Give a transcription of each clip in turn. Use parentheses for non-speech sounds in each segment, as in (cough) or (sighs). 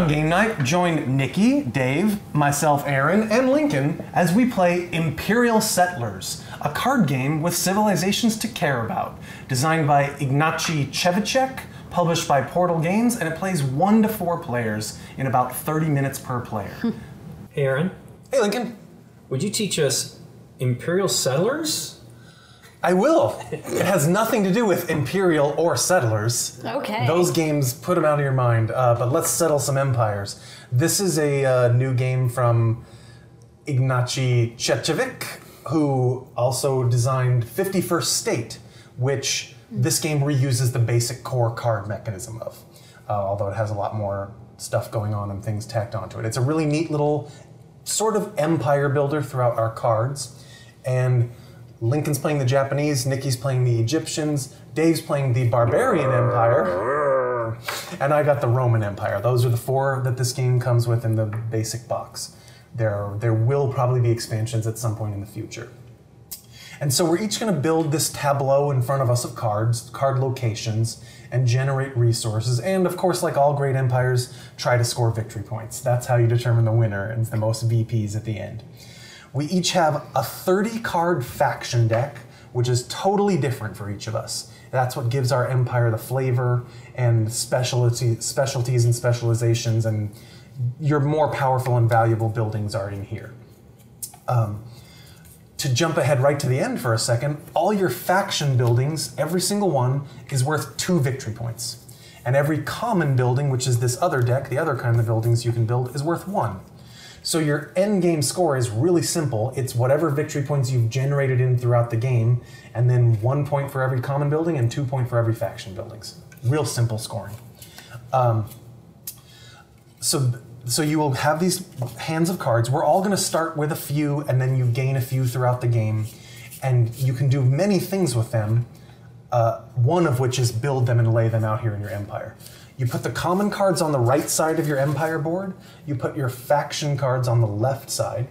Tonight on game night, join Nikki, Dave, myself, Aaron, and Lincoln as we play Imperial Settlers, a card game with civilizations to care about. Designed by Ignacy Trzewiczek, published by Portal Games, and it plays one to four players in about 30 minutes per player. Hey, (laughs) Aaron, hey, Lincoln. would you teach us Imperial Settlers? I will. It has nothing to do with Imperial or Settlers. Okay. Those games, put them out of your mind. Uh, but let's settle some empires. This is a uh, new game from Ignacy Trzewiczek, who also designed 51st State, which this game reuses the basic core card mechanism of, uh, although it has a lot more stuff going on and things tacked onto it. It's a really neat little sort of empire builder throughout our cards. And Lincoln's playing the Japanese, Nikki's playing the Egyptians, Dave's playing the Barbarian Empire, and I got the Roman Empire. Those are the four that this game comes with in the basic box. There, there will probably be expansions at some point in the future. And so we're each going to build this tableau in front of us of cards, card locations, and generate resources. And of course, like all great empires, try to score victory points. That's how you determine the winner and the most VPs at the end. We each have a 30 card faction deck, which is totally different for each of us. That's what gives our empire the flavor and specialty, specialties and specializations, and your more powerful and valuable buildings are in here. Um, to jump ahead right to the end for a second, all your faction buildings, every single one, is worth two victory points. And every common building, which is this other deck, the other kind of buildings you can build, is worth one. So your end game score is really simple. It's whatever victory points you've generated in throughout the game, and then one point for every common building and two point for every faction buildings. Real simple scoring. Um, so so you will have these hands of cards. We're all going to start with a few, and then you gain a few throughout the game, and you can do many things with them. Uh, one of which is build them and lay them out here in your empire. You put the common cards on the right side of your empire board. You put your faction cards on the left side.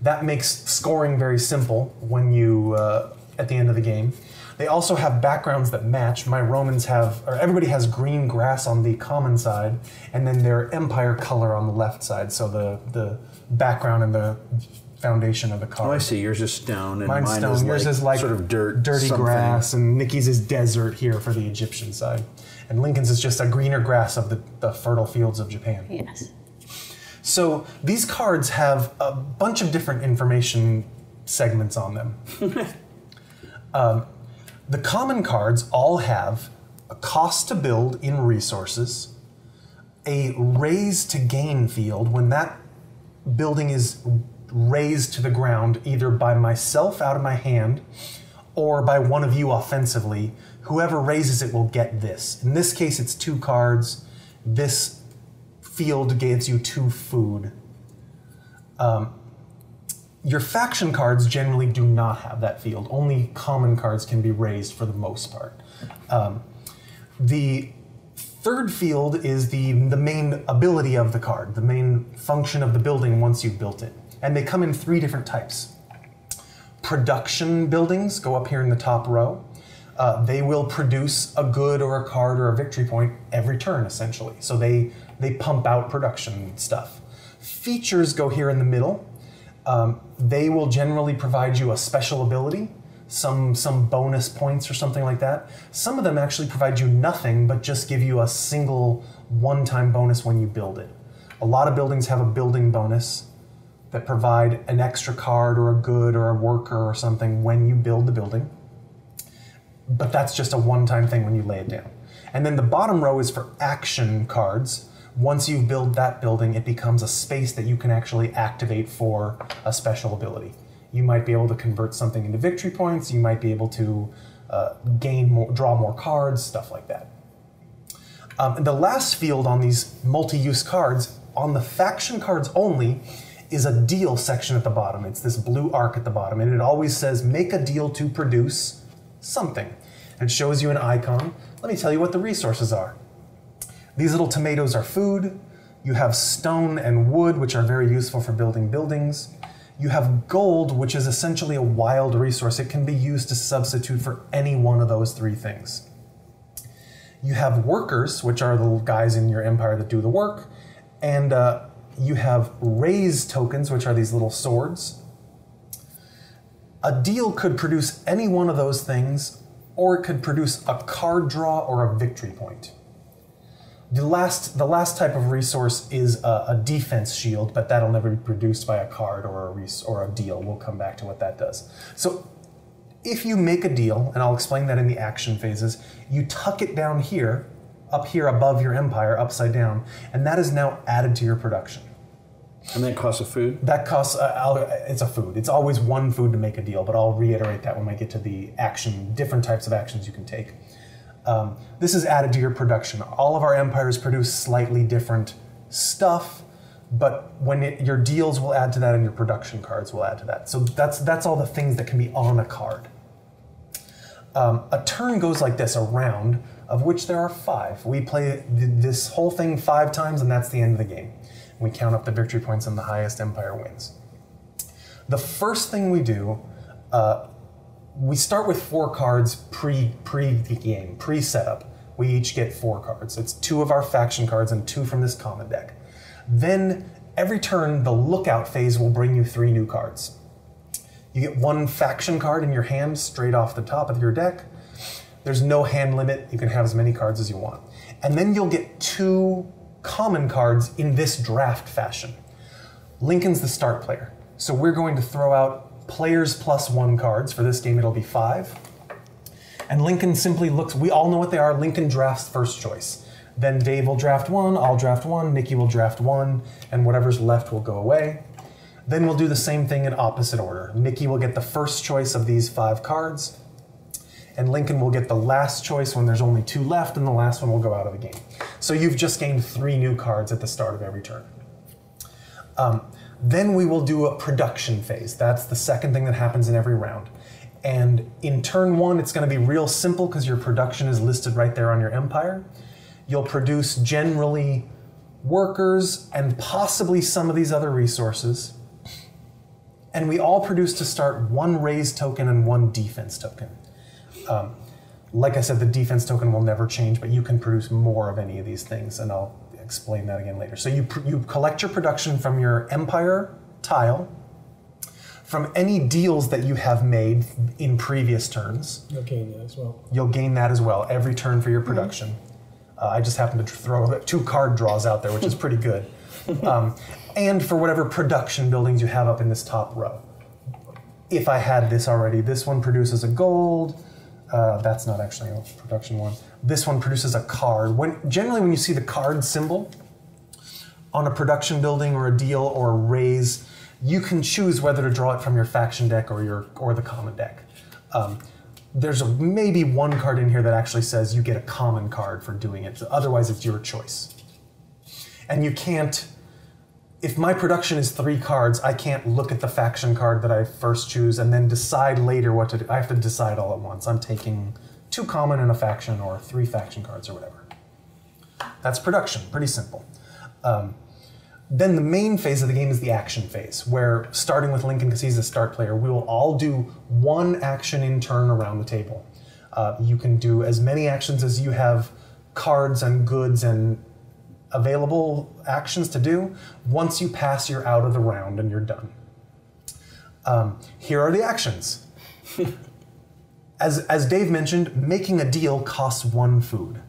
That makes scoring very simple when you uh, at the end of the game. They also have backgrounds that match. My Romans have, or everybody has green grass on the common side, and then their empire color on the left side. So the the background and the foundation of the card. Oh, I see. Yours is stone, and Mine's mine stone. is Yours like is like sort of dirt, dirty something. grass, and Nikki's is desert here for the Egyptian side, and Lincoln's is just a greener grass of the, the fertile fields of Japan. Yes. So these cards have a bunch of different information segments on them. (laughs) um, the common cards all have a cost to build in resources, a raise to gain field when that building is razed to the ground either by myself out of my hand or by one of you offensively. Whoever raises it will get this. In this case, it's two cards. This field gives you two food. Um, your faction cards generally do not have that field. Only common cards can be raised for the most part. Um, the third field is the, the main ability of the card, the main function of the building once you've built it. And they come in three different types. Production buildings go up here in the top row. Uh, they will produce a good or a card or a victory point every turn, essentially. So they, they pump out production stuff. Features go here in the middle. Um, they will generally provide you a special ability, some some bonus points or something like that. Some of them actually provide you nothing, but just give you a single one-time bonus when you build it. A lot of buildings have a building bonus that provide an extra card or a good or a worker or something when you build the building. But that's just a one-time thing when you lay it down. And then the bottom row is for action cards. Once you build that building, it becomes a space that you can actually activate for a special ability. You might be able to convert something into victory points. You might be able to uh, gain more, draw more cards, stuff like that. Um, the last field on these multi-use cards, on the faction cards only, is a deal section at the bottom. It's this blue arc at the bottom, and it always says make a deal to produce something. And shows you an icon. Let me tell you what the resources are. These little tomatoes are food. You have stone and wood, which are very useful for building buildings. You have gold, which is essentially a wild resource. It can be used to substitute for any one of those three things. You have workers, which are the guys in your empire that do the work, And uh, you have raise tokens, which are these little swords. A deal could produce any one of those things, or it could produce a card draw or a victory point. The last, the last type of resource is a, a defense shield, but that'll never be produced by a card or a res- or a deal. We'll come back to what that does. So, if you make a deal, and I'll explain that in the action phases, you tuck it down here, up here above your empire, upside down, and that is now added to your production. And that costs a food? That costs. Uh, it's a food. It's always one food to make a deal, but I'll reiterate that when we get to the action, different types of actions you can take. Um, this is added to your production. All of our empires produce slightly different stuff, but when it, your deals will add to that, and your production cards will add to that. So that's that's all the things that can be on a card. Um, a turn goes like this, a round, of which there are five. We play th- this whole thing five times, and that's the end of the game. We count up the victory points, and the highest empire wins. The first thing we do, uh, we start with four cards pre pre game, pre setup. We each get four cards. It's two of our faction cards and two from this common deck. Then every turn, the lookout phase will bring you three new cards. You get one faction card in your hand straight off the top of your deck. There's no hand limit. You can have as many cards as you want. And then you'll get two common cards in this draft fashion. Lincoln's the start player. So we're going to throw out players plus one cards. For this game, it'll be five. And Lincoln simply looks, we all know what they are. Lincoln drafts first choice. Then Dave will draft one, I'll draft one, Nikki will draft one, and whatever's left will go away. Then we'll do the same thing in opposite order. Nikki will get the first choice of these five cards, and Lincoln will get the last choice when there's only two left, and the last one will go out of the game. So you've just gained three new cards at the start of every turn. Um, then we will do a production phase. That's the second thing that happens in every round. And in turn one, it's going to be real simple because your production is listed right there on your empire. You'll produce generally workers and possibly some of these other resources. And we all produce to start one raise token and one defense token. Um, like I said, the defense token will never change, but you can produce more of any of these things, and I'll explain that again later. So you, pr- you collect your production from your empire tile, from any deals that you have made in previous turns. You'll gain that as well. You'll gain that as well every turn for your production. Uh, I just happened to throw two card draws out there, which is pretty good. (laughs) Um, and for whatever production buildings you have up in this top row. If I had this already, this one produces a gold. Uh, that's not actually a production one. This one produces a card. When generally, when you see the card symbol on a production building or a deal or a raise, you can choose whether to draw it from your faction deck or your or the common deck. Um, there's a, maybe one card in here that actually says you get a common card for doing it. Otherwise, it's your choice. And you can't. If my production is three cards, I can't look at the faction card that I first choose and then decide later what to do. I have to decide all at once. I'm taking two common and a faction, or three faction cards, or whatever. That's production. Pretty simple. Um, then the main phase of the game is the action phase, where starting with Lincoln, because he's the start player, we will all do one action in turn around the table. Uh, you can do as many actions as you have cards and goods and available actions to do. Once you pass, you're out of the round and you're done. Um, here are the actions. (laughs) as, as Dave mentioned, making a deal costs one food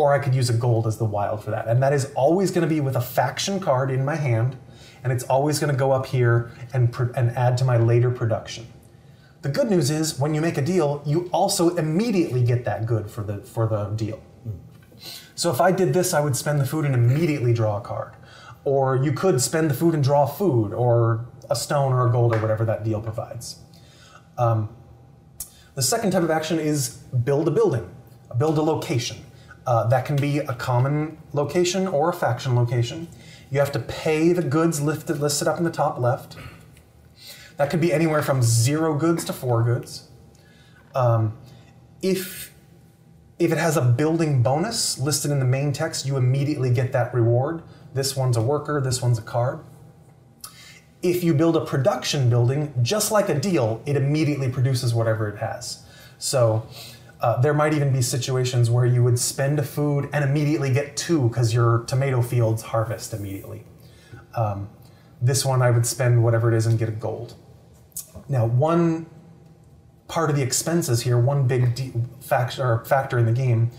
or I could use a gold as the wild for that. And that is always going to be with a faction card in my hand, and it's always going to go up here and, and add to my later production. The good news is when you make a deal, you also immediately get that good for the for the deal. So if I did this, I would spend the food and immediately draw a card. Or you could spend the food and draw food, or a stone, or a gold, or whatever that deal provides. Um, the second type of action is build a building, build a location. Uh, that can be a common location or a faction location. You have to pay the goods listed, listed up in the top left. That could be anywhere from zero goods to four goods. Um, if if it has a building bonus listed in the main text, you immediately get that reward. This one's a worker, this one's a card. If you build a production building, just like a deal, it immediately produces whatever it has. So Uh, there might even be situations where you would spend a food and immediately get two because your tomato fields harvest immediately. Um, this one I would spend whatever it is and get a gold. Now, one part of the expenses here, one big de- factor, factor in the game,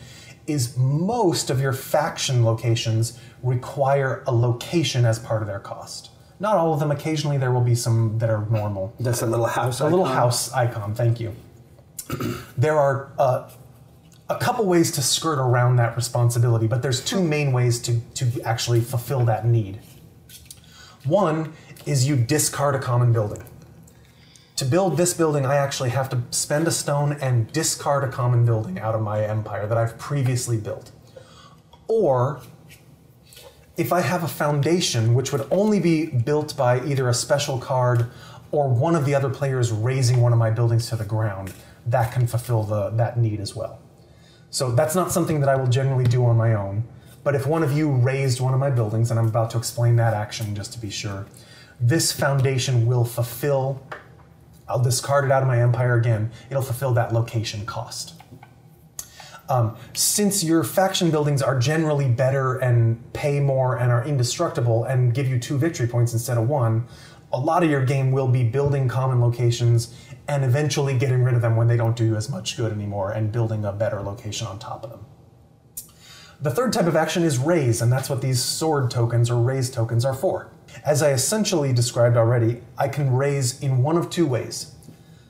is most of your faction locations require a location as part of their cost. Not all of them. Occasionally, there will be some that are normal. That's a little house. A little icon. house icon. Thank you. there are uh, a couple ways to skirt around that responsibility, but there's two main ways to, to actually fulfill that need. One is you discard a common building. To build this building, I actually have to spend a stone and discard a common building out of my empire that I've previously built. Or if I have a foundation, which would only be built by either a special card or one of the other players raising one of my buildings to the ground, that can fulfill the, that need as well. So that's not something that I will generally do on my own. But if one of you raised one of my buildings, and I'm about to explain that action just to be sure, this foundation will fulfill, I'll discard it out of my empire again, it'll fulfill that location cost. Um, since your faction buildings are generally better and pay more and are indestructible and give you two victory points instead of one, a lot of your game will be building common locations and eventually getting rid of them when they don't do as much good anymore and building a better location on top of them. The third type of action is raise, and that's what these sword tokens or raise tokens are for. As I essentially described already, I can raise in one of two ways.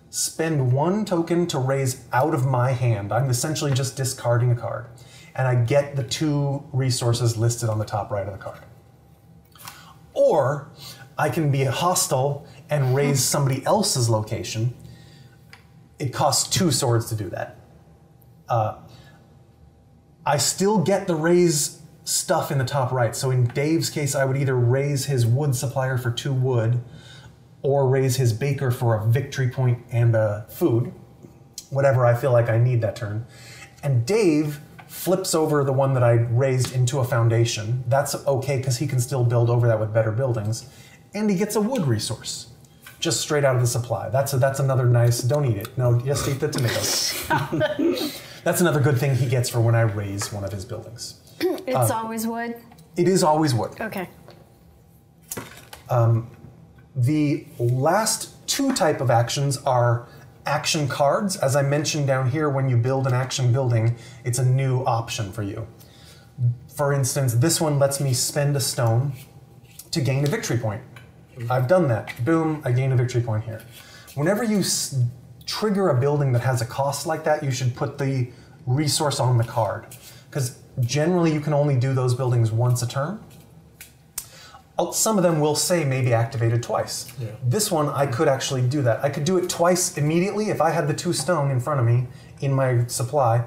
Spend one token to raise out of my hand. I'm essentially just discarding a card. And I get the two resources listed on the top right of the card. Or I can be hostile and raise somebody else's location. It costs two swords to do that. Uh, I still get the raise stuff in the top right. So in Dave's case, I would either raise his wood supplier for two wood or raise his baker for a victory point and a food, whatever I feel like I need that turn. And Dave flips over the one that I raised into a foundation. That's okay because he can still build over that with better buildings. And he gets a wood resource just straight out of the supply. That's a, that's another nice. Don't eat it. No, just eat the tomatoes. (laughs) that's another good thing he gets for when I raise one of his buildings. It's uh, always wood. It is always wood. Okay. Um, the last two type of actions are action cards. As I mentioned down here, when you build an action building, it's a new option for you. For instance, this one lets me spend a stone to gain a victory point. I've done that. Boom, I gain a victory point here. Whenever you s- trigger a building that has a cost like that, you should put the resource on the card. Because generally, you can only do those buildings once a turn. Oh, Some of them will say maybe activated twice. Yeah. This one, I could actually do that. I could do it twice immediately if I had the two stone in front of me in my supply.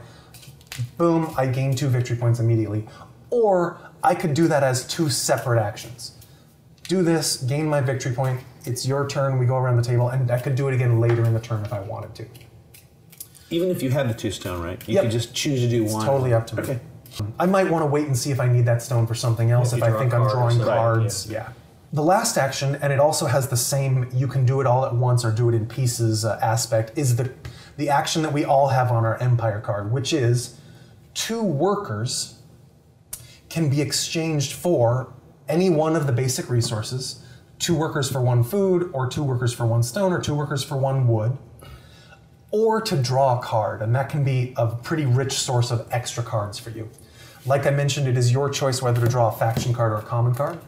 Boom, I gain two victory points immediately. Or I could do that as two separate actions. Do this, gain my victory point. It's your turn. We go around the table, and I could do it again later in the turn if I wanted to. Even if you had the two stone, right? You Yep. could just choose to do one. totally up to me. Okay. I might want to wait and see if I need that stone for something else. If If, I think I'm cards, drawing right, cards, yeah. The last action, and it also has the same "you can do it all at once or do it in pieces" uh, aspect, is the the action that we all have on our empire card, which is two workers can be exchanged for any one of the basic resources. Two workers for one food, or two workers for one stone, or two workers for one wood or to draw a card, and that can be a pretty rich source of extra cards for you. Like I mentioned, it is your choice whether to draw a faction card or a common card.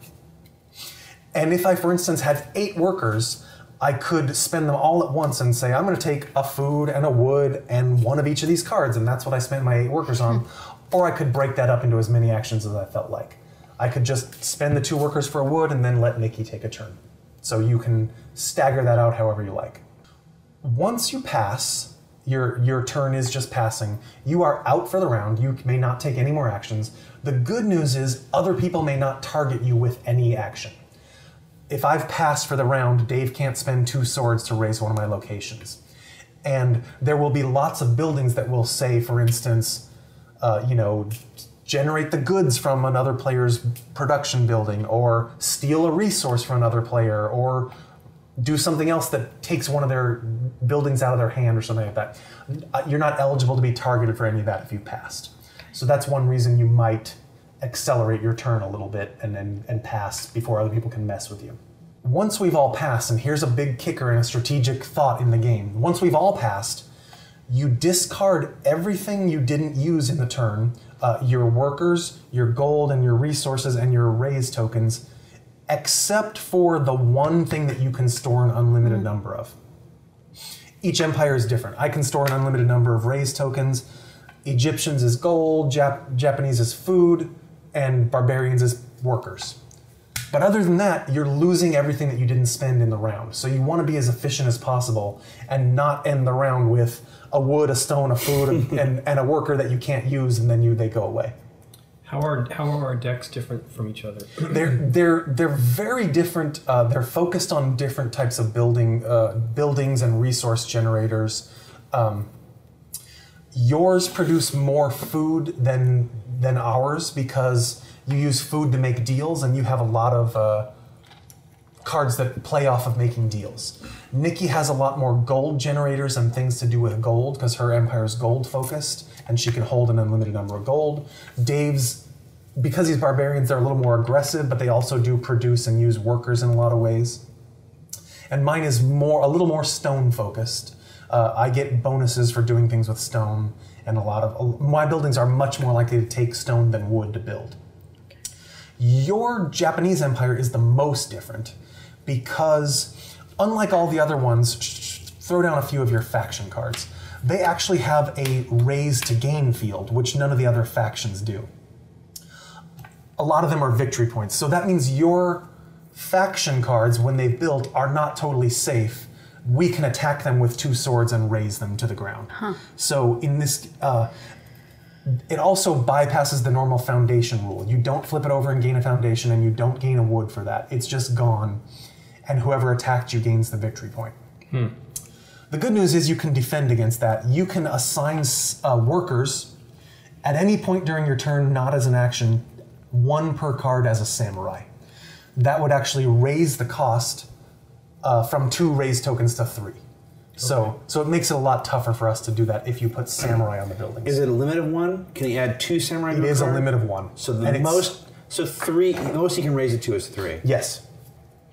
And if I, for instance, had eight workers, I could spend them all at once and say, I'm going to take a food and a wood and one of each of these cards, and that's what I spent my eight workers on. (laughs) or I could break that up into as many actions as I felt like. I could just spend the two workers for a wood and then let Nikki take a turn. So you can stagger that out however you like once you pass, your your turn is just passing. You are out for the round. You may not take any more actions. The good news is other people may not target you with any action. If I've passed for the round, Dave can't spend two swords to raise one of my locations. And there will be lots of buildings that will say, for instance, uh, you know, generate the goods from another player's production building, or steal a resource from another player, or do something else that takes one of their buildings out of their hand or something like that. Uh, You're not eligible to be targeted for any of that if you passed. So that's one reason you might accelerate your turn a little bit and then and pass before other people can mess with you. Once we've all passed, and here's a big kicker and a strategic thought in the game. Once we've all passed, you discard everything you didn't use in the turn uh, your workers, your gold, and your resources, and your raise tokens, except for the one thing that you can store an unlimited hmm. number of. Each empire is different. I can store an unlimited number of raise tokens. Egyptians is gold, Jap- Japanese is food, and barbarians is workers. But other than that, you're losing everything that you didn't spend in the round. So you want to be as efficient as possible and not end the round with a wood, a stone, a food, and, (laughs) and, and a worker that you can't use, and then you they go away. How are how are our decks different from each other? (clears throat) They're they're they're very different. Uh, they're focused on different types of building uh, buildings and resource generators. Um, yours produce more food than than ours because you use food to make deals, and you have a lot of uh, cards that play off of making deals. Nikki has a lot more gold generators and things to do with gold because her empire is gold focused, and she can hold an unlimited number of gold. Dave's because he's barbarians, they're a little more aggressive, but they also do produce and use workers in a lot of ways. And mine is more a little more stone focused. Uh, I get bonuses for doing things with stone, and a lot of my buildings are much more likely to take stone than wood to build. Your Japanese empire is the most different because, unlike all the other ones, throw down a few of your faction cards. They actually have a raise to gain field, which none of the other factions do a lot of them are victory points. So that means your faction cards, when they've built, are not totally safe. We can attack them with two swords and raze them to the ground. So in this, uh, it also bypasses the normal foundation rule. You don't flip it over and gain a foundation, and you don't gain a wood for that. It's just gone, and whoever attacked you gains the victory point. The good news is you can defend against that. You can assign uh, workers at any point during your turn, not as an action, one per card as a samurai. That would actually raise the cost uh, from two raised tokens to three. So, so it makes it a lot tougher for us to do that if you put samurai on the buildings. Is it a limit of one? Can you add two samurai? It is is a card? limit of one. So the And most, so three. The most you can raise it to is three. Yes.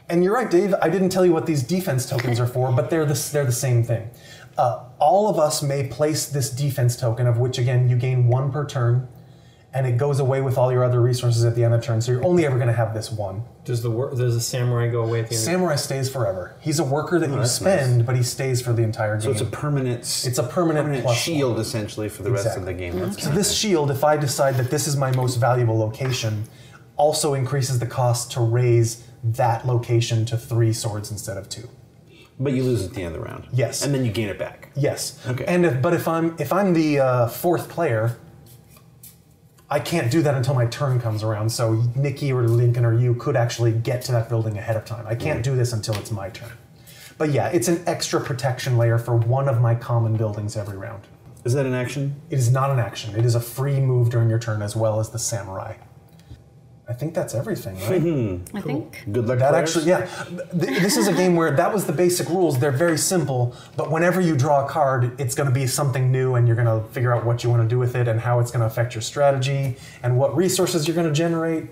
And you're right, Dave. I didn't tell you what these defense tokens are for, but they're the, they're the same thing. Uh, all of us may place this defense token, of which, again, you gain one per turn, and it goes away with all your other resources at the end of turn. So you're only ever going to have this one. Does the wor- does the samurai go away at the end? Samurai stays forever. He's a worker that you Oh, that's spend, but he stays for the entire game. So it's a permanent. It's a permanent plus shield essentially for the rest of the Exactly. game. That's So this shield, if I decide that this is my most valuable location, also increases the cost to raise that location to three swords instead of two. But you lose at the end of the round. Yes. And then you gain it back. Yes. Okay. And if, but if I'm if I'm the uh, fourth player, I can't do that until my turn comes around. So Nikki or Lincoln or you could actually get to that building ahead of time. I can't do this until it's my turn. But yeah, it's an extra protection layer for one of my common buildings every round. Is that an action? It is not an action. It is a free move during your turn as well as the samurai. I think that's everything, right? Hmm. I think. Good luck. That players? actually, yeah. This is a game where that was the basic rules. They're very simple, but whenever you draw a card, it's going to be something new, and you're going to figure out what you want to do with it and how it's going to affect your strategy and what resources you're going to generate.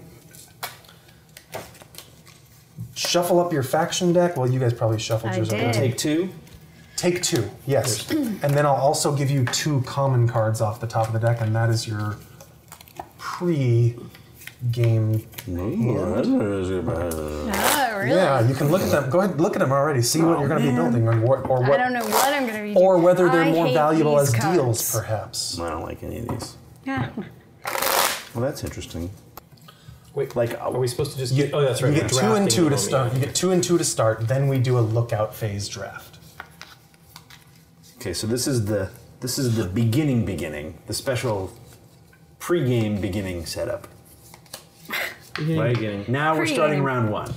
Shuffle up your faction deck. Well, you guys probably shuffled I yours did. already. Take two. Take two, yes. and then I'll also give you two common cards off the top of the deck, and that is your pre-game. Oh, really? Yeah, you can look at them. Go ahead, look at them already. See what you're going to be oh, building, or what, or what, I don't know what I'm going to be or whether they're I more hate valuable these as cards. deals, perhaps. I don't like any of these. Yeah. Well, that's interesting. Wait, Like, are we supposed to just? You, get, oh, that's right. You we're get two drafting and two to them, start. yeah. You get two and two to start. Then we do a lookout phase draft. Okay, so this is the this is the beginning beginning, the special pre-game beginning setup. Beginning, Right? Now we're Pre-game. starting round one.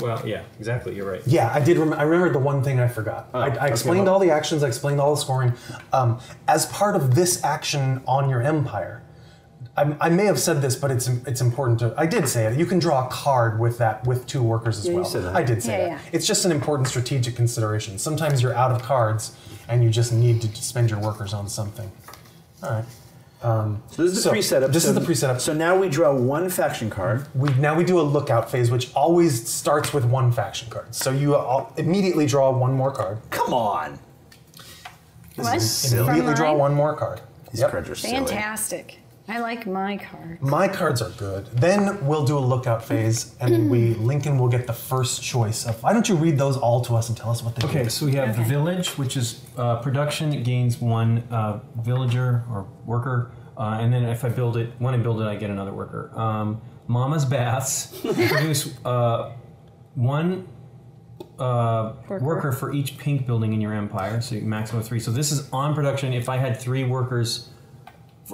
Well, yeah, exactly. You're right. Yeah, I did. Rem- I remembered the one thing I forgot. I, I okay, explained well- all the actions. I explained all the scoring. Um, as part of this action on your empire, I, I may have said this, but it's it's important to. I did say it. You can draw a card with that with two workers as Yeah, you well. said that. I did say Yeah, that. yeah. It's just an important strategic consideration. Sometimes you're out of cards, and you just need to spend your workers on something. All right. Um, so this is the So, pre-setup. this so, is the pre-setup. So now we draw one faction card. We now we do a lookout phase, which always starts with one faction card. So you all immediately draw one more card. Come on. What? Immediately From draw mine? one more card. These Yep. cards are silly. Fantastic. I like my cards. My cards are good. Then we'll do a lookout phase, and (clears throat) we Lincoln will get the first choice of. Why don't you read those all to us and tell us what they Okay, do? so we have the village, which is uh, production. It gains one uh, villager or worker, uh, and then if I build it, when I build it, I get another worker. Um, Mama's baths (laughs) produce uh, one uh, Worker. worker. for each pink building in your empire, so you maximum three. So this is on production. If I had three workers,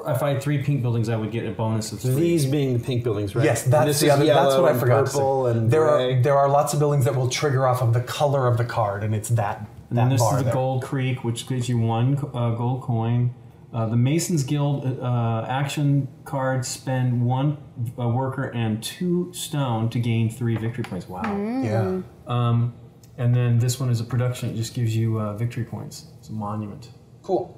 if I had three pink buildings, I would get a bonus of three. These being the pink buildings, right? Yes, that's this the is other. That's what I forgot Purple to say. and there gray. are there are lots of buildings that will trigger off of the color of the card, and it's that And that then this bar is the there. Gold Creek, which gives you one uh, gold coin. Uh, the Masons Guild uh, action cards spend one uh, worker and two stone to gain three victory points. Wow. Yeah. Um, and then this one is a production. It just gives you uh, victory points. It's a monument. Cool.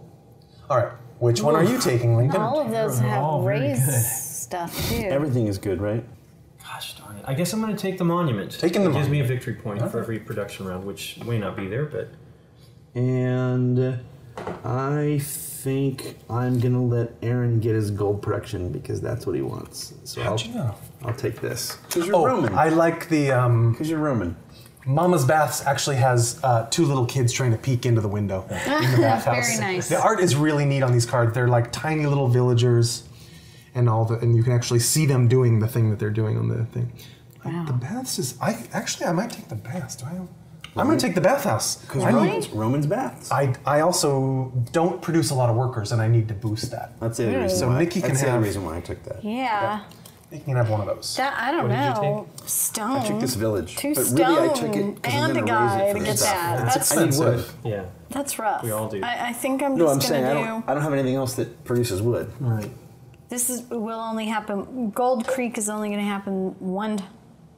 All right. Which one are you taking, Lincoln? All of those They're have all very raise good. stuff too. Everything is good, right? Gosh darn it. I guess I'm going to take the monument. Taking the it gives me a victory point for every production round, which may not be there, but And I think I'm gonna let Aaron get his gold production because that's what he wants. So I'll, How'd you know? I'll take this. Because you're Oh, Roman. I like the um, Because you're Roman. Mama's Baths actually has uh, two little kids trying to peek into the window in the (laughs) bathhouse. Very nice. The art is really neat on these cards. They're like tiny little villagers, and all the and you can actually see them doing the thing that they're doing on the thing. Like, Wow. The baths is I actually I might take the baths. Do I? Have, I'm going to take the bathhouse. Because I, Romans, Romans baths. I I also don't produce a lot of workers, and I need to boost that. That's the other reason. So why, Nikki can that's the have- other reason why I took that. yeah. You can have one of those. That I don't What did you know. Stone. I took this village. Two but stone really, I took it 'cause I'm and a gonna it guy to get stuff. that. It's That's I need wood. yeah. that's rough. We all do. I, I think I'm No, just I'm saying I don't. I don't have anything else that produces wood. Right. This is will only happen. Gold Creek is only going to happen one.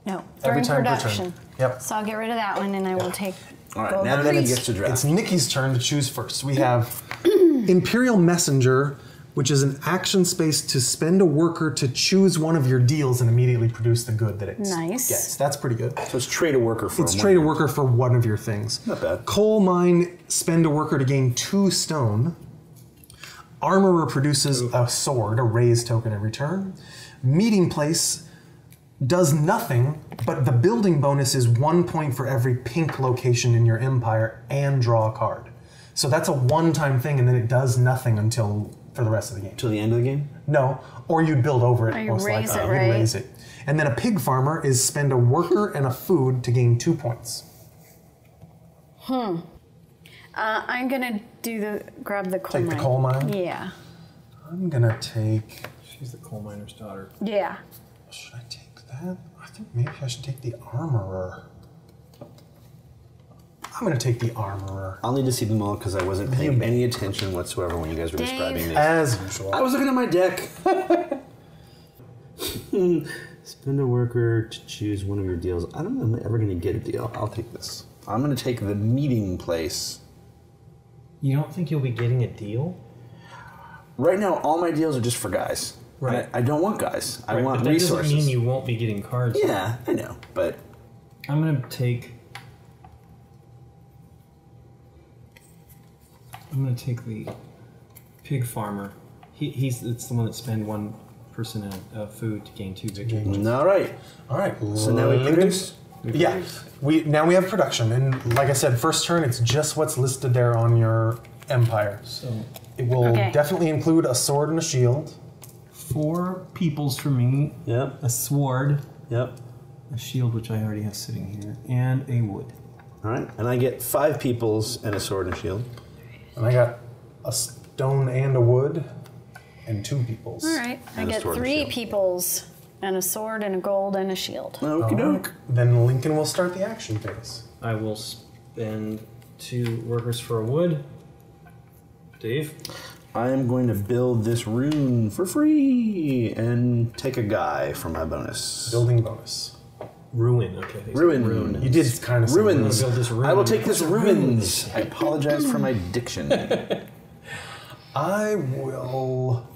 No, Every during time per turn. production. Yep. So I'll get rid of that one, and I will take. All right, Gold now Creek. then he gets to draft. It's Nikki's turn to choose first. We have (clears throat) Imperial Messenger, which is an action space to spend a worker to choose one of your deals and immediately produce the good that it Nice. gets. That's pretty good. so it's trade a worker for It's one. trade a worker for one of your things. Not bad. Coal mine, spend a worker to gain two stone. Armorer produces a sword, a raise token every turn. Meeting place does nothing, but the building bonus is one point for every pink location in your empire and draw a card. So that's a one-time thing, and then it does nothing until for the rest of the game. Till the end of the game? No, or you'd build over it. Or most raise likely. it, You'd right? raise it. And then a pig farmer is spend a worker and a food to gain two points. Uh, I'm gonna do the grab the coal Take the coal mine? Yeah. I'm gonna take. She's the coal miner's daughter. Yeah. Should I take that? I think maybe I should take the armorer. I'm gonna take the armorer. I'll need to see them all because I wasn't paying any attention whatsoever when you guys were Dave. describing this. As usual. I was looking at my deck. (laughs) Spend a worker to choose one of your deals. I don't know if I'm ever going to get a deal. I'll take this. I'm going to take the meeting place. You don't think you'll be getting a deal? Right now, all my deals are just for guys. Right. I, I don't want guys. I Right, want but that resources. doesn't mean you won't be getting cards. yeah, I know. But I'm gonna take. I'm gonna take the pig farmer. He, he's it's the one that spend one person uh, uh, food to gain two victory points. all right. All right. So now we produce. Yeah. We now we have production, and like I said, first turn it's just what's listed there on your empire. So It will Okay. definitely include a sword and a shield. four peoples for me, Yep. a sword, Yep. a shield which I already have sitting here, and a wood. All right. And I get five peoples and a sword and a shield. And I got a stone and a wood, and two peoples. All right. I And a get three peoples and a sword and a gold and a shield. Okie All right. doke. Then Lincoln will start the action phase. I will spend two workers for a wood. Dave, I am going to build this rune for free and take a guy for my bonus. Building bonus. Ruin. Okay. thanks. Ruin. Ruin. You did kind of say Ruins. build this I will take this ruins. I apologize for my diction. (laughs) I will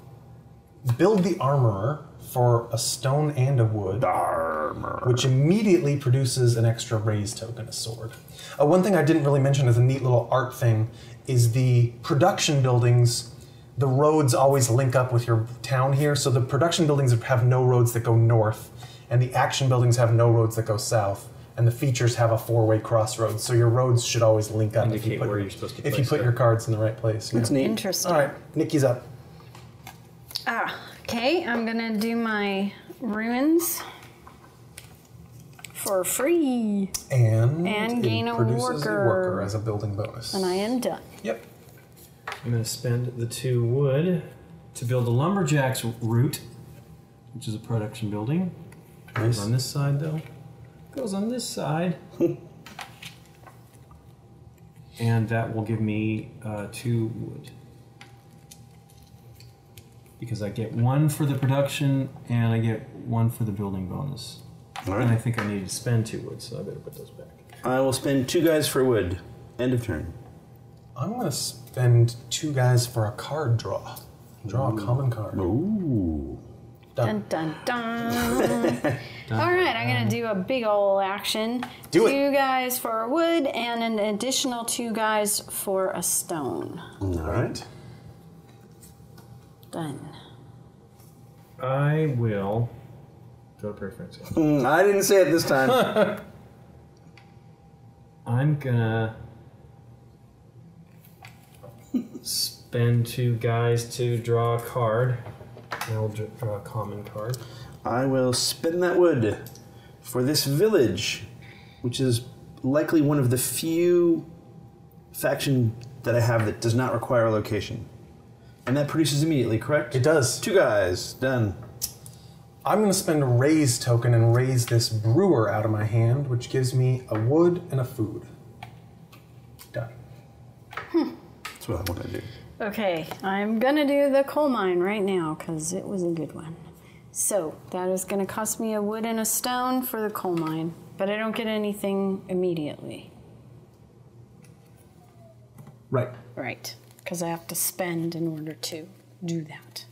build the armorer for a stone and a wood, Armor. which immediately produces an extra raise token, a sword. Uh, one thing I didn't really mention as a neat little art thing is the production buildings. The roads always link up with your town here, so the production buildings have no roads that go north, and the action buildings have no roads that go south, and the features have a four-way crossroads. So your roads should always link up if Indicate you put, where your- you're supposed to if you put it. your cards in the right place. That's yeah. neat. Interesting. All right, Nikki's up. Ah, okay. I'm gonna do my ruins for free, And, And it gain a produces worker. worker as a building bonus. and I am done. Yep. I'm going to spend the two wood to build a lumberjack's route, which is a production building. Goes on this side though. Goes on this side. (laughs) and that will give me uh, two wood. Because I get one for the production and I get one for the building bonus. All And I think I need to spend two wood, so I better put those back. I will spend two guys for wood. End of turn. I'm going to spend two guys for a card draw. Draw a common card. Ooh. Dun dun dun. (laughs) All right, I'm gonna do a big ol' action. Do it. two guys for a wood and an additional two guys for a stone. All right. Done. I will go to preference. Mm, I didn't say it this time. (laughs) I'm gonna spend two guys to draw a card. And I'll dr- draw uh, a common card. I will spend that wood for this village, which is likely one of the few faction that I have that does not require a location. And that produces immediately, correct? It does. Two guys, done. I'm going to spend a raise token and raise this brewer out of my hand, which gives me a wood and a food. Done. That's what I want to do. Okay, I'm gonna do the coal mine right now because it was a good one. So that is gonna cost me a wood and a stone for the coal mine, but I don't get anything immediately. Right. Right, because I have to spend in order to do that.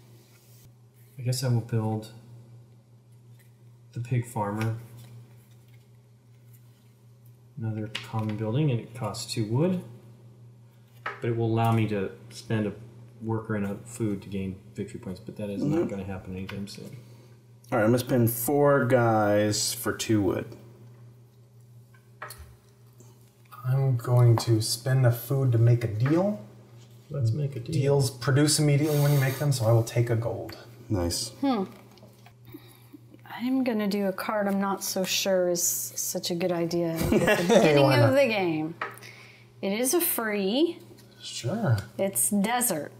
I guess I will build the pig farmer. Another common building, and it costs two wood. But it will allow me to spend a worker and a food to gain victory points, but that is not going to happen anytime soon. All right, I'm going to spend four guys for two wood. I'm going to spend a food to make a deal. Let's make a deal. Deals produce immediately when you make them, so I will take a gold. Nice. Hmm. I'm gonna do a card I'm not so sure is such a good idea (laughs) at the beginning of the game. It is a free. Sure. It's desert.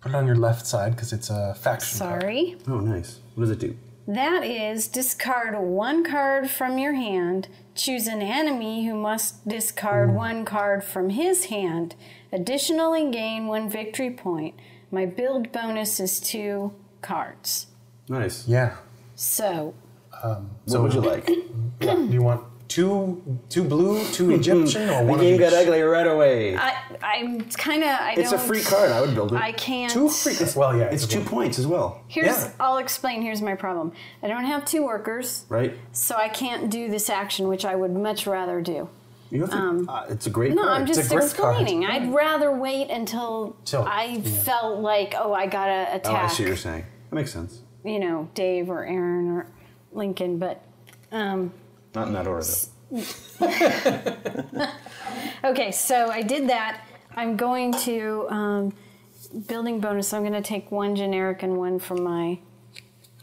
Put it on your left side because it's a faction. card. Sorry. Oh, nice. What does it do? That is discard one card from your hand, choose an enemy who must discard one card from his hand, additionally gain one victory point. My build bonus is two cards. Nice. Yeah. So, um, What would you like? (coughs) Do you want two two blue, too (laughs) Egyptian, or The one game of got each? ugly right away. I, I'm kind of. I It's a don't- free card. I would build it. I can't. Two free. Well, yeah. it's a two blue. points as well, Here's. Yeah. I'll explain. Here's my problem. I don't have two workers, right? so I can't do this action, which I would much rather do. You have to, uh, it's a great Um, No, card. I'm It's just a grift card. explaining. I'd rather wait until Till- I felt like, oh, I gotta oh, I attack, see what you're saying. That makes sense. you know, Dave or Aaron or Lincoln. But um, Not in that order, though. (laughs) okay, so I did that. I'm going to um, building bonus. I'm going to take one generic and one from my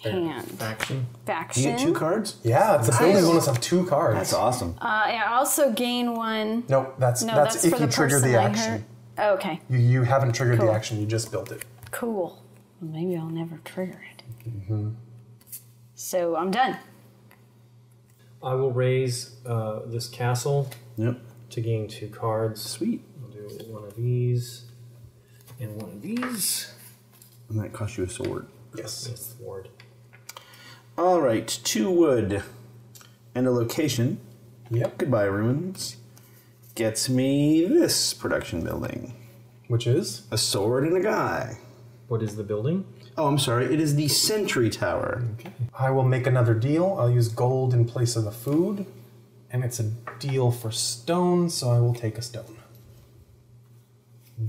hand Action. Do faction. you get two cards? Yeah, it's a building bonus of two cards. That's awesome. Uh, I also gain one. Nope, that's No, that's, that's, if for you the trigger the action. Oh, okay, You, you haven't triggered Cool. the action. You just built it. cool. Well, maybe I'll never trigger it. So I'm done. I will raise uh, this castle Yep. to gain two cards. Sweet. I'll do one of these. And one of these. And that costs you a sword. Yes. Yes, ward. All right, two wood and a location. Yep. Goodbye, ruins. Gets me this production building. Which is? A sword and a guy. What is the building? Oh, I'm sorry. It is the Sentry Tower. Okay. I will make another deal. I'll use gold in place of the food. And it's a deal for stone, so I will take a stone.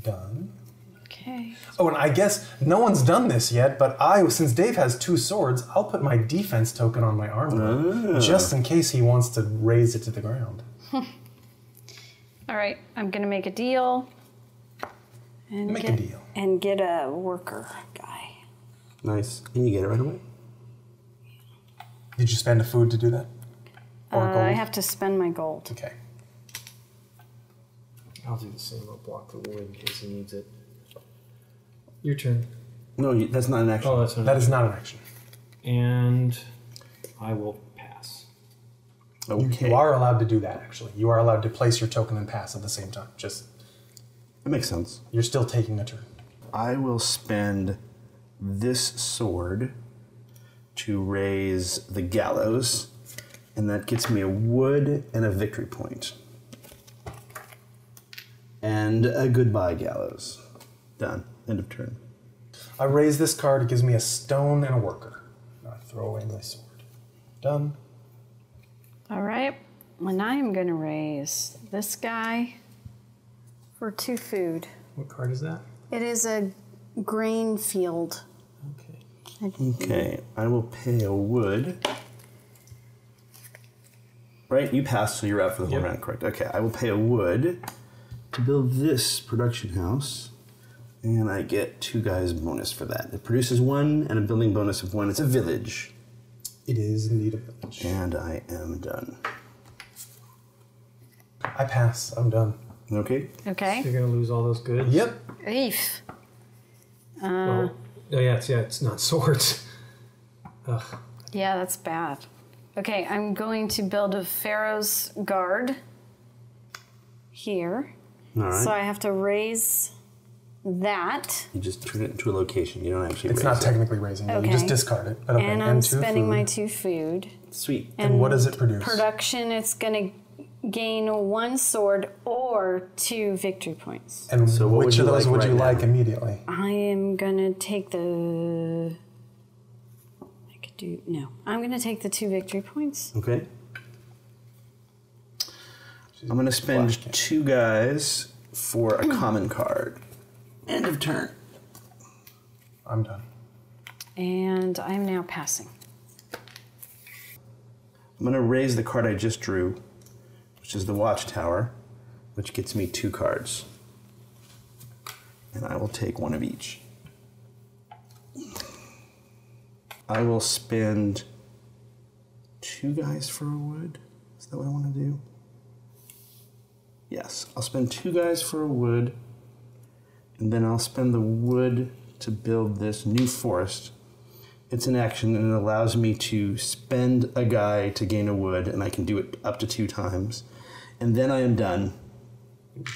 Done. Okay. Oh, and I guess no one's done this yet, but I, since Dave has two swords, I'll put my defense token on my armor, ah. just in case he wants to raze it to the ground. (laughs) All right, I'm gonna make a deal. And Make a get, deal. And get a worker guy. Nice. And you get it right away. Did you spend a food to do that? Or Uh, gold? I have to spend my gold. Okay. I'll do the same. I'll block the wood in case he needs it. Your turn. No, that's not an action. Oh, that's That is not an action. And I will pass. You- okay. You are allowed to do that, actually. You are allowed to place your token and pass at the same time. Just, That makes sense. you're still taking a turn. I will spend this sword to raze the gallows, and that gets me a wood and a victory point. And a goodbye gallows. Done. End of turn. I raze this card, it gives me a stone and a worker. I throw away my sword. Done. All right, and I am gonna raze this guy for two food. What card is that? It is a grain field. Okay. Okay, I will pay a wood. Right, you passed, so you're out for the whole Yep. round, correct? Okay, I will pay a wood to build this production house, and I get two guys bonus for that. It produces one and a building bonus of one. It's a village, It is indeed a village. and I am done. I pass. I'm done. Okay, Okay. You're gonna lose all those goods. Yep. Eef. Oh, uh, oh yeah, it's yeah, it's not swords. Ugh. Yeah, that's bad. Okay, I'm going to build a Pharaoh's guard here. all right. So I have to raze that. you just turn it into a location. You don't actually. It's raze not it. technically razing it. You just discard it. But okay. and I'm two spending food. my two food. Sweet. And what does it produce? Production, it's going to gain one sword or two victory points. And So what which of those like would right you now? like immediately? I am going to take the. I could do. No. I'm going to take the two victory points. Okay. I'm going to spend Flash two guys for a (clears throat) common card. End of turn. I'm done. And I'm now passing. I'm going to raze the card I just drew, which is the Watchtower, which gets me two cards. And I will take one of each. I will spend two guys for a wood. Is that what I want to do? Yes, I'll spend two guys for a wood, and then I'll spend the wood to build this new forest. It's an action and it allows me to spend a guy to gain a wood, and I can do it up to two times. And then I am done.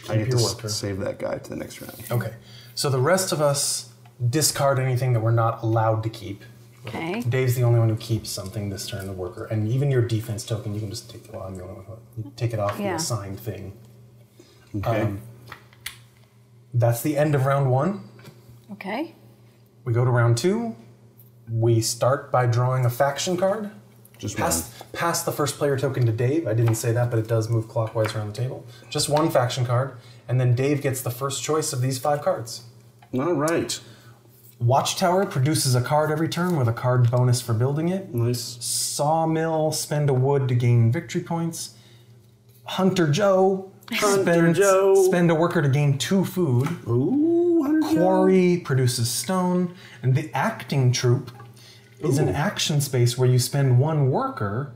I get to worker. s- save that guy to the next round. Okay. So the rest of us discard anything that we're not allowed to keep. Okay. Dave's the only one who keeps something this turn, the worker. And even your defense token, you can just take well, I'm the only one who you take it off Yeah. the assigned thing. Okay. Um, That's the end of round one. Okay. We go to round two. We start by drawing a faction card. Just Pass, pass the first player token to Dave. I didn't say that, but it does move clockwise around the table. Just one faction card, and then Dave gets the first choice of these five cards. All right. Watchtower produces a card every turn with a card bonus for building it. Nice. Sawmill, spend a wood to gain victory points. Hunter Joe, Hunter spend, Joe. spend a worker to gain two food. Ooh, Hunter Joe. Quarry produces stone, and the acting troupe is an action space where you spend one worker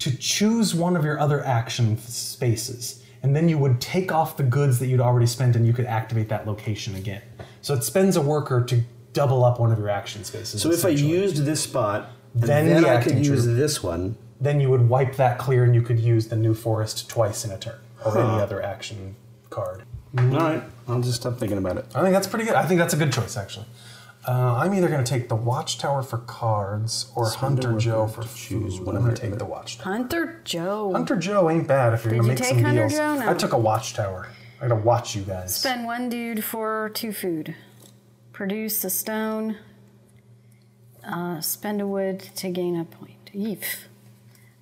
to choose one of your other action spaces. And then you would take off the goods that you'd already spent and you could activate that location again. So it spends a worker to double up one of your action spaces. So if I used this spot, Then then, the I could use troupe. this one. then you would wipe that clear and you could use the new forest twice in a turn or any other action card. All right, I'll just stop thinking about it. I think that's pretty good. I think that's a good choice, actually. Uh, I'm either going to take the Watchtower for cards or Spend Hunter worker Joe to for choose food. I'm going to take the Watchtower. Hunter Joe. Hunter Joe ain't bad if you're Did going to you make take some Hunter deals. Joe? No. I took a Watchtower. I got to watch you guys. Spend one dude for two food. Produce a stone. Uh, spend a wood to gain a point. Eef.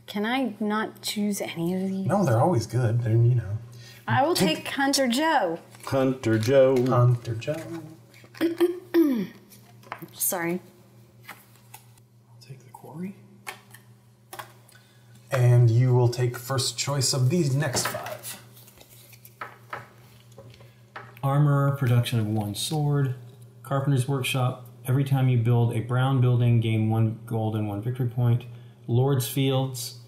Can I not choose any of these? No, they're always good. They're, you know. I will take Hunter Joe. Hunter Joe. Hunter Joe. (clears throat) Sorry. I'll Take the quarry. And you will take first choice of these next five. Armor, production of one sword. Carpenter's workshop. Every time you build a brown building, gain one gold and one victory point. Lord's fields.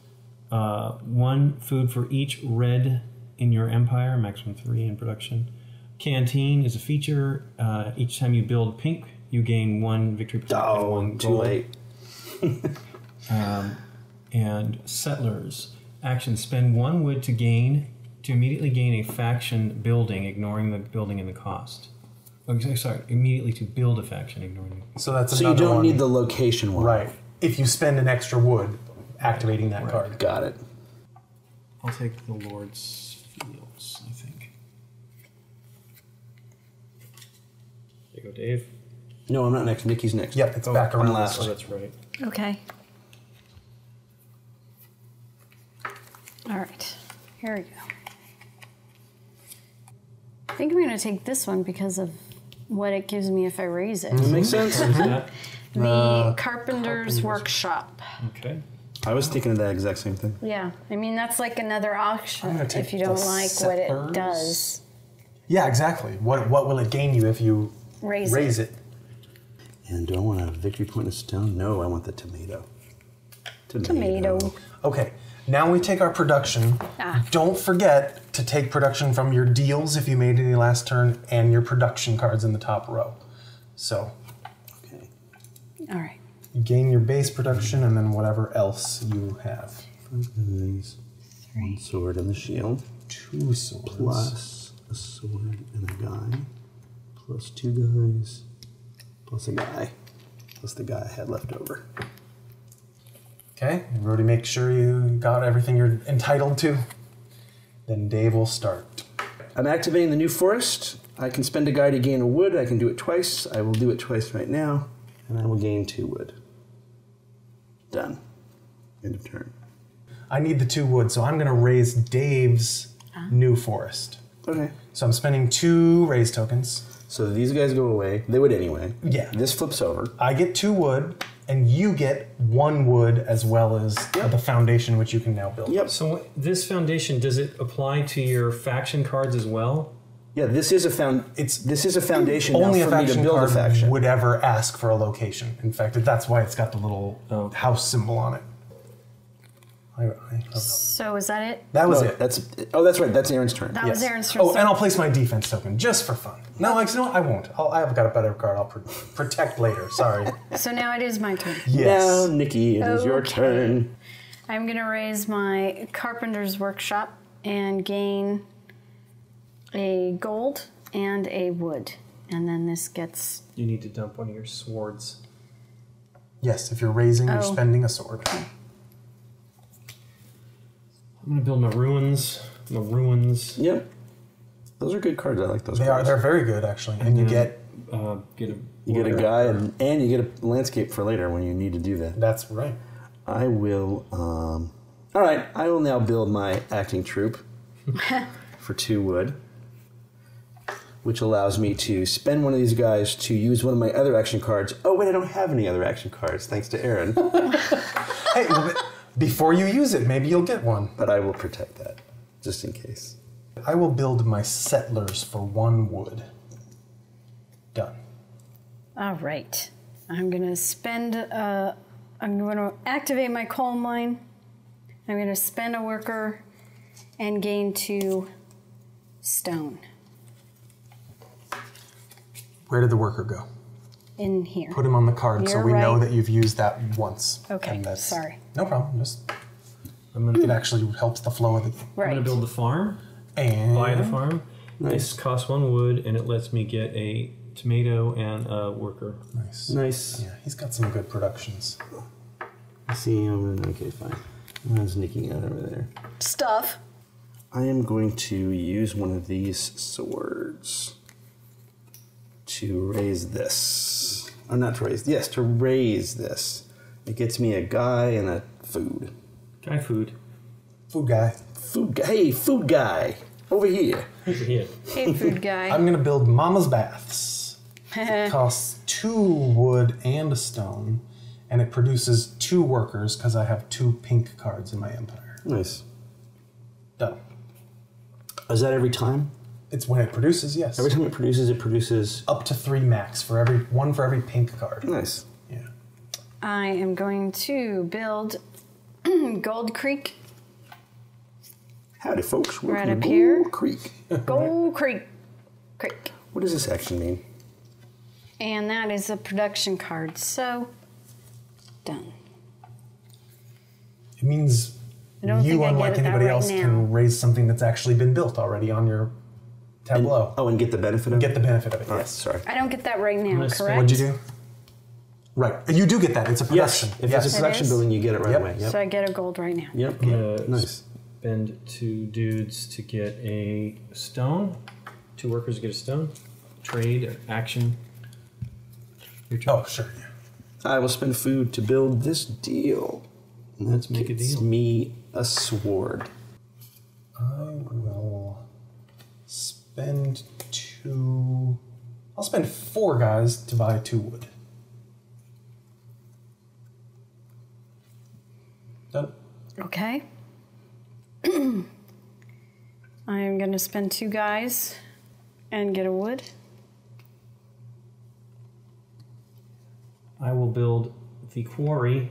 Uh, one food for each red in your empire, maximum three in production. Canteen is a feature. Uh, each time you build pink, you gain one victory point and Oh, one too gold. late. (laughs) Um, and settlers action spend one wood to gain to immediately gain a faction building ignoring the building and the cost oh, sorry, sorry immediately to build a faction ignoring So that's So you don't one. need the location one. Right. If you spend an extra wood activating that card. Got it. i'll take the lord's fields i think there you go dave No, I'm not next. Nikki's next. Yep, it's Oh, back around last. this oh way. that's right Okay. All right. Here we go. I think I'm going to take this one because of what it gives me if I raze it. That makes (laughs) sense. What is that The Uh, Carpenter's Workshop. okay I was thinking of that exact same thing. Yeah, I mean that's like another auction I'm gonna take if you don't the like what it does. Yeah, exactly. What what will it gain you if you Raze, raze it. It? And do I want a victory point in stone? No, I want the tomato. Tomato. Okay. Now we take our production. Ah. Don't forget to take production from your deals if you made any last turn and your production cards in the top row. So Okay. All right. you gain your base production and then whatever else you have. Five guys. One sword and the shield. Two swords. Plus a sword and a guy. Plus two guys. Plus a guy. Plus the guy I had left over. Okay, everybody make sure you got everything you're entitled to. Then Dave will start. I'm activating the new forest. I can spend a guy to gain a wood. I can do it twice. I will do it twice right now. And I will gain two wood. Done. End of turn. I need the two wood, so I'm going to raze Dave's ah. new forest. Okay. So I'm spending two raze tokens. So these guys go away. They would anyway. Yeah. This flips over. I get two wood, and you get one wood as well as Yep. the foundation, which you can now build. Yep. so this foundation does it apply to your faction cards as well Yeah, this is a found. It's this is a foundation Only now a for me to faction build card a faction. would ever ask for a location. In fact, that's why it's got the little Oh. house symbol on it. I, I, I don't. So is that it? That was No, it. That's oh, that's right. That's Aaron's turn. That Yes. was Aaron's turn. Oh, and I'll place my defense token just for fun. No, like, no, I won't. I'll, I've got a better card. I'll pr- protect later. Sorry. (laughs) so now it is my turn. Yes. Now, Nikki, it is your Okay. turn. I'm going to raze my Carpenter's Workshop and gain a gold and a wood. And then this gets. you need to dump one of your swords Yes, if you're razing, you're Oh. spending a sword. I'm going to build my ruins my ruins Yep. Those are good cards. I like those. They are. They're very good, actually. And you Yeah. get. uh, get a You get a guy, and, and you get a landscape for later when you need to do that. That's right. I will. Um, all right, I will now build my acting troupe (laughs) for two wood, which allows me to spend one of these guys to use one of my other action cards. Oh wait, I don't have any other action cards, thanks to Aaron. (laughs) (laughs) Hey, well, but before you use it, maybe you'll get one. but I will protect that, just in case. I will build my settlers for one wood. Done. All right. I'm going to spend. Uh, I'm going to activate my coal mine. I'm going to spend a worker and gain two stone Where did the worker go? In here. Put them on the card so You're we know that you've used that once. Okay, And that's- sorry. No problem. Just i'm it actually helps the flow of the right. I'm gonna build the farm and buy the farm Nice. This costs one wood, and it lets me get a tomato and a worker. Nice. Nice. Yeah, he's got some good productions. I see. I'm okay. Fine. Mine's nicking out over there. Stuff. I am going to use one of these swords to raze this. Or not to raze. Yes, to raze this. It gets me a guy and a food. Guy food. Food guy. Food guy. Hey, food guy. Over here. Over here. Hey, food guy. I'm gonna build Mama's baths. (laughs) It costs two wood and a stone, and it produces two workers because I have two pink cards in my empire. Nice. Done. Is that every time? It's when it produces, yes. Every time it produces, it produces. Up to three max for every one for every pink card. Nice. Yeah. I am going to build (clears throat) Gold Creek. Howdy, folks. Right Welcome up to here. Gold Creek. (laughs) Gold Creek. Creek. What does this action mean? And that is a production card. So, done. It means you, think I get unlike anybody right else, now. can raze something that's actually been built already on your And- oh, and get the benefit of it? Get it? the benefit of it. Yes. sorry. I don't get that right now, Let's- correct? What'd you do? Right. You do get that. It's a production. Yes. production. If yes. it's a production is? building, you get it right Yep. away. Yep. So I get a gold right now. Yep. I'm Nice. spend two dudes to get a stone. Two workers get a stone. Trade or action. Your turn. Oh, sure. Yeah. I will spend food to build this deal. And Let's that make a gets deal. me a sword. I will spend two. I'll spend four guys to buy two wood. Done. Okay. (clears throat) I'm going to spend two guys and get a wood. I will build the quarry,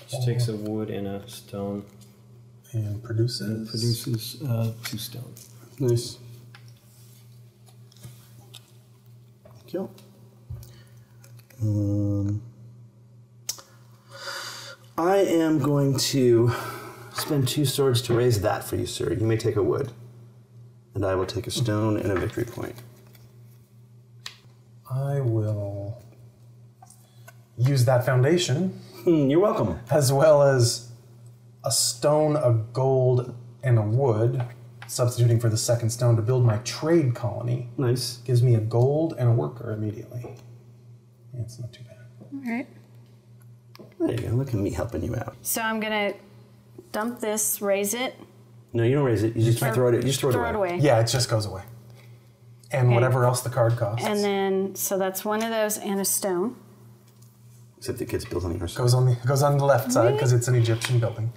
which takes a wood and a stone. And produces. And produces uh, two stone. Nice. You. Um, I am going to spend two swords to raze that for you, sir. You may take a wood, and I will take a stone and a victory point. I will use that foundation Hmm, you're welcome. as well as a stone, a gold, and a wood, substituting for the second stone to build my trade colony. Nice. Gives me a gold and a worker immediately. Yeah, it's not too bad. All right. There you go. Look at me helping you out. So I'm going to dump this, raze it, No, you don't raze it. You just or throw it. You just throw, throw it away. Yeah, it just goes away. And Okay. whatever else the card costs. And then, so that's one of those and a stone. Except it gets built on your goes on the goes on the left side because it's an Egyptian building.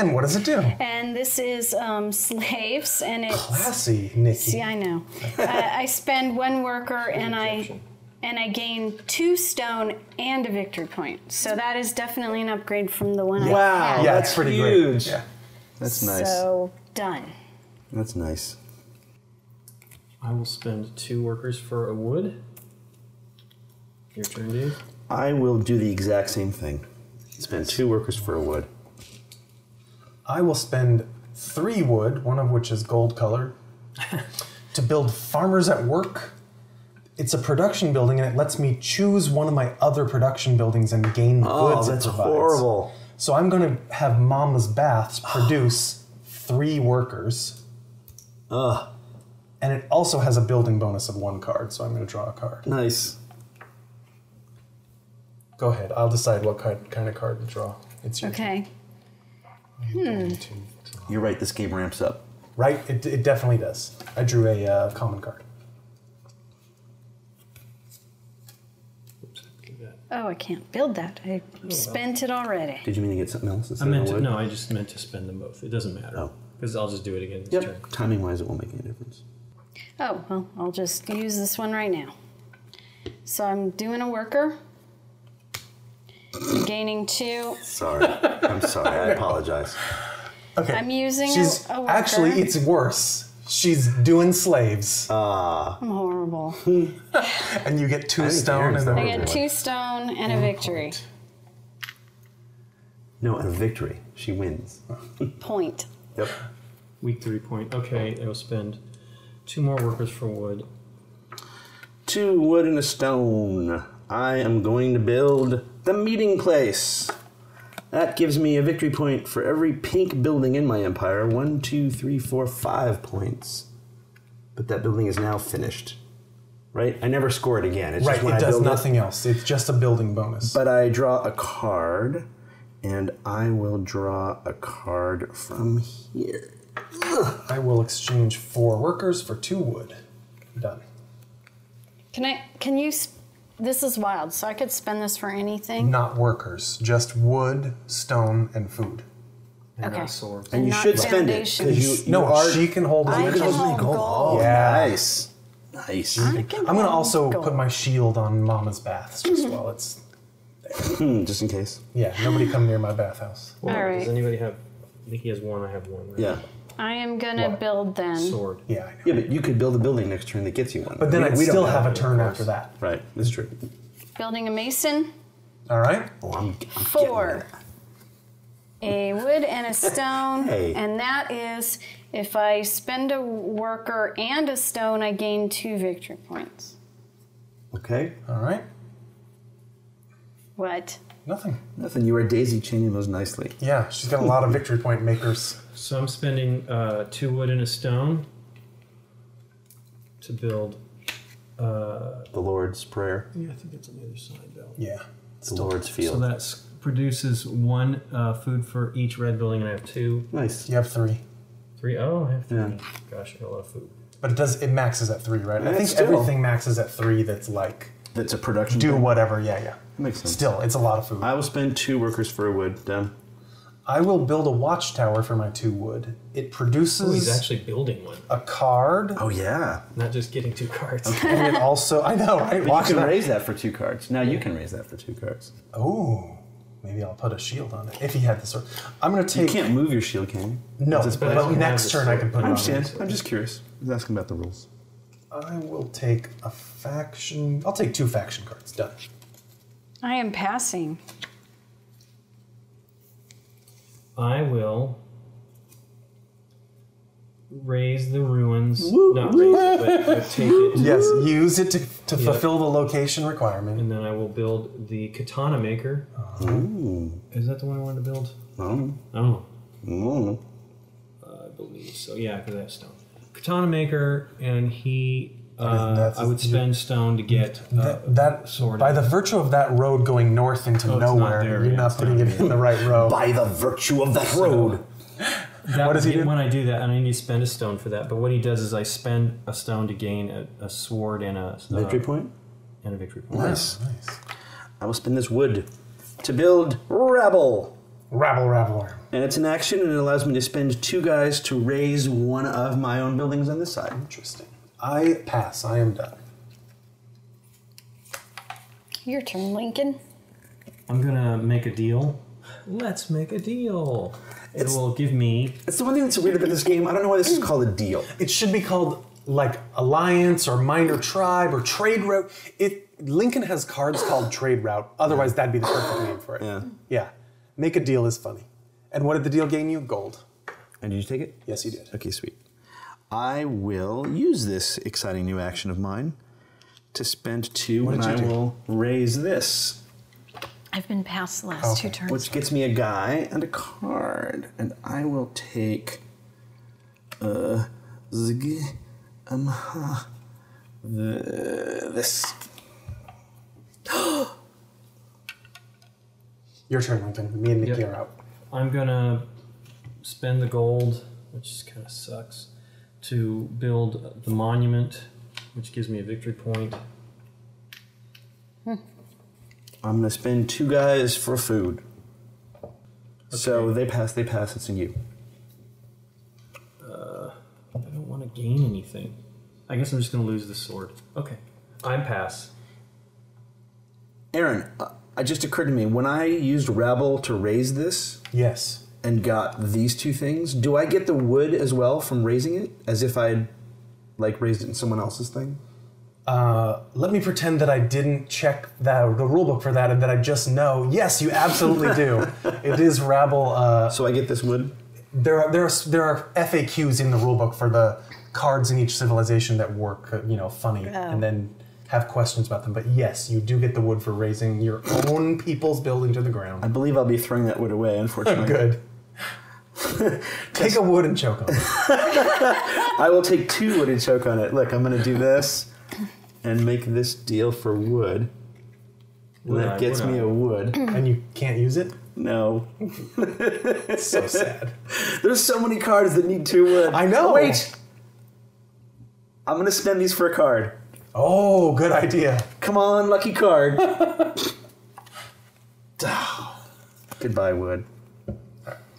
And what does it do? And this is um, slaves, and it's. Classy, Nikki. See, I know. I, I spend one worker, and I and I gain two stone and a victory point. So that is definitely an upgrade from the one I Wow. had. yeah, that's pretty huge. great. Yeah. That's nice. So done. That's nice. I will spend two workers for a wood. Your turn, Dave. I will do the exact same thing. Spend two workers for a wood. I will spend three wood, one of which is gold colored, (laughs) to build farmers at work. It's a production building, and it lets me choose one of my other production buildings and gain the Oh, goods that's it provides. horrible. So I'm going to have Mama's Baths (sighs) produce three workers, Ugh, and it also has a building bonus of one card. So I'm going to draw a card. nice. Go ahead. I'll decide what kind kind of card to draw. It's your Okay. turn to draw. You're right. This game ramps up. Right? It, it definitely does. I drew a uh, common card. Oops, do that. Oh, I can't build that. I spent it already. Did you mean to get something else? I instead meant of to, wood? no, I just meant to spend them both. It doesn't matter. Oh. Because I'll just do it again this Yep. turn. Timing wise, it won't make any difference. Oh, well, I'll just use this one right now. So I'm doing a worker. I'm gaining two. Sorry. I'm sorry. I apologize. Okay. I'm using She's a worker. actually it's worse. She's doing slaves, Ah, I'm horrible. (laughs) and you get two I stone Aaron's and the a I get two stone and a victory. no, a victory. She wins. (laughs) Point. Yep. Week three point. Okay, I will spend Two more workers for wood. Two wood and a stone. I am going to build the meeting place. That gives me a victory point for every pink building in my empire. One, two, three, four, five points. But that building is now finished. Right? I never score it again. It's Right, just when it I does build nothing else. It's just a building bonus. But I draw a card, and I will draw a card from here. I will exchange four workers for two wood. Done. Can I? Can you? S- This is wild. So I could spend this for anything. Not workers, just wood, stone, and food. And Okay. a sword. And you not should spend it because you, you no, are. she can hold. I you can hold- hold gold. Oh, Yeah. nice, nice. I I'm gonna also gold. put my shield on Mama's baths just while it's. Hmm, just in case. Yeah, nobody come near my bathhouse. Well, All right. Does anybody have? I think he has one. I have one. Right? Yeah, I am gonna What? build then. Sword. Yeah, I know. yeah, but you could build a building next turn that gets you one. But then We- I'd still have a turn after that. Right, that's true. Building a mason. All right. Oh, I'm, I'm Four. A wood and a stone. Hey. And that is if I spend a worker and a stone, I gain two victory points. Okay, All right. What? Nothing. nothing. You are daisy chaining those nicely. Yeah, she's got a lot of victory point makers. So I'm spending uh, two wood and a stone to build. Uh, The Lord's Prayer, yeah, I think it's on the other side though. Yeah. the Lord's So that produces one uh, food for each red building, and I have two, nice. You have three. three. Oh, I have three. Yeah. Gosh, I got a lot of food. But it does it maxes at three, right? I think still. everything maxes at three that's like That's a production. do thing. whatever, yeah, yeah. Makes sense. Still, it's a lot of food. I will spend two workers for a wood. Done. I will build a watchtower for my two wood. It produces he's actually building one, a card, Oh yeah. not just getting two cards. Okay. and it also I know, right? But you can raze that for two cards. Now you can raze that for two cards. Oh, maybe I'll put a shield on it if he had the sword. I'm gonna take. You can't move your shield, can you? no, It's but, next turn I can put I it on. understand. I'm just curious. I was asking about the rules. I will take a faction. I'll take two faction cards. Done. I am passing. I will raze the ruins. Woo, not raze it, but, but take it. Yes, use it to, to Yeah. fulfill the location requirement. And then I will build the katana maker. Ooh. Is that the one I wanted to build? Oh. Oh, Oh. I believe so. Yeah, because I have stone. Katana maker, and he. Mean, Uh, I would spend stone to get uh, That, that sword. by the virtue of that road going north into Oh, it's not nowhere, there, you're yeah, not it's putting not it in the right row. By the virtue of that road. That- What does he do? When I do that, and I need to spend a stone for that. But what he does is I spend a stone to gain a, a sword and a uh, Victory point. and a victory point. Nice. Nice. I will spend this wood to build rabble. Rabble, rabble. And it's an action, and it allows me to spend two guys to raze one of my own buildings on this side. Interesting. I pass. I am done. Your turn, Lincoln. I'm gonna make a deal. Let's make a deal. It will give me It's the one thing that's weird about this game. I don't know why this is called a deal. It should be called like alliance or minor tribe or trade route. It Lincoln has cards called trade route. Otherwise, that'd be the perfect name for it. Yeah. Yeah. Make a deal is funny. And what did the deal gain you? Gold. And did you take it? Yes, you did. Okay, sweet. I will use this exciting new action of mine to spend two, What and did I you do? will raze this, I've been past the last two turns. which gets me a guy and a card, and I will take uh zig um ha, the this. (gasps) Your turn, Lincoln. Me and Nikki Yep. are out. I'm gonna spend the gold, which kind of sucks, to build the monument, which gives me a victory point. I'm gonna spend two guys for food. So they pass. They pass. It's in you. I don't want to gain anything. I guess I'm just gonna lose the sword. Okay, I'm pass. Aaron, uh, it just occurred to me when I used Rabble to raze this Yes. And got these two things, do I get the wood as well from razing it as if I'd like razed it in someone else's thing? Uh, let me pretend that I didn't check the, the rule book for that and that I just know. Yes, you absolutely do. (laughs) it is Rabble. Uh, So I get this wood? there, are, there, are, there are FAQs in the rule book for the cards in each civilization that work, uh, you know, funny, Oh. and then have questions about them. But yes, you do get the wood for razing your own people's building to the ground. I believe I'll be throwing that wood away, unfortunately. (laughs) Good. (laughs) Take a wood and choke on it. (laughs) I will take two wood and choke on it. Look, I'm going to do this and make this deal for wood. And Wood that eye, gets wood me eye. a wood. (clears throat) and you can't use it. No. It's so sad. (laughs) There's so many cards that need two wood. I know. Oh, wait. I'm going to spend these for a card. Oh, good idea. Come on, lucky card. Goodbye, wood.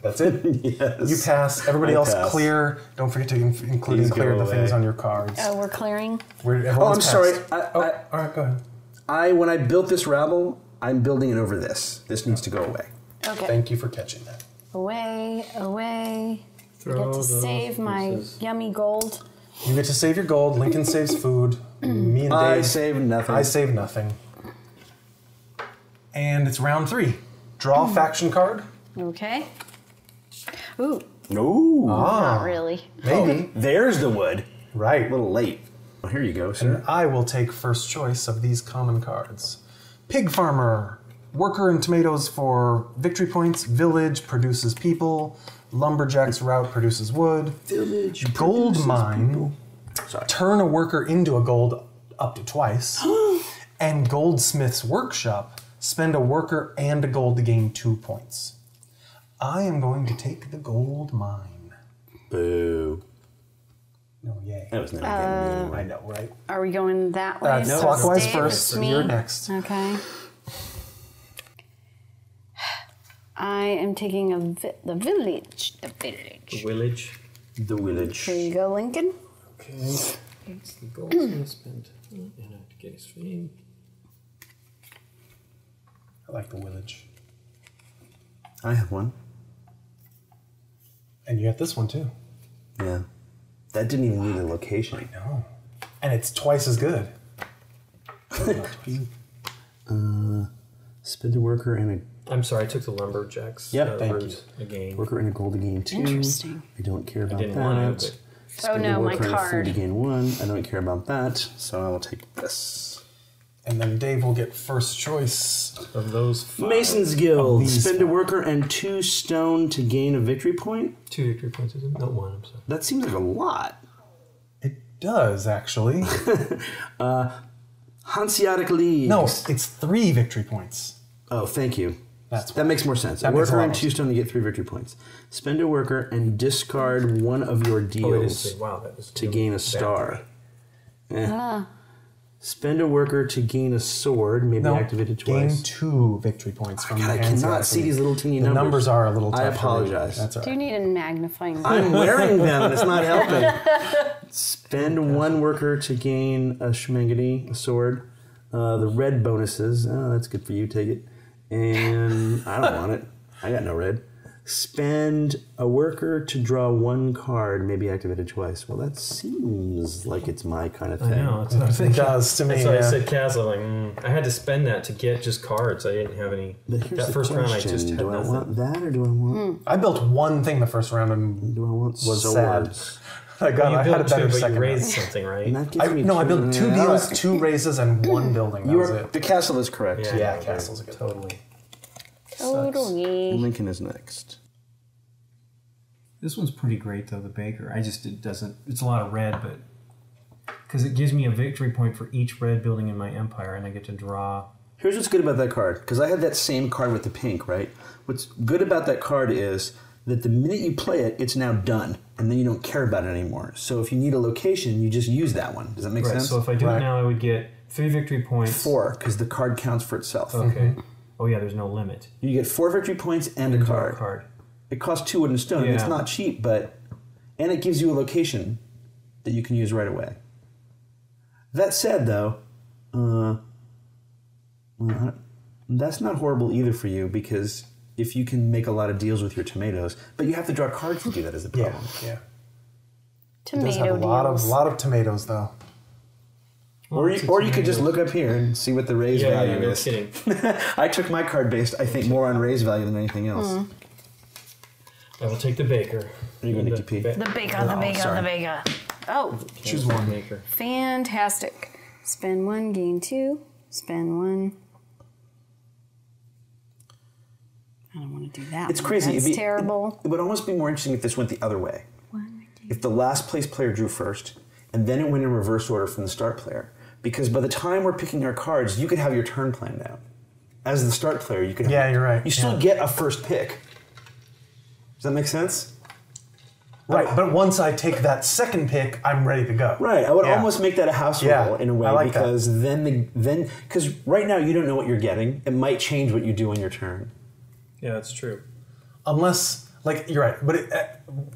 That's it. (laughs) Yes. You pass. Everybody I else pass. clear. Don't forget to inf- include Please and clear go the things on your cards. Oh, we're clearing. Where Oh, I'm everyone's sorry. I, Oh, I, all right, go ahead. I when I built this rabble, I'm building it over this. This needs to go away. Okay. Thank you for catching that. away, away. I Throw get to those save my pieces. yummy gold. You get to save your gold. Lincoln saves food. (clears throat) Me and Dave. I save nothing. I save nothing. And it's round three. Draw a hmm. faction card. Okay. Ooh, no. not ah. really. Maybe. Oh. There's the wood. Right. A little late. Well, here you go, sir. And I will take first choice of these common cards. Pig farmer. Worker and tomatoes for victory points. Village produces people. Lumberjack's route produces wood. Village. Gold produces mine. people. Sorry. Turn a worker into a gold up to twice. (gasps) and goldsmith's workshop. Spend a worker and a gold to gain two points. I am going to take the gold mine. Boo. No, yay. That was never getting me I know, right? Are we going that way? Uh, So clockwise Dave, first. me? You're next. Okay. I am taking a vi- the village. The village. The village. The village. Here you go, Lincoln. Okay. It's the gold I spent in a case fee. I like the village. I have one. And you got this one too. Yeah. That didn't even need a location. I know. And it's twice as good. (laughs) Uh, spend a worker and I'm sorry, I took the lumberjacks. Yep, uh, thank route again. a worker and a gold to too. Interesting. I don't care about didn't that. want to, but- Oh Spend a no, my worker and a food card. to gain one. I don't care about that, so I will take this. And then Dave will get first choice. Of those five, Mason's Guild. these Spend a worker and two stone to gain a victory point. two victory points, is it? No, one, I'm sorry. That seems like a lot. It does actually. (laughs) Hanseatic League. no, it's three victory points. Oh, thank you. That's that makes more sense. That a makes a worker and two stone to get three victory points. Spend a worker and discard one of your Oh, I didn't deals say, wow, to gain a bad. star. Eh. Ah, Spend a worker to gain a sword, maybe No, activated gain twice. two victory points from God, the I cannot see these little teeny The numbers. numbers are a little tough. I apologize. That's all do right. you need a magnifying glass? I'm wearing them and it's not (laughs) helping. Spend one worker to gain a Shmangadi, a sword. Uh, the red bonuses. Oh, that's good for you. Take it. And I don't want it. I got no red. Spend a worker to draw one card, maybe activated twice. Well, that seems like it's my kind of I thing. know. That's what I was (laughs) It does to me. That's why I yeah. said Castle. Like, mm, I had to spend that to get just cards. I didn't have any. But here's that the first question: round, I just had Do I nothing. want that, or do I want? I built one thing the first round and Do I want Was swords? I got you I had a better two, but second you round. raised something, right? And that gives I, me no, I built two Yeah. deals, two raises, and (clears throat) one building. That You was are, it. the castle is correct. Yeah, no, castle's a good totally. Totally. Lincoln is next. This one's pretty great though. The baker. I just it doesn't. It's a lot of red, but because it gives me a victory point for each red building in my empire, and I get to draw. Here's what's good about that card, because I had that same card with the pink, right? What's good about that card is that the minute you play it, it's now done, and then you don't care about it anymore. So if you need a location, you just use that one. Does that make Right. sense? So if I do Right. it now, I would get three victory points. Four, because the card counts for itself. Okay. (laughs) Oh yeah, there's no limit. You get four victory points and a Draw card. card. It costs two wood and stone. and It's not cheap, but and it gives you a location that you can use right away. That said, though, uh, well, that's not horrible either for you because if you can make a lot of deals with your tomatoes, but you have to draw cards to do that is the Yeah, problem. yeah. It does Tomato have a lot deals. of lot of tomatoes though. Or you, or you could just look up here and see what the raze Yeah, value yeah, no is. kidding. (laughs) I took my card based, I think, more on raze value than anything else. I will take the baker. Are you going to the pee? The baker, the Oh, baker, sorry. the baker. Oh, Choose one. Maker. fantastic. Spend one, gain two. Spend one. I don't want to do that. It's one. crazy. That's It'd be- terrible. It would almost be more interesting if this went the other way. One, two, If the last place player drew first, and then it went in reverse order from the start player. Because by the time we're picking our cards, you could have your turn planned out. As the start player, you could. Have, Yeah, you're right. You still Yeah. get a first pick. Does that make sense? Right, but once I take that second pick, I'm ready to go. Right. I would Yeah. almost make that a house Yeah, rule in a way I like that. because then the then because right now you don't know what you're getting. It might change what you do on your turn. Yeah, that's true. Unless, like, you're right, but it, uh,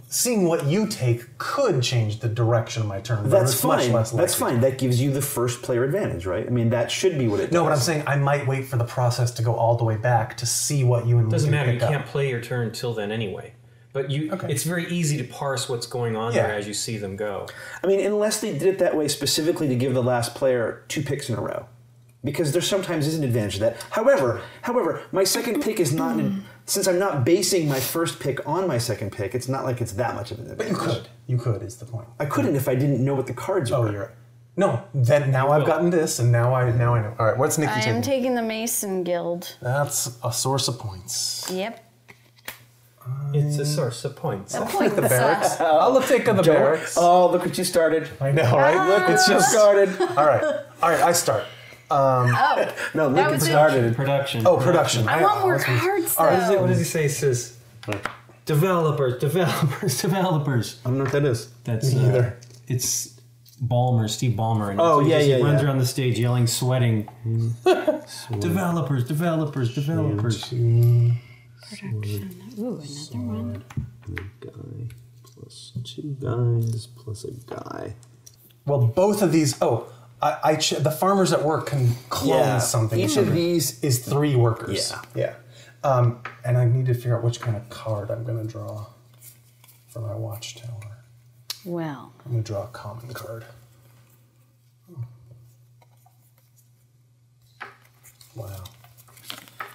seeing what you take could change the direction of my turn. That's it's much fine. less That's fine. That gives you the first player advantage, right? I mean, that should be what it. No, but I'm saying I might wait for the process to go all the way back to see what you and Doesn't Lucy matter. You up. can't play your turn till then anyway. But you, Okay. it's very easy to parse what's going on Yeah. there as you see them go. I mean, unless they did it that way specifically to give the last player two picks in a row, because there sometimes is an advantage to that. However, however, my second pick is not an, since I'm not basing my first pick on my second pick. It's not like it's that much of an But you could. You could is the point. I couldn't if I didn't know what the cards Oh, were. you're right. No, then now I've gotten this, and now I now I know. All right, what's Nikki I taking? am taking the Mason Guild. That's a source of points. Yep. It's a source of points. A point. The barracks. I'll take the barracks. Oh, look what you started. I know, right? Look, it's just started. (laughs) all right. All right, I start. Oh, No, look That it was it? started. Production. Oh, production. I want more cards though. All right, What does he say? He says, developers, developers, (laughs) developers. I don't know what that is. That's Me uh, either. It's Ballmer, Steve Ballmer. And Oh, so he yeah, just- yeah, He runs yeah. around the stage yelling, sweating. (laughs) developers, developers, developers. Production. Ooh, another one. A guy plus two guys plus a guy. Well, both of these. Oh, I, I ch- the farmers at work can clone Yeah, something. each so of these- is three workers. Yeah. yeah. Um, and I need to figure out which kind of card I'm going to draw for my watchtower. Well, I'm going to draw a common card. Wow.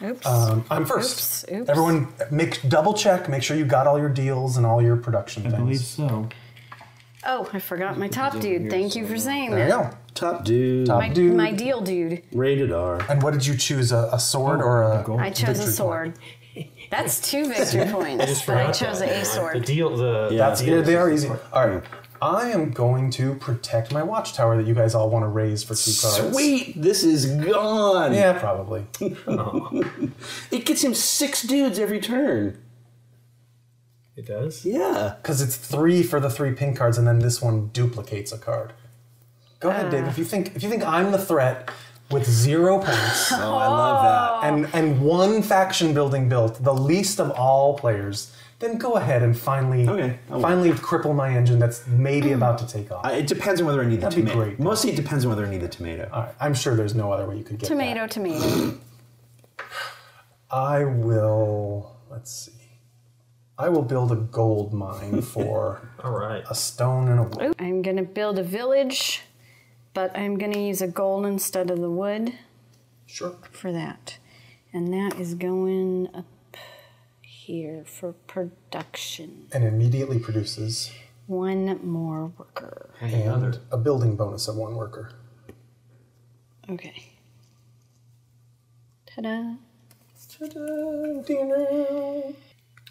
Oops. Um, I'm first. Oops, oops. Everyone, make double check. Make sure you got all your deals and all your production I things. believe so. oh, I forgot my top dude. Thank you for saying There you that. go. Top dude. Top My, dude. my deal dude. Rated R. And what did you choose? A, a sword or a? gold. I chose a victory sword. That's two victory (laughs) points, but I chose that. a The sword. deal, the Yeah. That's deal yeah, they are easy. All right. I am going to protect my watchtower that you guys all want to raze for two cards. Sweet, this is gone. Yeah, probably. (laughs) It gets him six dudes every turn. It does. Yeah. Because it's three for the three pink cards, and then this one duplicates a card. Go ahead, Dave. If you think if you think I'm the threat with zero points (laughs) Oh, I love that. and and one faction building built, the least of all players, then go ahead and finally Okay, I will. finally cripple my engine that's maybe hmm. about to take off. I, it depends on whether I need the That'd be tomato. great. Mostly it depends on whether I need the tomato. all right, I'm sure there's no other way you could get Tomato, that. tomato. (sighs) I will. Let's see. I will build a gold mine (laughs) for All right. a stone and a wood. I'm gonna build a village, but I'm gonna use a gold instead of the wood Sure. for that. And that is going up here for production. And immediately produces One more worker. And and another. a building bonus of one worker. Okay. Ta-da. Ta-da, dinner.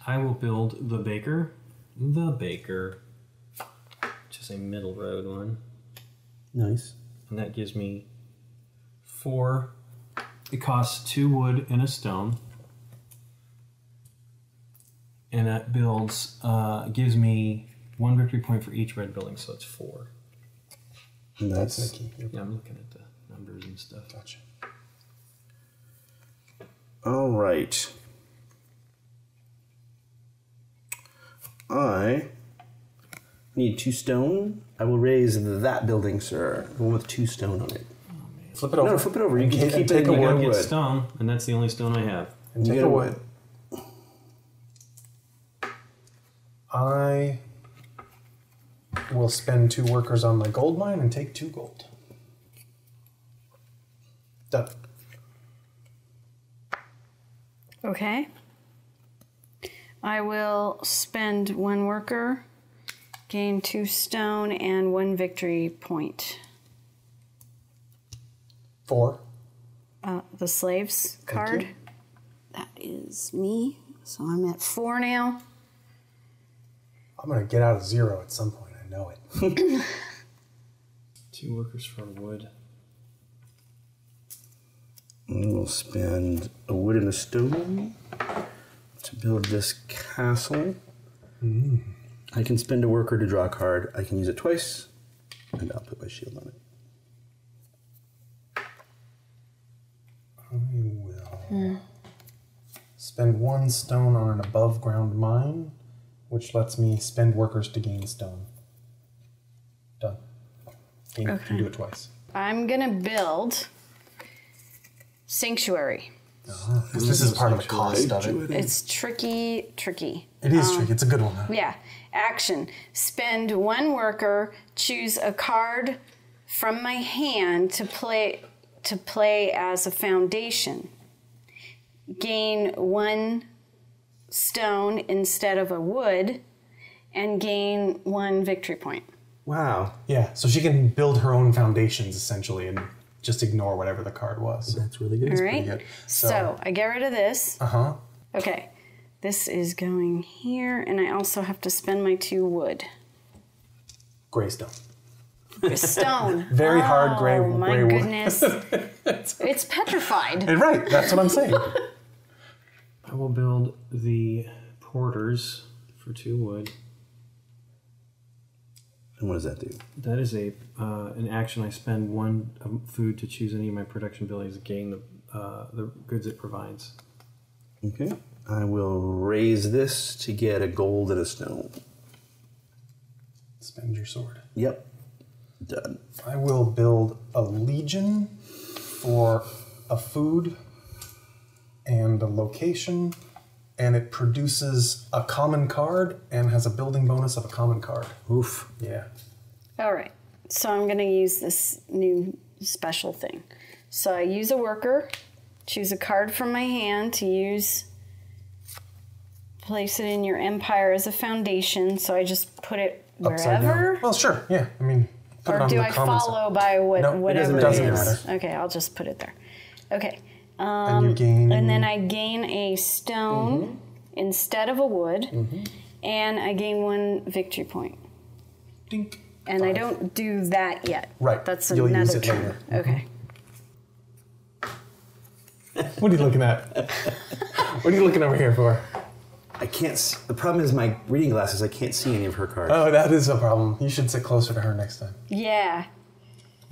I will build the baker. The baker. Which is a middle road one. Nice. And that gives me four. It costs two wood and a stone. And that builds, uh, gives me one victory point for each red building, so it's four. That's Nice. Nikki. You're- Yeah, I'm looking at the numbers and stuff. Gotcha. All right. I need two stone. I will raze that building, sir. The one with two stone on it. Flip it No, over. no, flip it over. You And can get- keep and take taking a it I wood. get stone, and that's the only stone I have. And You take a a wood. I will spend two workers on my gold mine and take two gold. Done. Okay. I will spend one worker Gain two stone and one victory point. Four. Uh, the slaves card. you. That is me. So I'm at four now. I'm gonna get out of zero at some point. I know it. Two workers for wood. We'll spend a wood and a stone to build this castle. Mm-hmm. I can spend a worker to draw a card. I can use it twice, and I'll put my shield on it. I will spend one stone on an above ground mine, which lets me spend workers to gain stone. Done. Gain, Can do it twice. I'm gonna build sanctuary. 'Cause this is part of the cost of it. It's tricky, tricky. It is um, tricky. It's a good one. Huh? Yeah. Action. Spend one worker. Choose a card from my hand to play to play as a foundation. Gain one stone instead of a wood, and gain one victory point. Wow, Yeah. So she can build her own foundations essentially, and just ignore whatever the card was. that's really good. All right. good. So, So- I get rid of this. Uh huh. Okay. This is going here, and I also have to spend my two wood. Greystone. Stone. (laughs) Very hard gray- Oh my gray wood. goodness. (laughs) it's petrified. And right. That's what I'm saying. (laughs) I will build the porters for two wood. And what does that do? That is a uh, an action. I spend one um, food to choose any of my production abilities to gain the uh, the goods it provides. Okay. I will raze this to get a gold and a stone. spend your sword. Yep. Done. I will build a legion for a food and a location, and it produces a common card and has a building bonus of a common card. Oof. Yeah. All right. So I'm going to use this new special thing. So I use a worker, choose a card from my hand to use, place it in your empire as a foundation. So I just put it wherever. Well, sure. Yeah. I mean, put it Or on do the I common side. follow by what, No, it whatever doesn't it matter. is? Doesn't Okay, I'll just put it there. Okay. And you gain. And then I gain a stone Mm-hmm. instead of a wood, and I gain one victory point. Dink. And I don't do that yet. Right. That's You'll another use it turn. later. Okay. (laughs) What are you looking at? (laughs) what are you looking over here for? I can't. S- the problem is my reading glasses. I can't see any of her cards. Oh, that is a problem. You should sit closer to her next time. Yeah.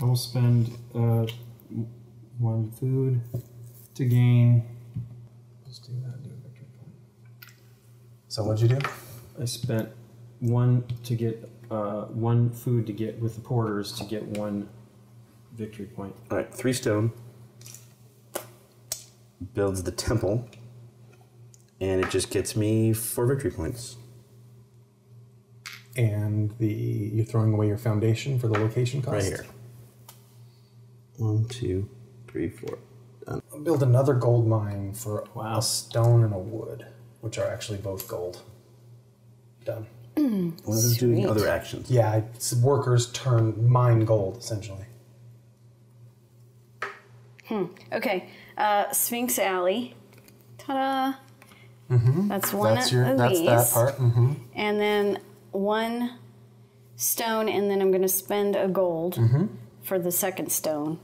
I will spend uh, one food to gain. Let's do that. Do a victory point. So what'd you do? I spent one to get uh, one food to get with the porters to get one victory point. All right, three stone. Builds the temple, and it just gets me four victory points. And the you're throwing away your foundation for the location cost. Right here. One, two, three, four. Done. I'll build another gold mine for Wow. a stone and a wood, which are actually both gold. Done. (clears throat) What is doing other actions? Yeah, it's workers turn mine gold essentially. Okay. Uh, Sphinx Alley. Ta da! That's one That's your. of That's these. that part. hmm And then one stone, and then I'm going to spend a gold Mm-hmm. for the second stone.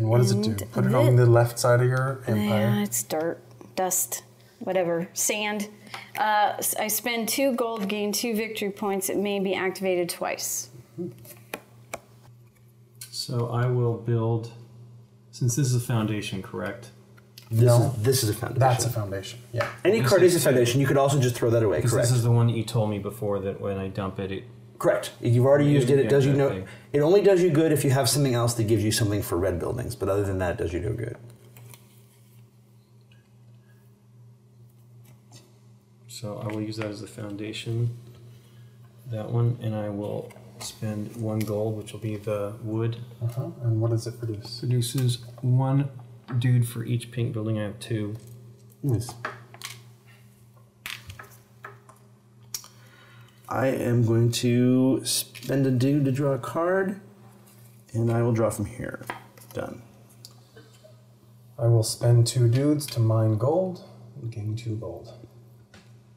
And what does it do? Put it thi- on the left side of your empire. Yeah, empire. it's dirt, dust, whatever, sand. Uh, s- I spend two gold, gain two victory points. It may be activated twice. So I will build. Since this is a foundation, correct? This, No. is, this is a foundation. That's a foundation. Yeah. Any card is a foundation. You could also just throw that away. Because Correct. this is the one that you told me before that when I dump it, it Correct. You've already Yeah, used it. It does you no. It only does you good if you have something else that gives you something for red buildings. But other than that, it does you no good. So I will use that as the foundation. That one, and I will spend one gold, which will be the wood. Uh-huh. And what does it produce? Produces one dude for each pink building. I have two. Nice. I am going to spend a dude to draw a card, and I will draw from here. Done. I will spend two dudes to mine gold and gain two gold.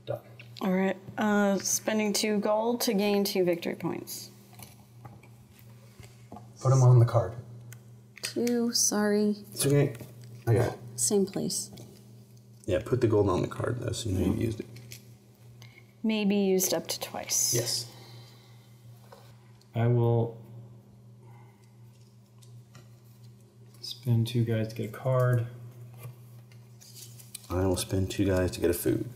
Done. All right. Uh, spending two gold to gain two victory points. Put them on the card. Two. Sorry. It's okay. I got it. Same place. Yeah, put the gold on the card though, so you know you've used it. May be used up to twice. Yes. I will spend two guys to get a card. I will spend two guys to get a food.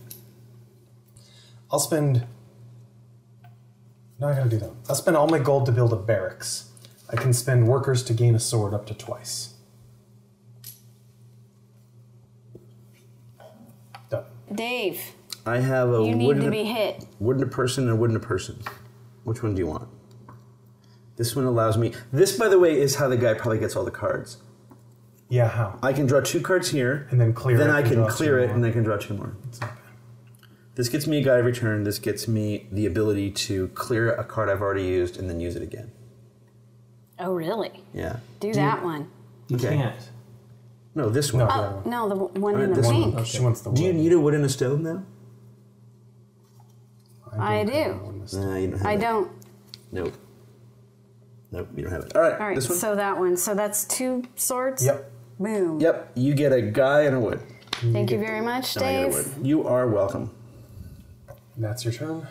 I'll spend. No, I gotta do that. I'll spend all my gold to build a barracks. I can spend workers to gain a sword up to twice. Done. Dave, I have a you need wooden to be hit. wooden a person and a wooden a person. Which one do you want? This one allows me. This, by the way, is how the guy probably gets all the cards. Yeah, how? I can draw two cards here, And then clear Then it I can clear it, more. and I can draw two more. It's not bad. This gets me a guy every turn. This gets me the ability to clear a card I've already used and then use it again. Oh, really? Yeah. Do that one. You Okay. can't. No, this one. No. Oh, no, the one Alright, in the this one. pink. She wants the Do you need a wood and a stone now? I don't do. have one this time. Nah, you don't have I it. don't. Nope. Nope, you don't have it. All right. All right, this one. so that one. So that's two swords? Yep. Boom. Yep, you get a guy and a wood. Thank you very much, And I get a Dave. wood. You are welcome. That's your turn.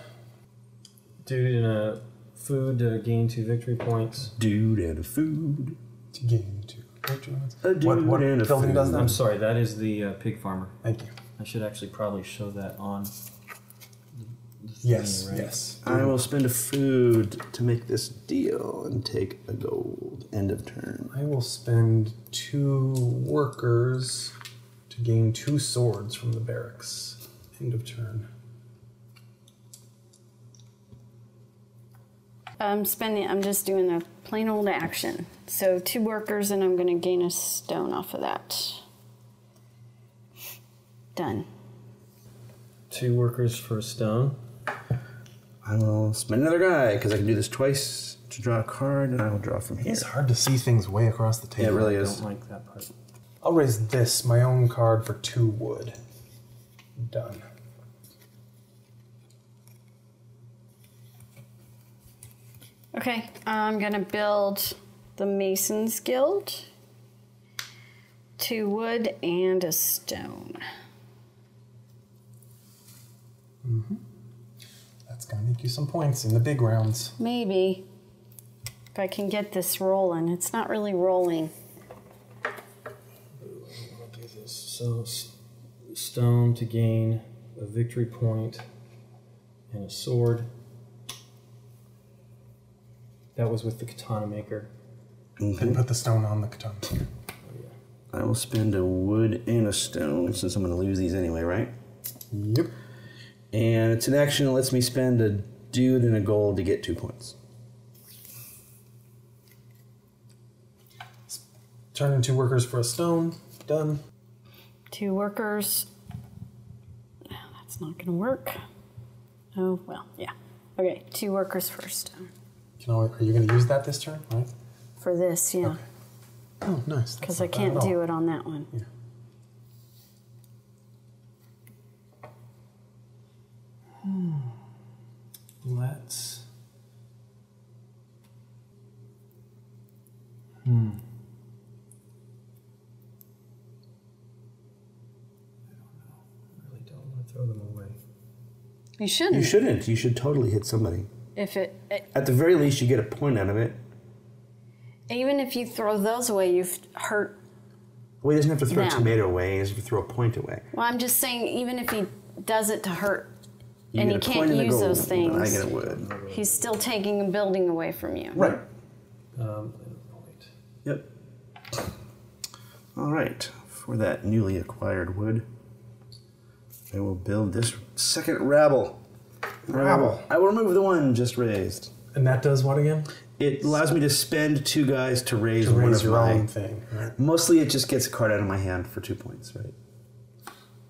Dude in a food to gain two victory points. Dude and a food. To gain two victory points. A dude What, what and a building does food. that? I'm sorry, that is the uh, pig farmer. Thank you. I should actually probably show that on. The- the thing, Yes, right? yes. I will spend a food to make this deal and take a gold. End of turn. I will spend two workers to gain two swords from the barracks. End of turn. I'm spending, I'm just doing a plain old action. So two workers, and I'm going to gain a stone off of that. Done. Two workers for a stone. I will spend another guy because I can do this twice to draw a card, and I will draw from here. It's hard to see things way across the Yeah, table. it really is. I don't like that part. I'll raze this, my own card, for two wood. Done. Okay, I'm going to build the Masons Guild. Two wood and a stone. That's gonna make you some points in the big rounds. Maybe. If I can get this rolling. It's not really rolling. I'll do this. So, stone to gain a victory point and a sword. That was with the katana maker. And mm-hmm. put the stone on the katana. Oh, I will spend a wood and a stone since I'm going to lose these anyway, right? Yep. And it's an action that lets me spend a dude and a gold to get two points. Turn in two workers for a stone. Done. Two workers. No, That's not going to work. Oh, well, yeah. Okay, two workers for a stone. Can I, are you gonna use that this turn? Right. For this, yeah. Oh, nice. Because I can't do it on that one. Yeah. Let's. Hmm. I don't know. I really don't Hmm. want to throw them away. You shouldn't. You shouldn't. You should totally hit somebody. If it, it, At the very least, you get a point out of it. even if you throw those away, you've hurt. Well, he doesn't have to throw a tomato away. He has to throw a point away. Well, I'm just saying, even if he does it to hurt, You and he can't point and a use those things, I get a wood. he's still taking a building away from you. Right. Um, point. Yep. All right. For that newly acquired wood, I will build this second rabble. Rabble. I will remove the one just razed. And that does what again? It allows me to spend two guys to raze To one of your my. own thing. Right. Mostly, it just gets a card out of my hand for two points, right?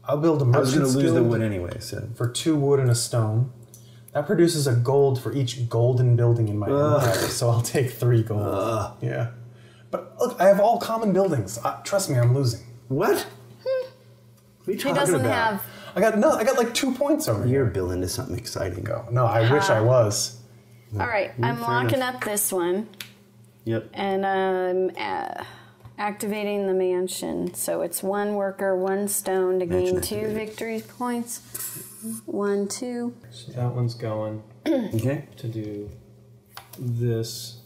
I'll build a I was going merchant's to lose the guild wood anyway, so for two wood and a stone. That produces a gold for each golden building in my empire, so I'll take three gold. Yeah. But look, I have all common buildings. Uh, trust me, I'm losing. What? What are you He doesn't about? have. I got no. I got like two points over here. You're building to something exciting. Go. No, I wish I was. All right, I'm locking enough. up this one Yep. and I'm uh, activating the mansion. So it's one worker, one stone to gain two victory points. One, two. So that one's going (clears throat) Okay. to do this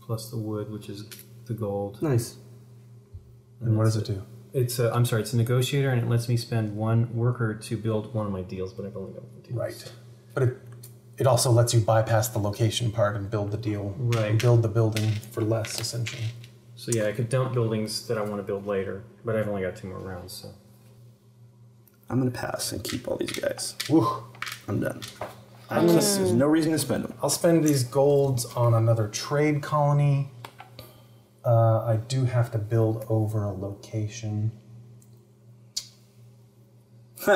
plus the wood, which is the gold. Nice. And what does it do? It's a, I'm sorry, it's a negotiator, and it lets me spend one worker to build one of my deals, but I've only got one deal. Right. But it it also lets you bypass the location part and build the deal. Right. And build the building for less, essentially. So yeah, I could dump buildings that I want to build later, but I've only got two more rounds, so. I'm gonna pass and keep all these guys. Woo. I'm done. I'm gonna, there's no reason to spend them. I'll spend these golds on another trade colony. Uh, I do have to build over a location. (laughs)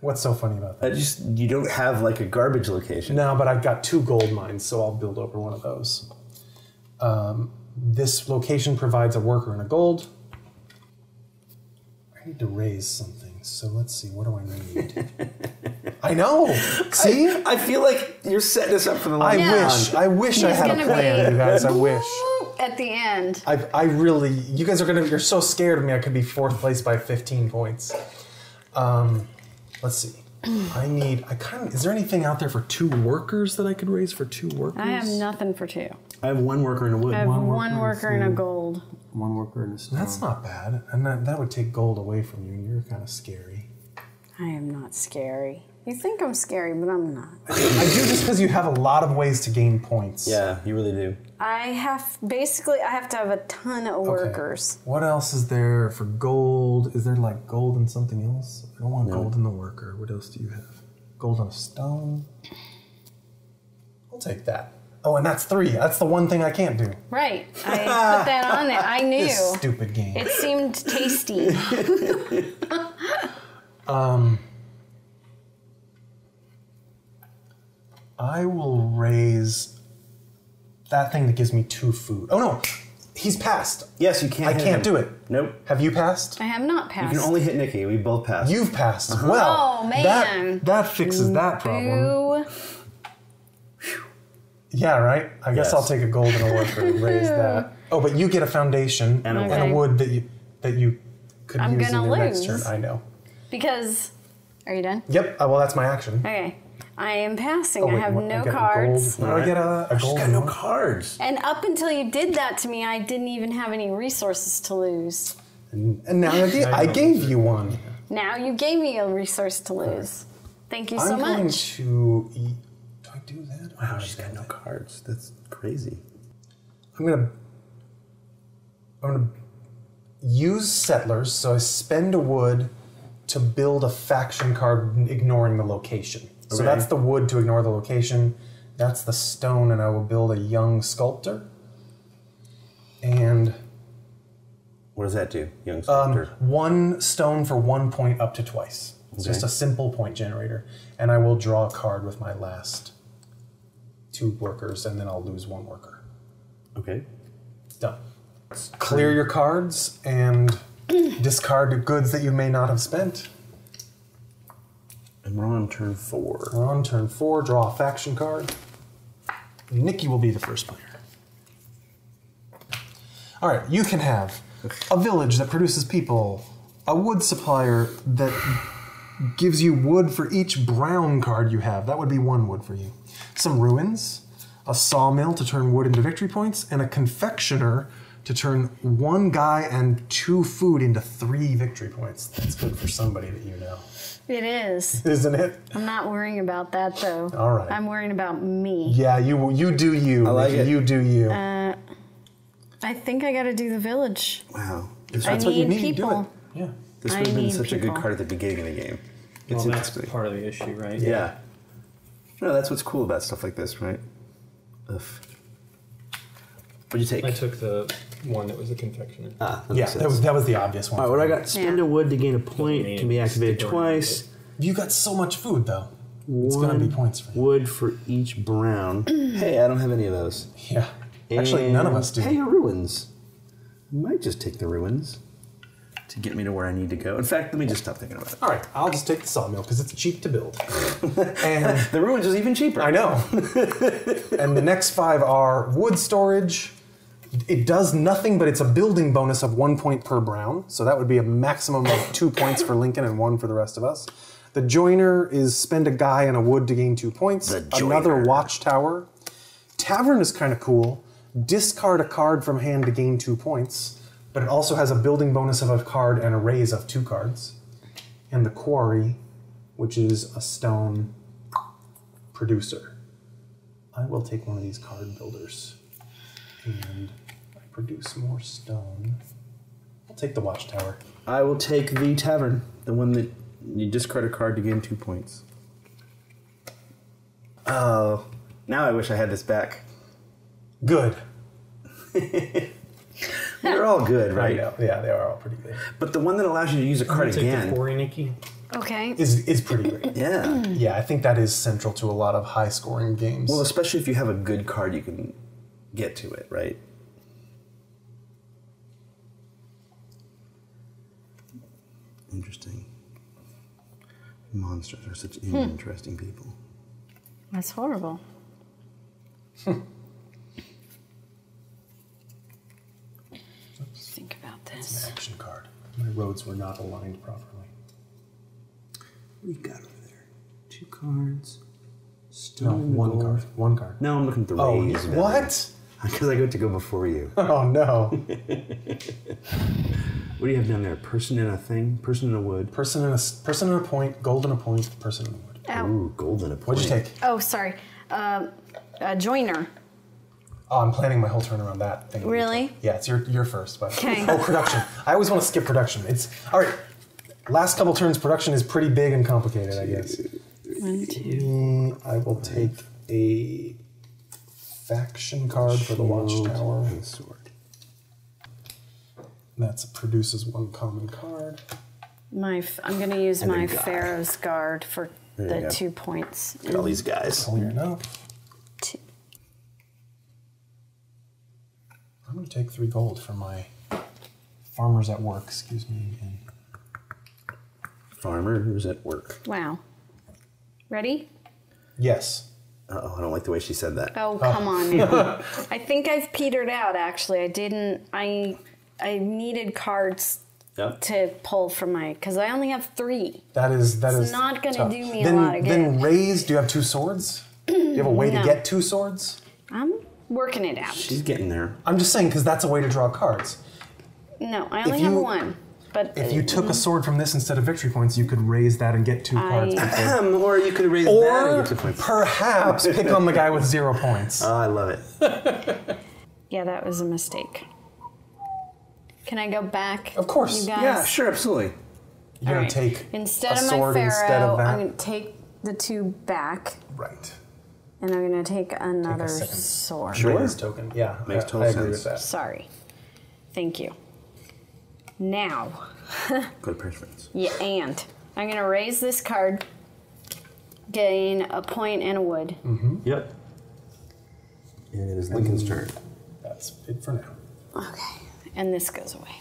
What's so funny about that? I just you don't have like a garbage location. No, but I've got two gold mines, so I'll build over one of those. Um, this location provides a worker and a gold. I need to raze something, so let's see. What do I need? (laughs) I know. See, I feel like you're setting us up for the I long Yeah. wish. I wish I had a plan, you guys. I wish. (laughs) At the end. I, I really, you guys are gonna, you're so scared of me. I could be fourth place by 15 points. Um, let's see. I need. I kind of. Is there anything out there for two workers that I could raze for two workers? I have nothing for two. I have one worker in a wood. I have One one, worker worker and and a gold. One worker in a stone. That's not bad, and that, that would take gold away from you, and you're kind of scary. I am not scary. You think I'm scary, but I'm not. I do just because you have a lot of ways to gain points. Yeah, you really do. I have basically I have to have a ton of Okay. workers. What else is there for gold? Is there like gold and something else? I don't want gold in the worker. What else do you have? Gold on a stone. I'll take that. Oh, and that's three. That's the one thing I can't do. Right. I (laughs) put that on there. I knew. This stupid game. It seemed tasty. (laughs) um, I will raze that thing that gives me two food. Oh no, he's passed. Yes, you can't. I hit can't him. do it. Nope. Have you passed? I have not passed. You can only hit Nikki. We both passed. You've passed. Well, Oh, man. that that fixes that problem. Boo. Yeah, right. I guess Yes. I'll take a gold and a worker and raze (laughs) that. Oh, but you get a foundation And a and wood. a wood that you that you could I'm use in gonna next turn. I know. Because are you done? Yep. Uh, well, that's my action. Okay. I am passing. Oh, I wait, have what- no get a cards. Gold. What do I get a, a gold? got no cards. And up until you did that to me, I didn't even have any resources to lose. And, and now I, gave, I gave you one. Now you gave me a resource to lose. Thank you so I'm going much. to eat. Do I do that? Or Wow, she's got no cards. That's crazy. I'm gonna I'm gonna use settlers, so I spend a wood to build a faction card ignoring the location. So that's the wood to ignore the location. That's the stone, and I will build a young sculptor. And What does that do, young um, sculptor? one stone for one point up to twice. It's just a simple point generator. And I will draw a card with my last two workers, and then I'll lose one worker. okay. Done. Clear your cards and discard the goods that you may not have spent. And we're on turn four. We're on turn four. Draw a faction card. Nikki will be the first player. All right, you can have a village that produces people, a wood supplier that gives you wood for each brown card you have. That would be one wood for you. Some ruins, a sawmill to turn wood into victory points, and a confectioner to turn one guy and two food into three victory points. That's good for somebody that you know, It is. (laughs) isn't it? I'm not worrying about that though. All right. I'm worrying about me. Yeah, you you do you. I like Nikki, it. You do you. Uh, I think I got to do the village. Wow. This, I That's what you need need. Do it. people. Yeah. this I would have been need such a good people. card at the beginning of the game. It's well, that's interesting. part of the issue, right? Yeah. No, that's what's cool about stuff like this, right? Ugh. What'd you take? I took the one that was a confectioner. ah, that Yeah, makes that was that was the obvious one. All right, what I got? Spend Yeah. a wood to gain a point. Can be activated twice. You got so much food though. It's gonna be points for you. Wood for each brown. (clears throat) hey, I don't have any of those. Yeah. Actually, none of us do. Hey, ruins. I might just take the ruins to get me to where I need to go. In fact, let me just stop thinking about it. All right, I'll just take the sawmill because it's cheap to build. (laughs) and The ruins is even cheaper. I know. (laughs) and the next five are wood storage. It does nothing, but it's a building bonus of one point per brown. So that would be a maximum of two points for Lincoln and one for the rest of us. The joiner is spend a guy and a wood to gain two points. The Another watchtower. Tavern is kind of cool. Discard a card from hand to gain two points, but it also has a building bonus of a card and a raze of two cards. And the quarry, which is a stone producer. I will take one of these card builders and I produce more stone. I'll take the watchtower. I will take the tavern, the one that you discard a card to gain two points. Oh, now I wish I had this back. Good. (laughs) They're all good, I (laughs) right? know. Yeah, they are all pretty good. But the one that allows you to use a card Take the again. quarry, Nikki. Okay. Is is pretty great. (clears throat) Yeah. Yeah, I think that is central to a lot of high scoring games. Well, especially if you have a good card, you can get to it, right? Interesting. Monsters are such hmm. interesting people. That's horrible. (laughs) Think about an action card. My roads were not aligned properly. What do you got over there? Two cards. No, Stone one gold. card. One card. No, I'm looking at the Oh, raze. what? (laughs) Because I got to go before you. (laughs) Oh no. What do you have down there? Person in a thing? Person in a wood? person in a s- person in a point, gold in a point, person in a wood. Ow. Ooh, gold in a point. What'd you take? Oh, sorry. Um, a joiner. Oh, I'm planning my whole turn around that thing. Really? Yeah, it's your your first, but Okay. (laughs) oh, production. I always want to skip production. It's all right. Last couple turns, production is pretty big and complicated, I guess. One, two. I will take a faction card for the watchtower. And sword. That produces one common card. My, f- I'm going to use And my. Pharaoh's guard for the go. two points. Look at all these guys. Clear enough. I'm going to take three gold for my farmers at work. Excuse me again. Farmer who's at work. Wow. Ready? Yes. Uh-oh, I don't like the way she said that. Oh, oh. come on. now. (laughs) I think I've petered out. Actually, I didn't. I I needed cards Yep. to pull from my because I only have three. That is that It's is not gonna do me a lot of good. Then good. raze. Do you have two swords? Do you have a way No. to get two swords? I'm working it out. She's getting there. I'm just saying because that's a way to draw cards. No, I only If have you- one. But If you uh, took a mm-hmm. sword from this instead of victory points, you could raze that and get two cards. I- before- Ahem, or you could raze that and Or get two points. perhaps pick on the guy with zero points. (laughs) Oh, I love it. (laughs) yeah, that was a mistake. Can I go back? Of course. You guys? Yeah, sure, absolutely. You're All gonna right. take instead a of my sword pharaoh, instead of that. I'm going to take the two back, right. And I'm going to take another second. sword. Sure. Raze token. Yeah, Makes I- total I agree sense. with that. Sorry. Thank you. Now, Go to preference. yeah, and I'm going to raze this card, gain a point and a wood. Mm-hmm. Yep. And it is Lincoln's turn. That's it for now. Okay, and this goes away.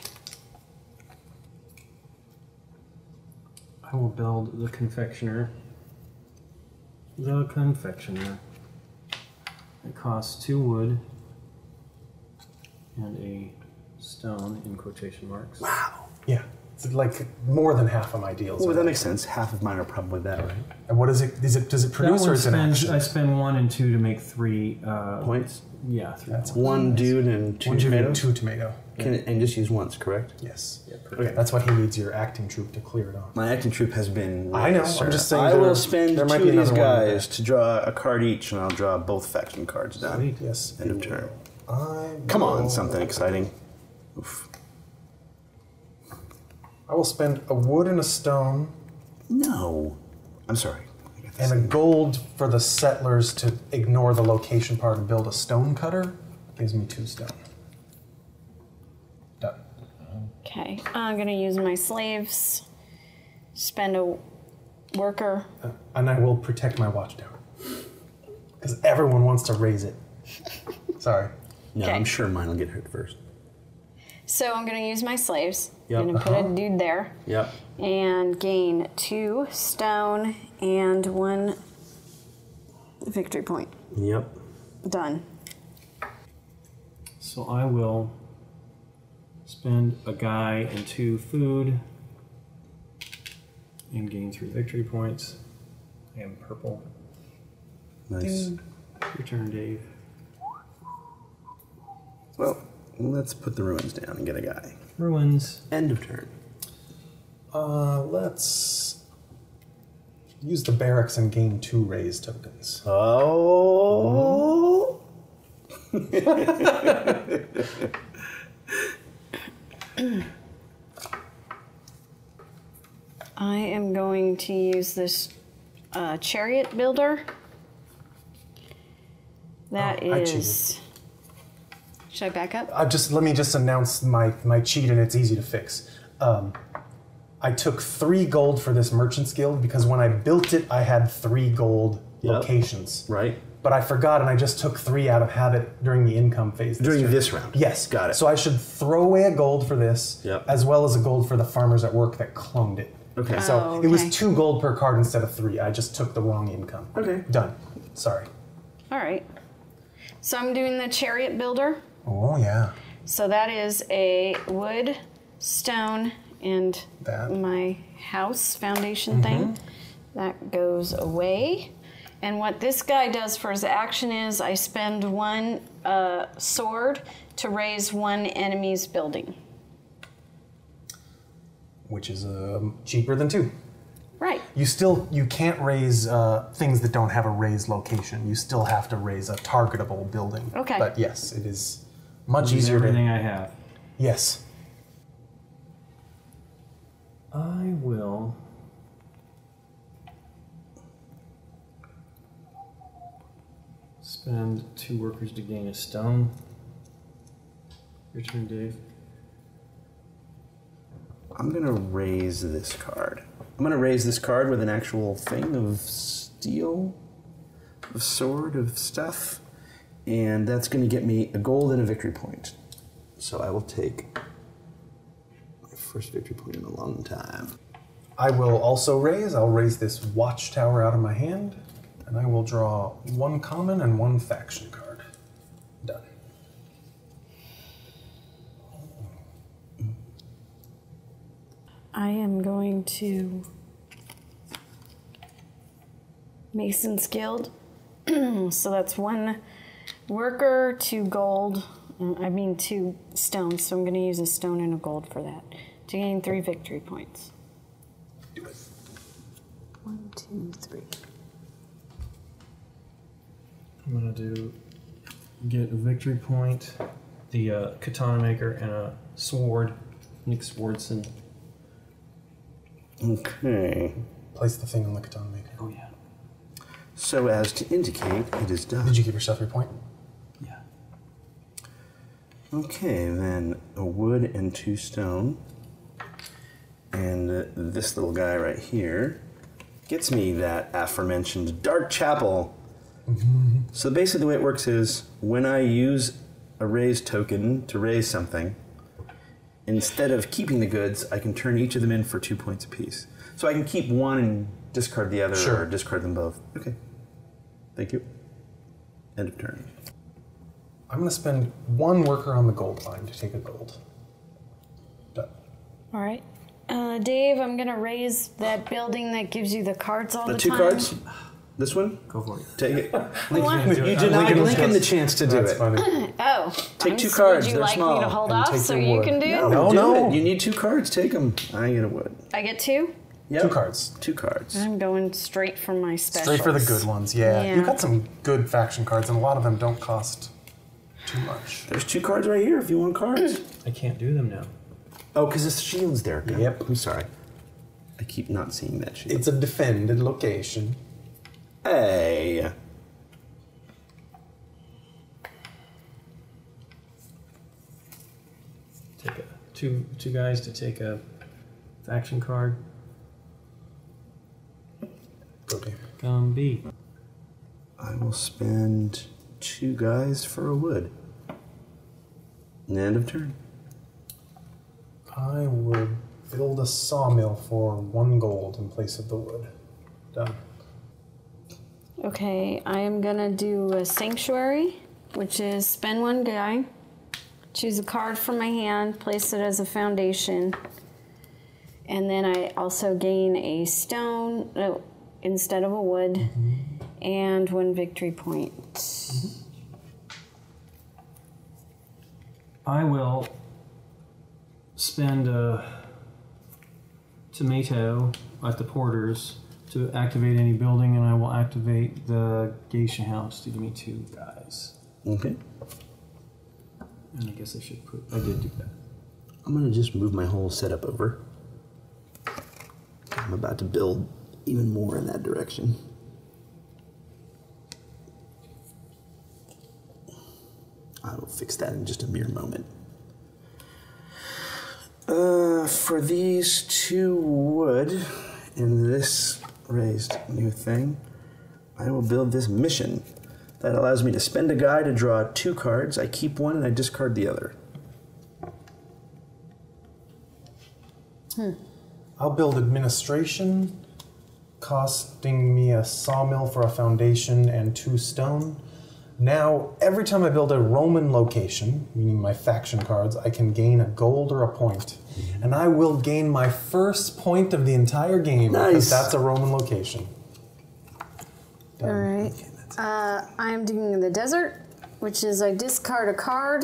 I will build the confectioner. The confectioner. It costs two wood and a stone in quotation marks. Wow. Yeah, it's like more than half of my deals. Well, that makes sense. Half of mine are probably that, right? And what is it? Is it does it That produce or is it spends, action? I spend one and two to make three. Uh, Points. Yeah, three. That's points. One dude and two One Jimmy, tomatoes. two tomato. Can, and just use once, correct? Yes. Yeah. Okay, that's what he needs your acting troupe to clear it off. My acting troupe has been. I know, I'm sir. just saying I there- will spend there might two be of these another one in guys to draw a card each, and I'll draw both faction cards down. Sweet. Yes. End of you turn. I Come on, something exciting. Oof. I will spend a wood and a stone No. I'm sorry. I got this. and a gold for the settlers to ignore the location part and build a stone cutter. Gives me two stone. Done. Okay, I'm going to use my slaves, spend a worker. Uh, and I will protect my watchtower. Because everyone wants to raze it. (laughs) Sorry. No, Okay. I'm sure mine will get hurt first. So I'm going to use my slaves. Yep. I'm going to put a uh-huh. dude there Yep. and gain two stone and one victory point. Yep. Done. So I will spend a guy and two food and gain three victory points. I am purple. Nice. Your turn, Dave. Well, let's put the ruins down and get a guy. Ruins. End of turn. Uh, let's use the barracks and gain two raze tokens. Oh. (laughs) I am going to use this uh, chariot builder. That Oh, I is. Should I back up? Uh, just let me just announce my my cheat, and it's easy to fix. Um, I took three gold for this merchant's guild because when I built it, I had three gold Yep. locations. Right. But I forgot, and I just took three out of habit during the income phase. During turn. this round. Yes, Got it. So I should throw away a gold for this, Yep. as well as a gold for the farmers at work that cloned it. Okay. So Oh, it was two gold per card instead of three. I just took the wrong income. Okay. Done. Sorry. All right. So I'm doing the chariot builder. Oh yeah. So that is a wood, stone, and That. my house foundation thing. That goes away. And what this guy does for his action is I spend one uh, sword to raze one enemy's building. Which is um, cheaper than two. Right. You still you can't raze uh, things that don't have a razed location. You still have to raze a targetable building. Okay. But yes, it is much Use easier everything to. I have. Yes. I will. Spend two workers to gain a stone. Your turn, Dave. I'm gonna raze this card. I'm gonna raze this card with an actual thing of steel, of sword, of stuff, and that's gonna get me a gold and a victory point. So I will take my first victory point in a long time. I will also raze. I'll raze this watchtower out of my hand, and I will draw one common and one faction card. Done. I am going to Mason's Guild. (clears throat) so that's one worker, two gold. uh, I mean, two stones. So I'm going to use a stone and a gold for that to gain three victory points. Do it. One, two, three. I'm gonna do get a victory point, the uh, katana maker, and a sword. Nick Swardson. Okay. Place the thing on the katana maker. Oh yeah. So as to indicate it is done. Did you give yourself your point? Okay, then a wood and two stone. And uh, this little guy right here gets me that aforementioned Dark Chapel. So basically, the way it works is when I use a raze token to raze something, instead of keeping the goods, I can turn each of them in for two points apiece. So I can keep one and discard the other, Sure. or discard them both. Okay. Thank you. End of turn. I'm going to spend one worker on the gold line to take a gold. Done. All right. Uh, Dave, I'm going to raze that building that gives you the cards all the, time. The two time. cards? This one? Go for it. Take it. (laughs) want- you do it. denied Lincoln Lincoln was- the chance to do That's it. funny. (laughs) Oh. Take I'm two s- cards, Would you they're like me small, to hold and off take so the you wood. can do? No, No, do no. it. You need two cards. Take them. I get a wood. I get two? Yep. Two cards. Two cards. I'm going straight for my specials. Straight for the good ones, yeah. Yeah. You've got some good faction cards, and a lot of them don't cost too much. There's two cards right here if you want cards. (clears throat) I can't do them now. oh, because the shield's there. God, Yep. I'm sorry. I keep not seeing that shield. It's a defended location. hey. Take a two two guys to take a faction card. Okay. Gumby. I will spend two guys for a wood. End of turn. I would build a sawmill for one gold in place of the wood. Done. Okay, I am gonna do a sanctuary, which is spend one guy, choose a card from my hand, place it as a foundation, and then I also gain a stone no, instead of a wood, mm-hmm. and one victory point. Mm-hmm. I will spend a tomato at the porters to activate any building, and I will activate the geisha house to give me two guys. Okay. And I guess I should put. I did do that. I'm gonna just move my whole setup over. I'm about to build even more in that direction. I will fix that in just a mere moment. Uh, for these two wood in this razed new thing, I will build this mission that allows me to spend a guy to draw two cards. I keep one and I discard the other. I'll build administration, costing me a sawmill for a foundation and two stone. Now, every time I build a Roman location, meaning my faction cards, I can gain a gold or a point. And I will gain my first point of the entire game Nice. because that's a Roman location. All right. Uh, I am doing the desert, which is I discard a card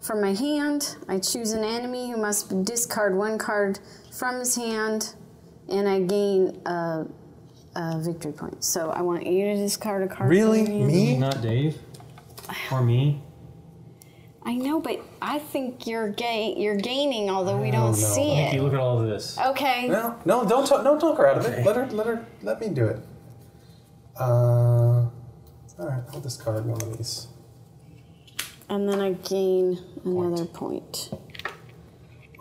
from my hand. I choose an enemy who must discard one card from his hand, and I gain a, a victory point. So I want you to discard a card. Really? From your. Me? Not Dave or me. I know, but I think you're gay. You're gaining, although we don't no. see Nikki, it. look at all of this. Okay. No, no, don't talk, don't talk her out of it. Let her, let her, let me do it. Uh, all right, I'll discard one of these. And then I gain another point.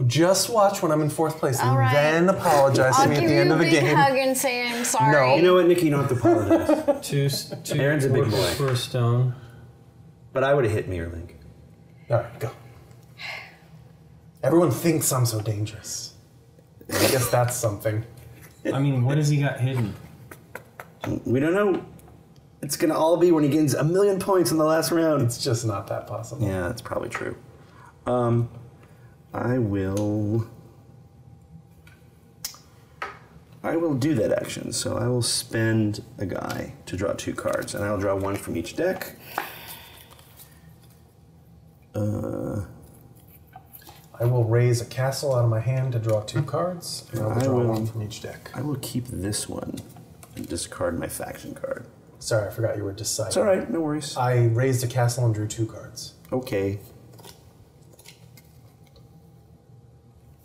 Just watch when I'm in fourth place, and All right. then apologize to I'll me give at the you end a of the big hug and say I'm sorry. No. You know what, Nikki? You don't have to apologize. (laughs) Two, two Aaron's a big boy. for a stone. but I would have hit me or Link. All right, go. Everyone thinks I'm so dangerous. I guess that's something. I mean, what has he got hidden? We don't know. It's gonna all be when he gains a million points in the last round. It's just not that possible. Yeah, that's probably true. Um, I will. I will do that action. So I will spend a guy to draw two cards, and I'll draw one from each deck. Uh, I will raze a castle out of my hand to draw two cards, and I will I draw will- one from each deck. I will keep this one and discard my faction card. Sorry, I forgot you were deciding. It's all right, no worries. I razed a castle and drew two cards. Okay.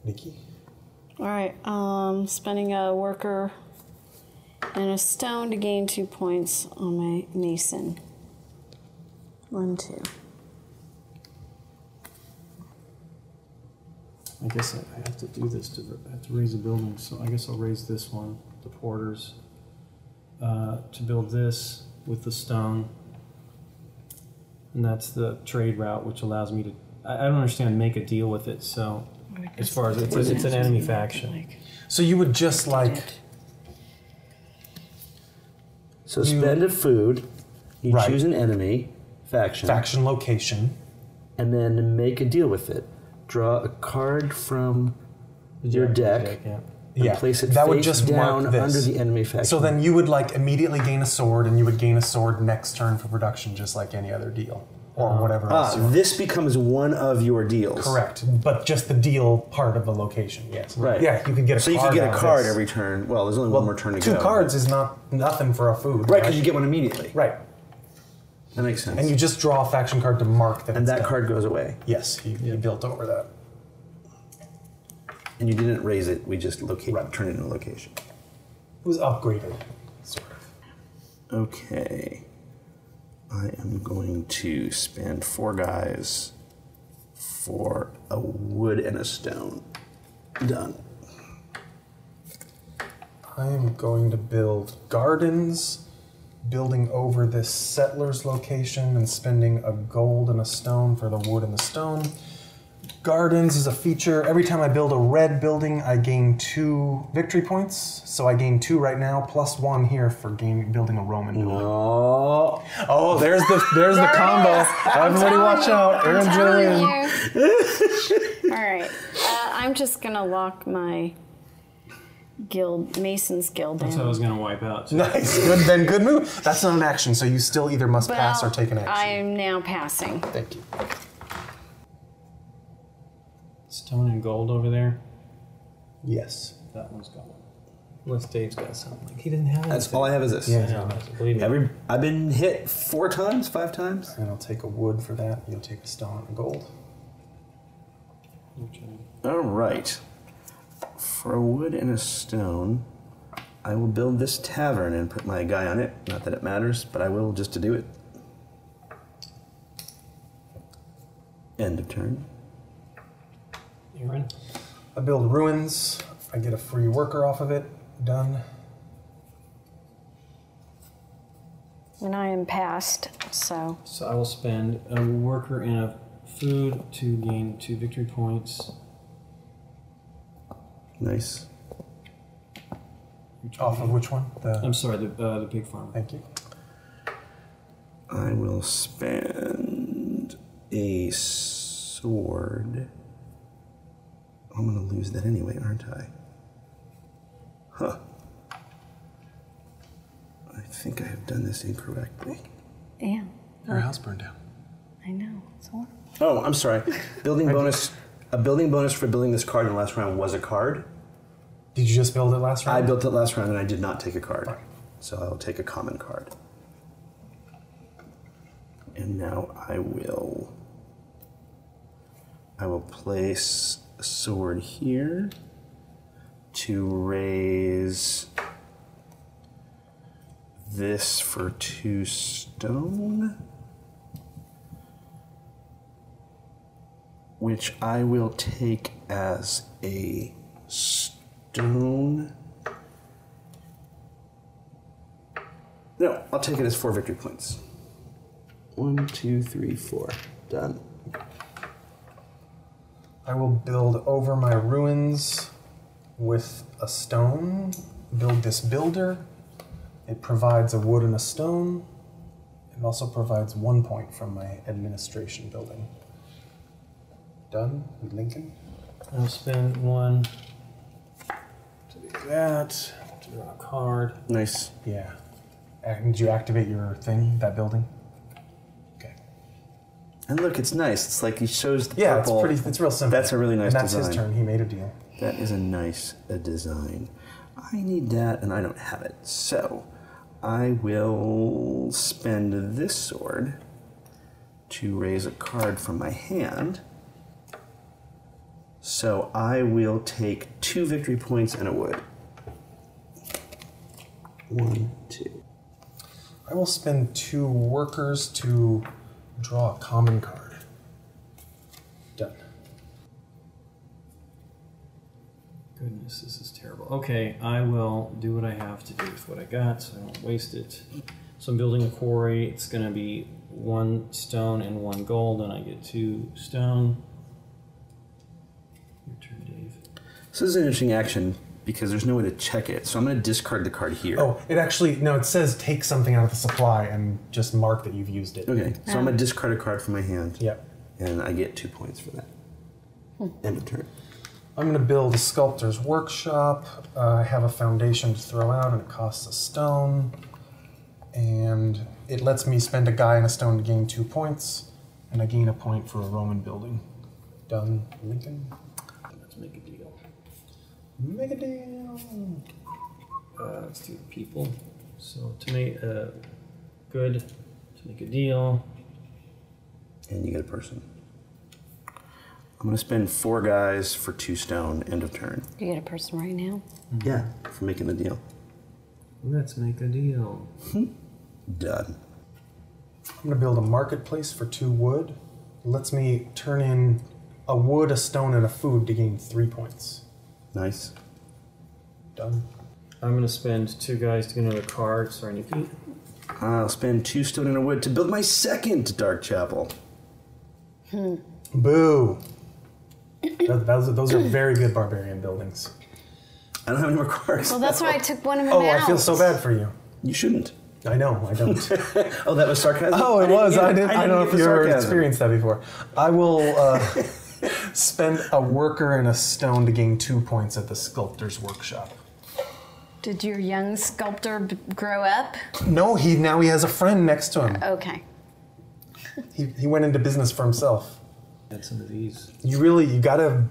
Nikki? All right. Um, spending a worker and a stone to gain two points on my mason. One, two. I guess I I have to do this to I have to raze a building. So I guess I'll raze this one, the porters, uh, to build this with the stone. And that's the trade route, which allows me to. I, I don't understand make a deal with it. So as far as it's, a, it's an enemy faction. So you would just like. So You- spend a food. You Right. choose an enemy faction, faction location. and then make a deal with it. Draw a card from your deck. yeah. and Yeah, place it that would face just down mark this. under the enemy faction. So then you would like immediately gain a sword, and you would gain a sword next turn for production, just like any other deal or whatever else. ah, You this becomes one of your deals. Correct, but just the deal part of the location. Yes. Right. Yeah, you could get a So you card could get a card this. every turn. Well, there's only Well, one more turn to two go. cards is not nothing for a food. Right, because you get one immediately. right, That makes sense. and you just draw a faction card to mark that. and it's that done. card goes away. Yes, you, you built over that. And you didn't raze it. We just locate, Right. turn it into a location. It was upgraded, sort of. Okay. I am going to spend four guys for a wood and a stone. Done. I am going to build gardens, building over this settler's location and spending a gold and a stone for the wood and the stone. Gardens is a feature. Every time I build a red building, I gain two victory points. So I gain two right now, plus one here for gain, building a Roman building. Oh, Oh, there's the there's the There it combo. is. I'm Everybody watch you. out. I'm Aaron's gonna telling win. you. (laughs) All right. Uh, I'm just gonna lock my guild, Mason's guild That's what I was gonna wipe out. Too. Nice. Good then good move. That's not an action, so you still either must pass or take an action. I am now passing. Thank you. Stone and gold over there. Yes. That one's got one. Unless Dave's got something. Like he doesn't have it. that's anything. all I have is this. Yeah. I know. Believe me. Every I've been hit four times, five times. And I'll take a wood for that. You'll take a stone and a gold. All right. For a wood and a stone, I will build this tavern and put my guy on it. Not that it matters, but I will just to do it. End of turn. Aaron. I build ruins. I get a free worker off of it. Done. And I am passed, so So I will spend a worker and a food to gain two victory points. Nice. Off of which one? The. I'm sorry, the uh, the pig farm. Thank you. I will spend a sword. I'm going to lose that anyway, aren't I? Huh. I think I have done this incorrectly. yeah, Your house burned down. I know. It's horrible. Oh, I'm sorry. (laughs) Building bonus. A building bonus for building this card in the last round was a card. Did you just build it last round? I built it last round and I did not take a card. Fine. So I will take a common card. And now I will I will place sword here to raze this for two stone. Which I will take as a stone. No, I'll take it as four victory points. One, two, three, four. Done. I will build over my ruins with a stone. Build this builder. It provides a wood and a stone. It also provides one point from my administration building. Done with Lincoln. I'll spend one to do that. To draw a card. Nice. Yeah. And did you activate your thing, that building? And look, it's nice. It's like he shows the Yeah, purple. it's pretty. It's real simple. That's a really nice And that's design. his turn. He made a deal. That is a nice uh design. I need that, and I don't have it. So I will spend this sword to raze a card from my hand. So I will take two victory points and a wood. One, two. I will spend two workers to draw a common card. Done. Goodness, this is terrible. Okay, I will do what I have to do with what I got so I don't waste it. So I'm building a quarry. It's going to be one stone and one gold, and I get two stone. Your turn, Dave. So this is an interesting action because there's no way to check it. So I'm going to discard the card here. Oh, it actually no. It says take something out of the supply and just mark that you've used it. Okay, so I'm going to discard a card from my hand. Yep. And I get two points for that. End of turn. I'm going to build a sculptor's workshop. Uh, I have a foundation to throw out, and it costs a stone. And it lets me spend a guy and a stone to gain two points, and I gain a point for a Roman building. Done, Lincoln. Let's make a deal. Make a deal. Uh, let's do the people. So to make uh, good, to make a deal. And you get a person. I'm going to spend four guys for two stone. End of turn. You get a person right now. Yeah, for making the deal. Let's make a deal. (laughs) Done. I'm going to build a marketplace for two wood. It lets me turn in a wood, a stone, and a food to gain three points. Nice. Done. I'm gonna spend two guys to get another card. Sorry, Nikki. I'll spend two stone and a wood to build my second Dark Chapel. Hmm. Boo. That- those, those are very good barbarian buildings. I don't have any more cards. Well, that's why I took one of them Oh, out. I feel so bad for you. You shouldn't. I know, I don't. (laughs) Oh, that was sarcasm. Oh, it didn't was. I didn't. I, didn't don't know if the you ever experienced that before. I will uh, (laughs) spend a worker and a stone to gain two points at the sculptor's workshop. Did your young sculptor b- grow up? No, he now he has a friend next to him. Okay. He, he went into business for himself. Add some of these. You really you gotta.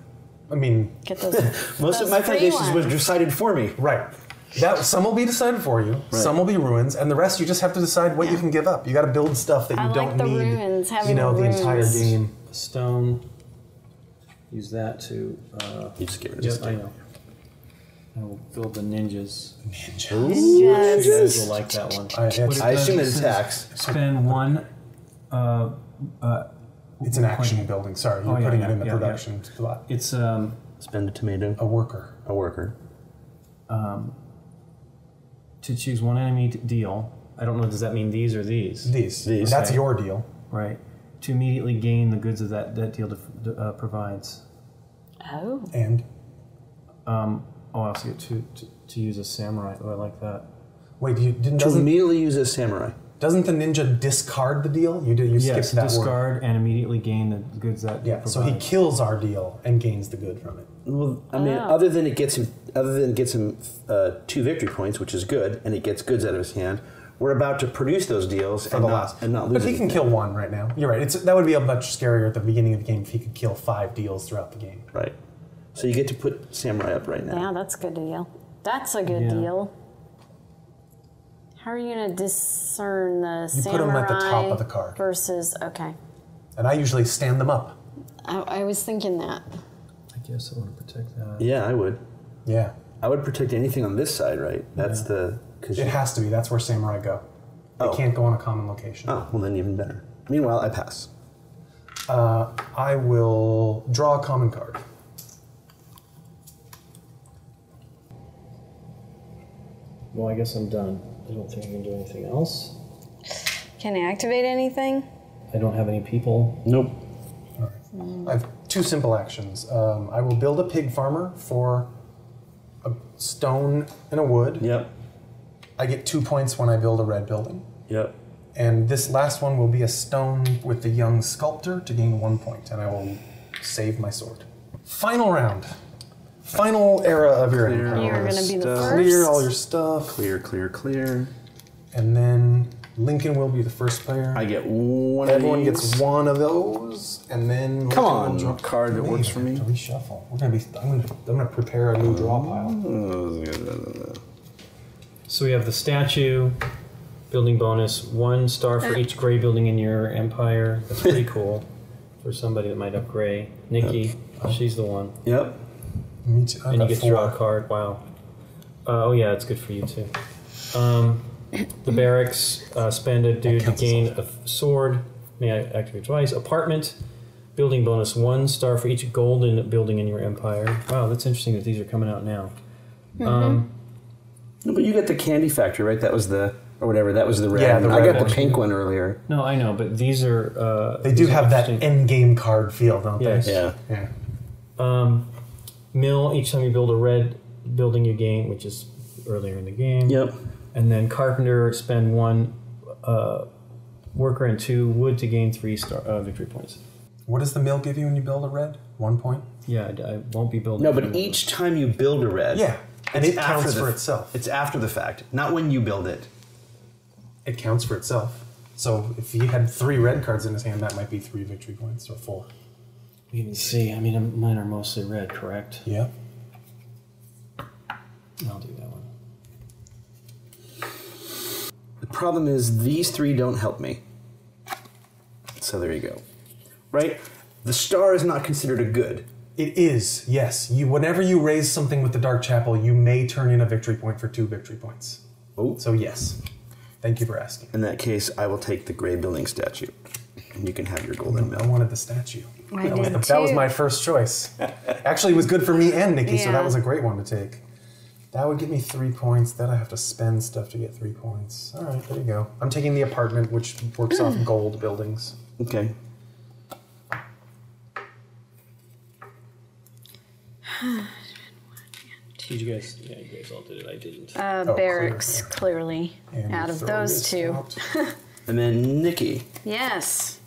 I mean, Get those. (laughs) Most of my foundations were decided for me. right. That some will be decided for you. Some will be ruins, and the rest you just have to decide what you can give up. You got to build stuff that you I like don't the need. ruins, having you know the the entire game. A stone. Use that to. Uh, You just get rid of yeah, stuff. I know. I will build the ninjas. Ninja. You Ninjas. guys will like that one. I, it's, I assume it does is attacks. Spend one. Uh, uh, it's an action building. Sorry, you're Oh, yeah, putting yeah, it in the yeah, yeah. production slot. it's um, Spend a tomato. A worker. A worker. to choose one enemy to deal. I don't know. Does that mean these or these? These. These. That's Okay. your deal. Right. To immediately gain the goods that that, that deal def- uh, provides. Oh. And Um, oh, I also get to, to to use a samurai. Oh, I like that. wait, you didn't To doesn't immediately use a samurai. doesn't the ninja discard the deal? You did. You Yes, skipped that word. discard and immediately gain the goods that Yeah. So he kills our deal and gains the good from it. Well, I mean, Oh. other than it gets him, other than it gets him uh, two victory points, which is good, and it gets goods out of his hand. We're about to produce those deals For and the not, last, and not lose. but he can kill one right now. You're right. It's that would be a much scarier at the beginning of the game if he could kill five deals throughout the game. Right. So you get to put samurai up right now. Yeah, that's a good deal. That's a good Yeah. deal. How are you going to discern the You put them at the top of the card. versus? Okay, And I usually stand them up. I, I was thinking that. I guess I want to protect that. Yeah, I would. Yeah. I would protect anything on this side, right? That's the because. It has to be. That's where samurai go. They Oh. can't go on a common location. Oh, well then even better. Meanwhile, I pass. Uh, I will draw a common card. Well, I guess I'm done. I don't think I can do anything else. Can I activate anything? I don't have any people. Nope. I have two simple actions. Um, I will build a pig farmer for a stone and a wood. Yep. I get two points when I build a red building. Yep. And this last one will be a stone with the young sculptor to gain one point, and I will save my sword. Final round. Final era of your Clear. empire. You're going to be the Stuff. first. Clear all your stuff, Clear, clear, clear. and then Lincoln will be the first player. I get one. Everyone of gets one of those, and then Come Lincoln on, will draw card that works for me. To reshuffle. We're gonna be. I'm gonna. I'm gonna prepare a new draw mm. pile. Oh, So we have the statue, building bonus, one star for each gray building in your empire. That's pretty (laughs) cool for somebody that might have gray. Nikki, she's the one. Yep. Me too. I've and you got get to draw a card. Wow. Uh, oh yeah, it's good for you too. Um, the barracks uh, spend a dude to gain a sword. May I activate twice? Apartment. Building bonus one star for each golden building in your empire. Wow, that's interesting that these are coming out now. Um, No, but you get the candy factory, right? That was the or whatever. That was the red. Yeah, the I got one. the pink one earlier. no, I know, but these are. Uh, They do have that end game card feel, don't Yes. they? Yeah. Yeah. Um, mill. Each time you build a red building, you gain, which is earlier in the game. Yep. And then carpenter spend one uh, worker and two wood to gain three star uh, victory points. What does the mill give you when you build a red? One point. Yeah, I, I won't be building. No, but each time you build a red, Yeah, and it's it counts after for itself. It's after the fact, not when you build it. It counts for itself. So if he had three red cards in his hand, that might be three victory points or four. We can see. I mean, um, mine are mostly red, correct? Yeah. I'll do that one. The problem is these three don't help me. So there you go. Right? The star is not considered a good. It is, yes. You whenever you raze something with the Dark Chapel, you may turn in a victory point for two victory points. Oh. So yes. Thank you for asking. In that case, I will take the gray building statue. And you can have your golden I mill. wanted the statue. I that, was did the- that was my first choice. Actually, it was good for me and Nikki, so that was a great one to take. That would give me three points. Then I have to spend stuff to get three points. All right, there you go. I'm taking the apartment, which works off hmm. gold buildings. Okay. Did you guys? Yeah, you guys all did it. I didn't. Uh, Oh, barracks, clear, clearly. And Out of throw those this two. out. (laughs) And then Nikki. Yes.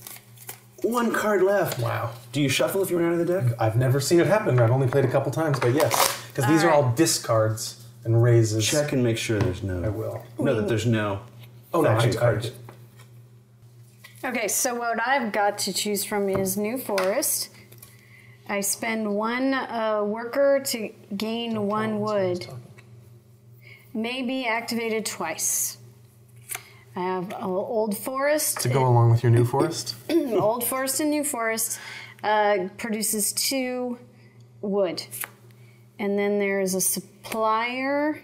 One card left. Wow. Do you shuffle if you run out of the deck? I've never seen it happen. I've only played a couple times, but yes, because these are All all discards and razes. Check and make sure there's no. I will. No, that there's no. Oh no, I, faction I, cards. Okay, so what I've got to choose from is New Forest. I spend one uh, worker to gain one wood. May be activated twice. I have Old Forest. to go along with your new forest. (clears throat) Old Forest and New Forest uh, produces two wood. And then there's a supplier,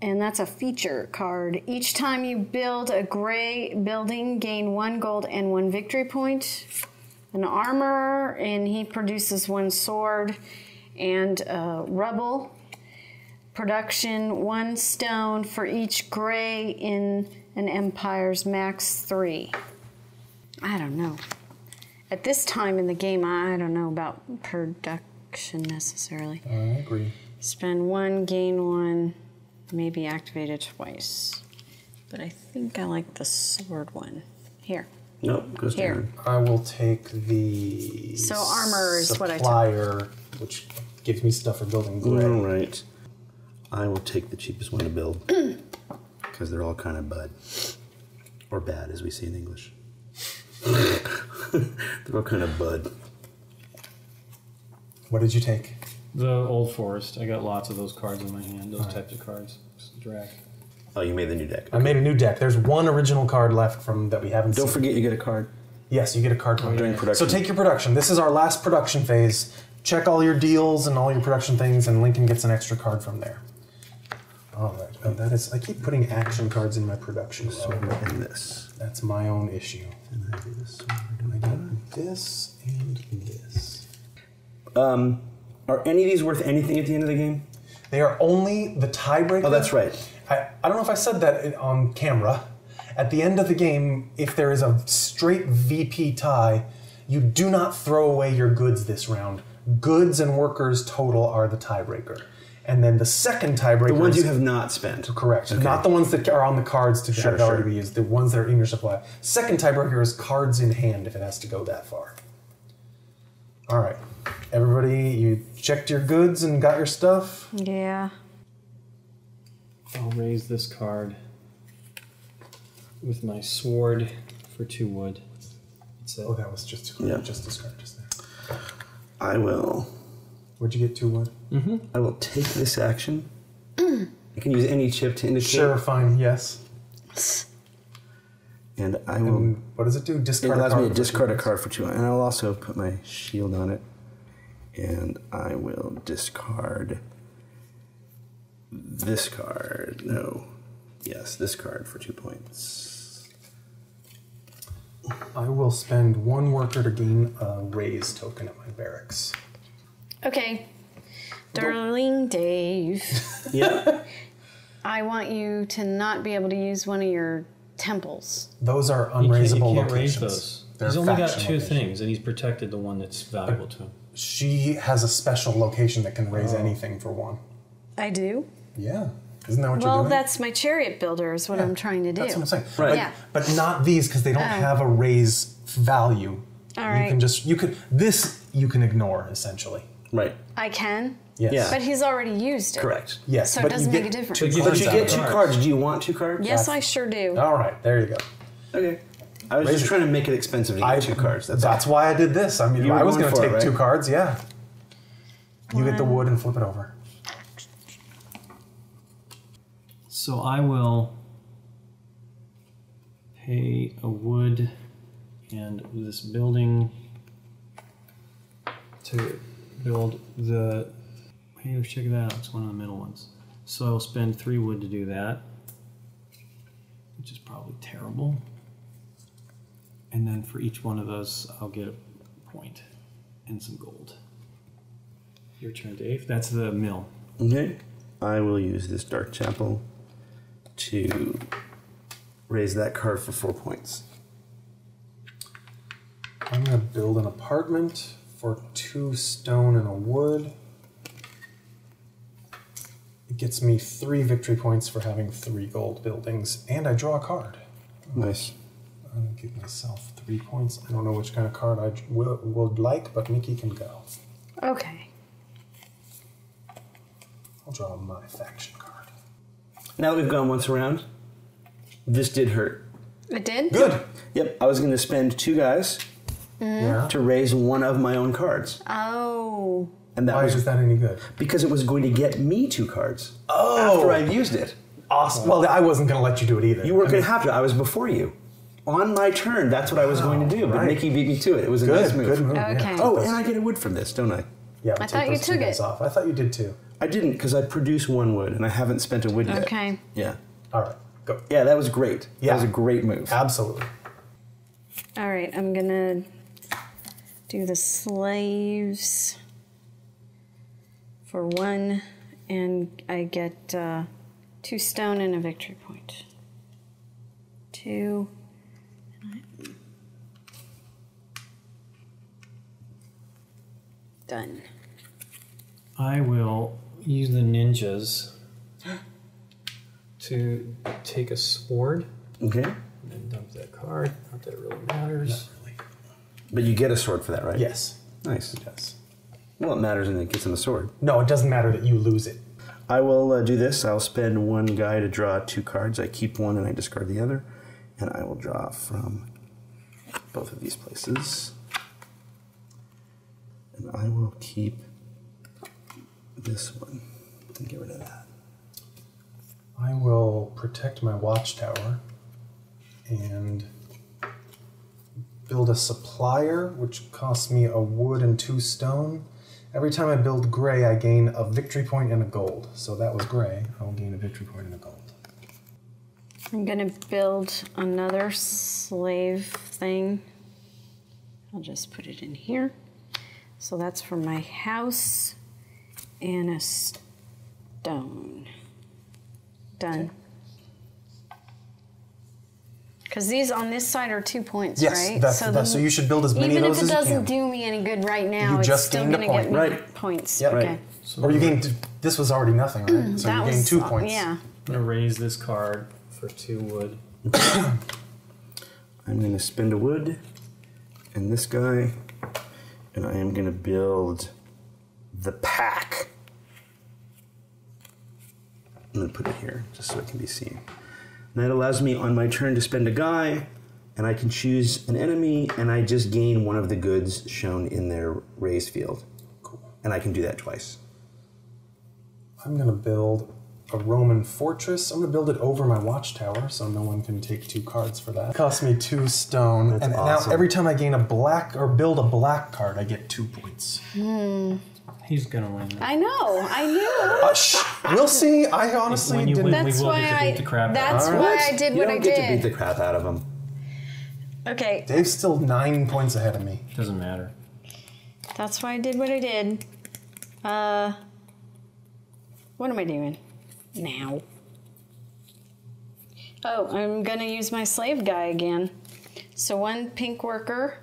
and that's a feature card. Each time you build a gray building, gain one gold and one victory point. An armor, and he produces one sword and uh, rubble. Production one stone for each gray in an empire's max three. I don't know. At this time in the game, I don't know about production necessarily. I agree. Spend one, gain one, maybe activate it twice. But I think I like the sword one. Here. Nope, goes Here. down. I will take the So armor is what I took. supplier, which gives me stuff for building gray. All right. I will take the cheapest one to build (clears throat) because they're all kind of bud or bad, as we say in English. (laughs) they're all kind of bud. What did you take? The old forest. I got lots of those cards in my hand. Those types of cards. Just drag. Oh, you made the new deck. I made a new deck. There's one original card left from that we haven't Don't seen. forget you get a card. Yes, you get a card from During production. So take your production. This is our last production phase. Check all your deals and all your production things, and Lincoln gets an extra card from there. All right. Oh, that is. I keep putting action cards in my production. So row. in this. That's my own issue. And I do this. I got this and this. Um, are any of these worth anything at the end of the game? They are only the tiebreaker. Oh, that's right. I, I don't know if I said that on camera. At the end of the game, if there is a straight VP tie, you do not throw away your goods this round. Goods and workers total are the tiebreaker. And then the second tiebreaker The ones you have not spent. correct. Okay. Not the ones that are on the cards to Sure, have already sure. be used. The ones that are in your supply. Second tiebreaker is cards in hand if it has to go that far. All right. Everybody, you checked your goods and got your stuff? Yeah. I'll raze this card with my sword for two wood. That's it. Oh, that was just Yeah. just discard just there. I will. Where'd you get two wood? Mm-hmm. I will take this action. (clears throat) I can use any chip to indicate. Sure, fine, yes. And I will. And what does it do? Discard. It allows a card. me to discard a card for two, and I'll also put my shield on it, and I will discard this card. No, yes, this card for two points. points. I will spend one worker to gain a raze token at my barracks. Okay. Darling Dave, (laughs) Yeah, I want you to not be able to use one of your temples. Those are You can't, you unraisable can't locations. raze those. They're He's only got faction two locations. things, and he's protected the one that's valuable to him. She has a special location that can Oh. raze anything for one. I do. Yeah. Isn't that what Well, you're doing? Well, that's my chariot builder, is what I'm trying to do. That's what I'm saying. Right. But, Yeah. but not these because they don't oh. have a raze value. All You can just you could this you can ignore essentially. right, I can, Yes. Yeah. but he's already used it. correct. Yes. So it but you doesn't make a difference. two But you But you get two it. cards. Do you want two cards? Yes, I sure do. All right, there you go. Okay. I was Raze just it. trying to make it expensive to get I two cards. That's, That's why I did this. I mean, You I was going going to for it, take right? two cards. Yeah. You get the wood and flip it over. So I will pay a wood and this building to build the. Hey, let's check it out. It's one of the middle ones. So I'll spend three wood to do that, which is probably terrible. And then for each one of those, I'll get a point and some gold. Your turn, Dave. That's the mill. Okay. I will use this Dark Chapel to raze that card for four points. I'm gonna build an apartment for two stone and a wood. It gets me three victory points for having three gold buildings, and I draw a card. Nice. I'm gonna give myself three points. I don't know which kind of card I will, would like, but Mickey can go. Okay. I'll draw my faction card. Now that we've gone once around, this did hurt. It did? Good. Yep, I was going to spend two guys Yeah. to raze one of my own cards, Oh. and that Why was is that any good? because it was going to get me two cards Oh, after I've used it. awesome. Well, I wasn't gonna let you do it either. You weren't going to have to. I was before you. On my turn, that's what I was going to do, but right. Nikki beat me to it. It was a Good, nice move. good move. yeah. Okay. Oh, and I get a wood from this, don't I? Yeah, I we'll thought you those two took guys it. off. I thought you did too. I didn't because I produce one wood and I haven't spent a wood yet. Okay. Yeah. All right, go. Yeah, that was great. Yeah. That was a great move. Absolutely. All right, I'm gonna do the slaves for one, and I get uh, two stone and a victory point. Two. Done. I will use the ninjas to take a sword Okay. and then dump that card. Not that it really matters. Not really. But you get a sword for that, right? Yes. Nice. Yes. Well, it matters and it gets him a sword. No, it doesn't matter that you lose it. I will uh, do this. I'll spend one guy to draw two cards. I keep one and I discard the other. And I will draw from both of these places. And I will keep this one and get rid of that. I will protect my watchtower and build a supplier, which costs me a wood and two stone. Every time I build gray, I gain a victory point and a gold. So that was gray. I'll gain a victory point and a gold. I'm gonna build another slave thing. I'll just put it in here. So that's for my house and a stone. Done. Because these on this side are two points, Yes, right? that's, that's, so you should build as many even of if those it as you can. Even if it doesn't do me any good right now, You it's just still gained gonna get me right. points. Yep. Okay. Right. or you gained. This was already nothing, right? So that you was gained two uh, points. Yeah. I'm gonna raze this card for two wood. (coughs) I'm going to spend a wood and this guy, and I am going to build the pack. I'm going to put it here just so it can be seen. And that allows me on my turn to spend a guy, and I can choose an enemy, and I just gain one of the goods shown in their razed field. Cool. And I can do that twice. I'm gonna build a Roman fortress. I'm gonna build it over my watchtower, so no one can take two cards for that. It costs me two stone, That's and awesome. now every time I gain a black or build a black card, I get two points. Hmm. He's gonna win. I know. I knew. Uh, shh, we'll see. I honestly When you didn't. win, we That's will why get to I. beat the crap out that's of All why right. I did you what don't I get did. to beat the crap out of him. okay. Dave's still nine points ahead of me. Doesn't matter. That's why I did what I did. Uh, what am I doing now? Oh, I'm gonna use my slave guy again. So one pink worker,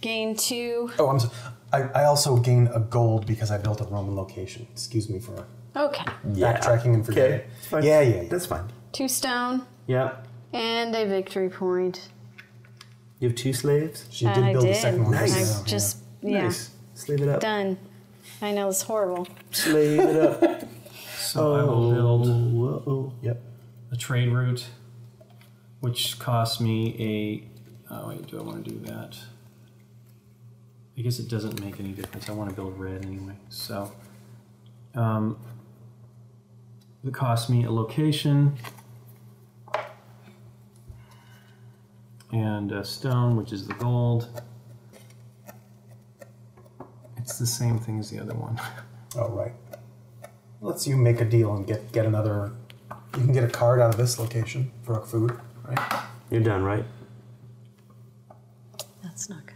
gain two. Oh, I'm. So, I, I also gain a gold because I built a Roman location. Excuse me for Okay, backtracking and forgetting. Okay. it's fine. Yeah, yeah, yeah. That's fine. two stone Yeah. and a victory point. You have two slaves? She did I build did. the second one. Nice. I Yeah, just yeah, Nice. Slave it up. done. I know it's horrible. Slave it up. (laughs) So I will oh, build Whoa. Yep. a trade route, which costs me a. Oh wait, do I want to do that? I guess it doesn't make any difference. I want to build red anyway. So, um, it costs me a location and a stone, which is the gold. It's the same thing as the other one. Oh, right. Lets you make a deal and get get another. You can get a card out of this location for food, right? You're done, right? That's not gonna work.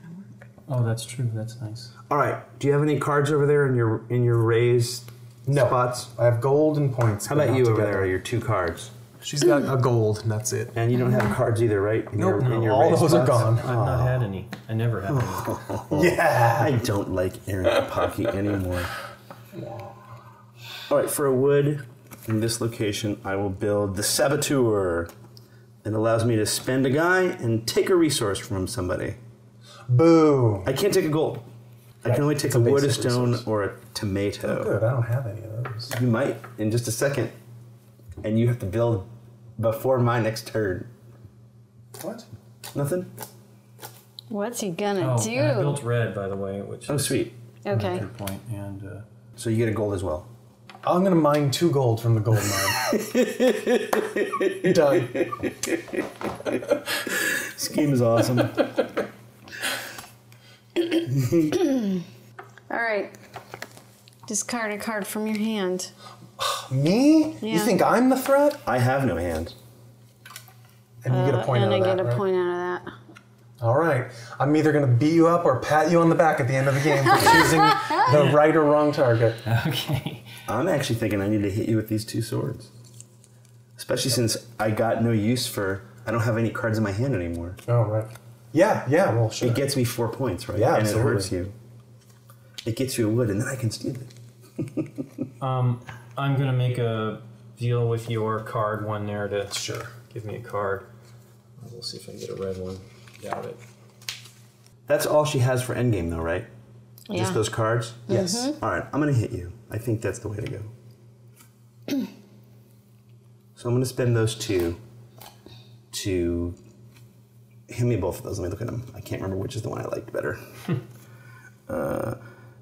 Oh, that's true. That's nice. All right. Do you have any cards over there in your in your razed No. spots? I have gold and points. How but about not you over together. there? Your two cards. She's got a gold, and that's it. And you don't have cards either, right? In Nope, your- no, in your all razed those are gone. I've not had oh. any. I never had any. (laughs) Yeah. I don't like Aaron Kapaki anymore. All right, for a wood in this location, I will build the Saboteur. It allows me to spend a guy and take a resource from somebody. Boo. I can't take a gold. I can only take a a wood, a basic stone, resource. or a tomato. Good. I don't have any of those. You might in just a second, and you have to build before my next turn. What? Nothing. What's he gonna Oh, do? and I built red, by the way, which Oh, is sweet. okay. good point. And uh, So you get a gold as well. I'm gonna mine two gold from the gold mine. (laughs) Done. (laughs) Scheme is awesome. (laughs) All right. Discard a card from your hand. Me? You think I'm the threat? I have no hand. And you get a point Uh, and out of I that, get a right? point out of that. All right. I'm either gonna beat you up or pat you on the back at the end of the game for (laughs) choosing the right or wrong target. okay. I'm actually thinking I need to hit you with these two swords. Especially since I got no use for. I don't have any cards in my hand anymore. Oh right. Yeah. Yeah. Well, sure. It gets me four points, right? Yeah, and absolutely. it hurts you. It gets you a wood, and then I can steal it. (laughs) Um, I'm gonna make a deal with your card one there to Sure. give me a card. We'll see if I can get a red one. Doubt it. That's all she has for endgame, though, right? Yeah. Just those cards. Yes. All right, I'm gonna hit you. I think that's the way to go. (clears throat) so I'm gonna spend those two to hand me both of those. Let me look at them. I can't remember which is the one I liked better. (laughs) uh,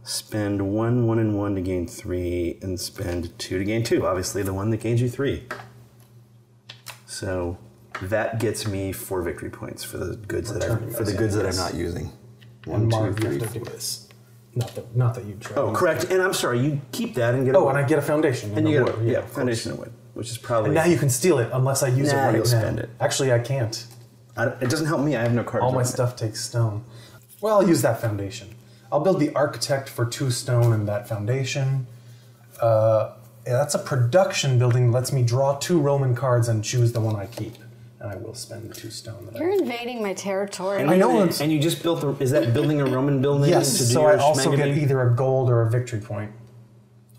spend one, one, and one to gain three, and spend two to gain two. Obviously, the one that gains you three. So that gets me four victory points for the goods that I Returning for the goods that I'm yes. not using. And One, two, Mark, you three, have to do four. this. Not that. Not that you try. Oh, correct. And I'm sorry, you keep that and get. Oh, a and I get a foundation. and you get a, wood. yeah, of course. foundation and wood, which is probably. And now you can steal it unless I use Nah, it right you'll now. spend it. Actually, I can't. I it doesn't help me. I have no cards. All my on stuff takes stone. Well, I'll use that foundation. I'll build the architect for two stone and that foundation. Uh, yeah, that's a production building. Lets me draw two Roman cards and choose the one I keep, and I will spend the two stone. That You're invading my territory. And I know it's- And you just built. A, is that building a Roman building? yes. To do So your I also get either a gold or a victory point.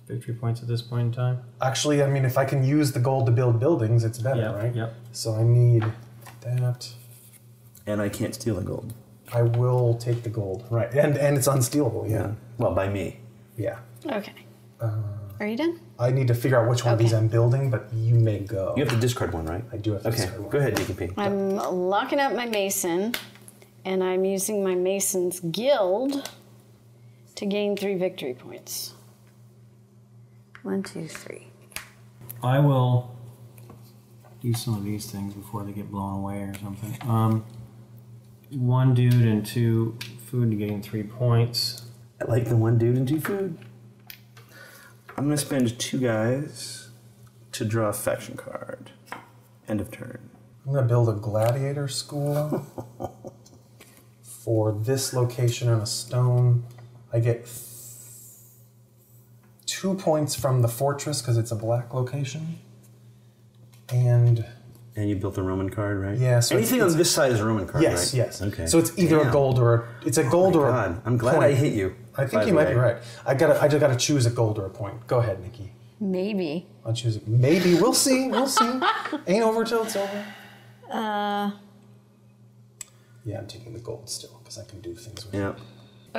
Victory points at this point in time. Actually, I mean, if I can use the gold to build buildings, it's better, Yep, right? yep. So I need that. And I can't steal the gold. I will take the gold, right? And and it's unstealable. Yeah, Well, by me. yeah. okay. Uh, Are you done? I need to figure out which one of these Okay. I'm building, but you may go. You have to discard one, right? I do have to Okay. discard one. Go ahead, Deacon P. I'm locking up my mason, and I'm using my mason's guild to gain three victory points. One, two, three. I will do some of these things before they get blown away or something. Um, one dude and two food to gain three points. I like the one dude and two food. I'm gonna spend two guys to draw a faction card. End of turn. I'm gonna build a gladiator school (laughs) for this location on a stone. I get two points from the fortress because it's a black location, and And you built a Roman card, right? Yeah, so Anything it's- on this side is a Roman card, yes, right? yes. Okay. So it's either Damn. a gold or a, it's a gold or a God, I'm glad point. I hit you. I think you might way. be right. I gotta, I just gotta choose a gold or a point. Go ahead, Nikki. Maybe. I'll choose it. Maybe we'll see. We'll see. (laughs) Ain't over till it's over. Uh, Yeah, I'm taking the gold still because I can do things with it. Yeah.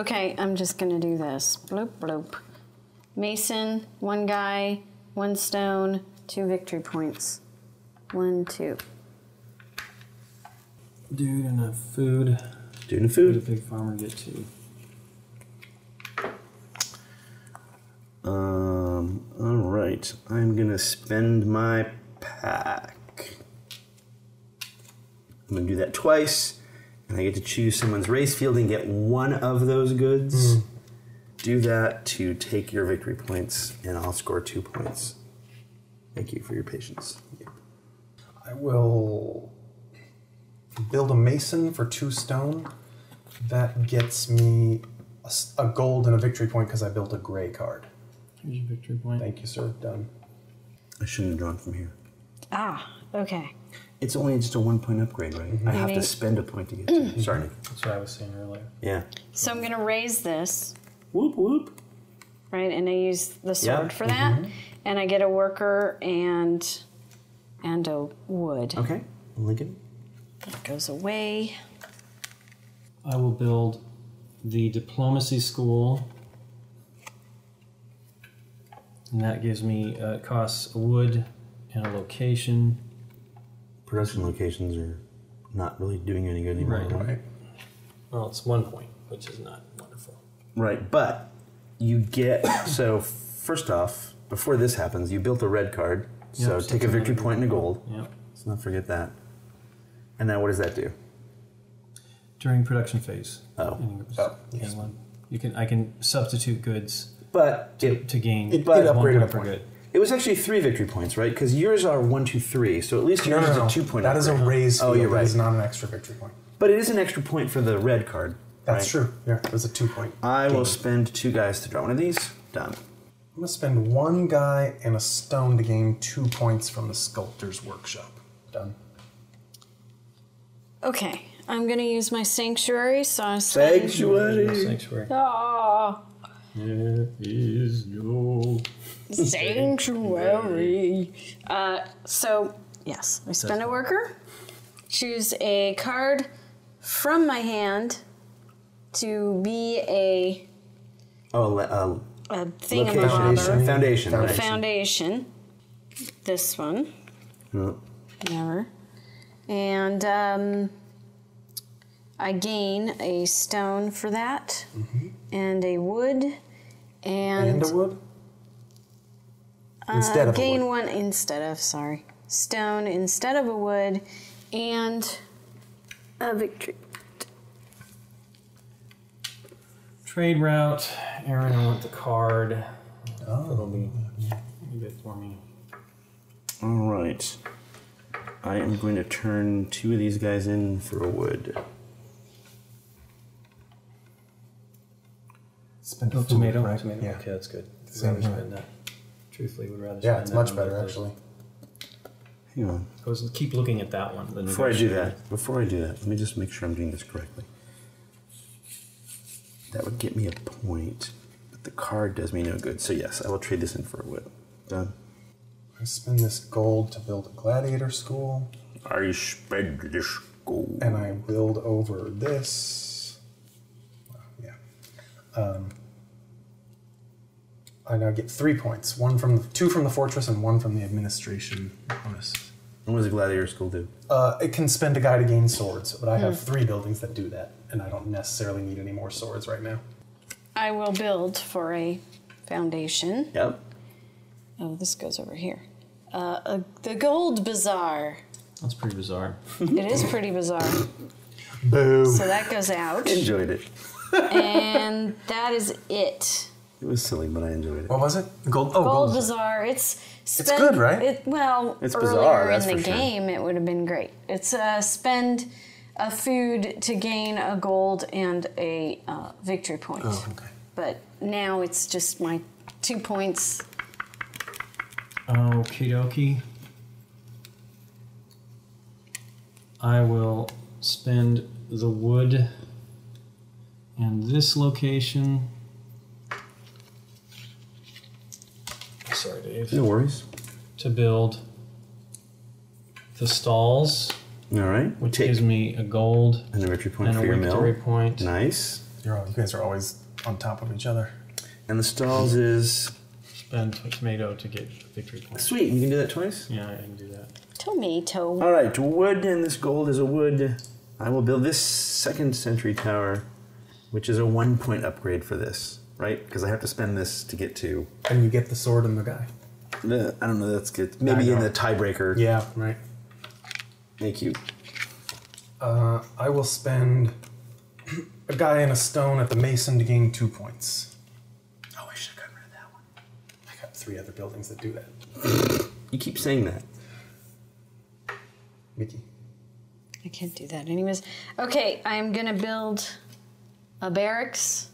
okay, I'm just gonna do this. Bloop, bloop. Mason, one guy, one stone, two victory points. One, two. Dude and a food. Dude and Food a food. big farmer get two. Um. All right. I'm gonna spend my pack. I'm gonna do that twice, and I get to choose someone's race field and get one of those goods. Do that to take your victory points, and I'll score two points. Thank you for your patience. I will build a mason for two stone. That gets me a gold and a victory point because I built a gray card. Here's your victory point. Thank you, sir. Done. I shouldn't have drawn from here. Ah, okay. It's only just a one point upgrade, right? Mm-hmm. I have to spend a point to get to it. Sorry, Nick. That's what I was saying earlier. Yeah. So I'm gonna raze this, Whoop whoop. right? And I use the sword Yeah. for that. Mm-hmm. And I get a worker and and a wood. Okay. Lincoln. That goes away. I will build the diplomacy school. And that gives me, uh, it costs wood and a location. Production locations are not really doing any good anymore. Right. Right. Well, it's one point, which is not wonderful. Right, but you get so first off, before this happens, you built a red card. So take a victory point and a gold. Yep. Let's not forget that. And now what does that do? During production phase. Oh. Oh, yes. You can I can substitute goods But to, it, to gain It- one it upgraded point a point. good. it was actually three victory points, right? Because yours are one, two, three. So at least No, yours no, is no. a two point. That is a upgrade. raze. Oh, you're right. It's not an extra victory point. But it is an extra point for the red card. That's right? true. Yeah, it was a two point. I gain. will spend two guys to draw one of these. Done. I'm gonna spend one guy and a stone to gain two points from the sculptor's workshop. Done. Okay. I'm gonna use my sanctuary, so I'm spending. Sanctuary. Sanctuary. Ah, There is no sanctuary. Uh, so yes, I spend a worker. Choose a card from my hand to be a Oh, le- uh, a location. thingamabobber. Foundation. right. Foundation. Foundation. This one. Oh, Never. And um, I gain a stone for that, and a wood, and, And a wood. uh, Instead of a gain wood. one instead of sorry stone instead of a wood, and a victory. trade route. Aaron, I want the card. Oh. It'll be a bit for me. All right. I am going to turn two of these guys in for a wood. Spend Oh, tomato. right? Tomato. Yeah. Okay, that's good. Same Rather here. spend that. Truthfully, would rather. Yeah, spend it's that much better actually. Hang on. I was keep looking at that one. Before I do that, before I do that, let me just make sure I'm doing this correctly. That would get me a point, but the card does me no good. So yes, I will trade this in for a whip. Done. I spend this gold to build a gladiator school, I spend this gold. and I build over this. Well, yeah. Um, I now get three points. One from the, two from the fortress and one from the administration bonus. And what does a gladiator school do? Uh, it can spend a guy to gain swords, but I have three buildings that do that, and I don't necessarily need any more swords right now. I will build for a foundation. Yep. Oh, this goes over here. Uh, a, the gold bazaar. That's pretty bizarre. (laughs) it is pretty bizarre. Boo. So that goes out, Enjoyed it. and that is it. It was silly, but I enjoyed it. What was it? Gold. Oh, Gold gold. Bazaar. It's It's good, right? It, well, It's earlier bizarre, that's in the for sure. game, it would have been great. It's uh, spend a food to gain a gold and a uh, victory point. Oh, okay. But now it's just my two points. Okie dokie. I will spend the wood in this location. Sorry, Dave. No worries. To build the stalls, All right. which Take gives me a gold and a victory point and a your victory mill. point. Nice. You're all, you guys are always on top of each other. And the stalls is Spend a tomato to get a victory point. sweet. You can do that twice. Yeah, I can do that. Tomato. All right, wood, and this gold is a wood. I will build this second century tower, which is a one point upgrade for this, right? Because I have to spend this to get to. And you get the sword and the guy. The, I don't know. That's good. Maybe in the tiebreaker. Yeah, right. Thank you. Uh, I will spend (clears throat) a guy and a stone at the mason to gain two points. Oh, I should have gotten rid of that one. I got three other buildings that do that. You keep saying that. Mickey. I can't do that anyways. Okay, I'm gonna build a barracks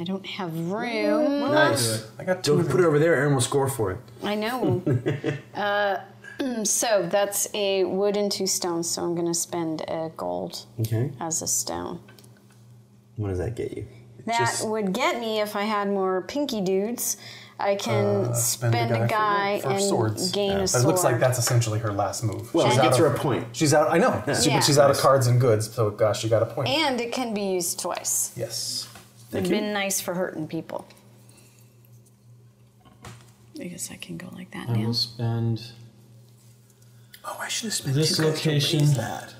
I don't have room. Nice. I got two. Don't put it over there. Aaron will score for it. I know. (laughs) uh, (clears throat) so that's a wood and two stones. So I'm going to spend a gold Okay. as a stone. What does that get you? That Just- would get me if I had more pinky dudes. I can Uh, spend, a guy, for, for and swords. gain Yeah, a But sword. it looks like that's essentially her last move. Well, she's it gets of, her a point. She's out. I know. She- Yeah. but she's out of cards and goods. So gosh, you got a point. and it can be used twice. yes. Thank It's you. been nice for hurting people. I guess I can go like that now. I now. will spend. Oh, I should have spent This two cards to location- raze that.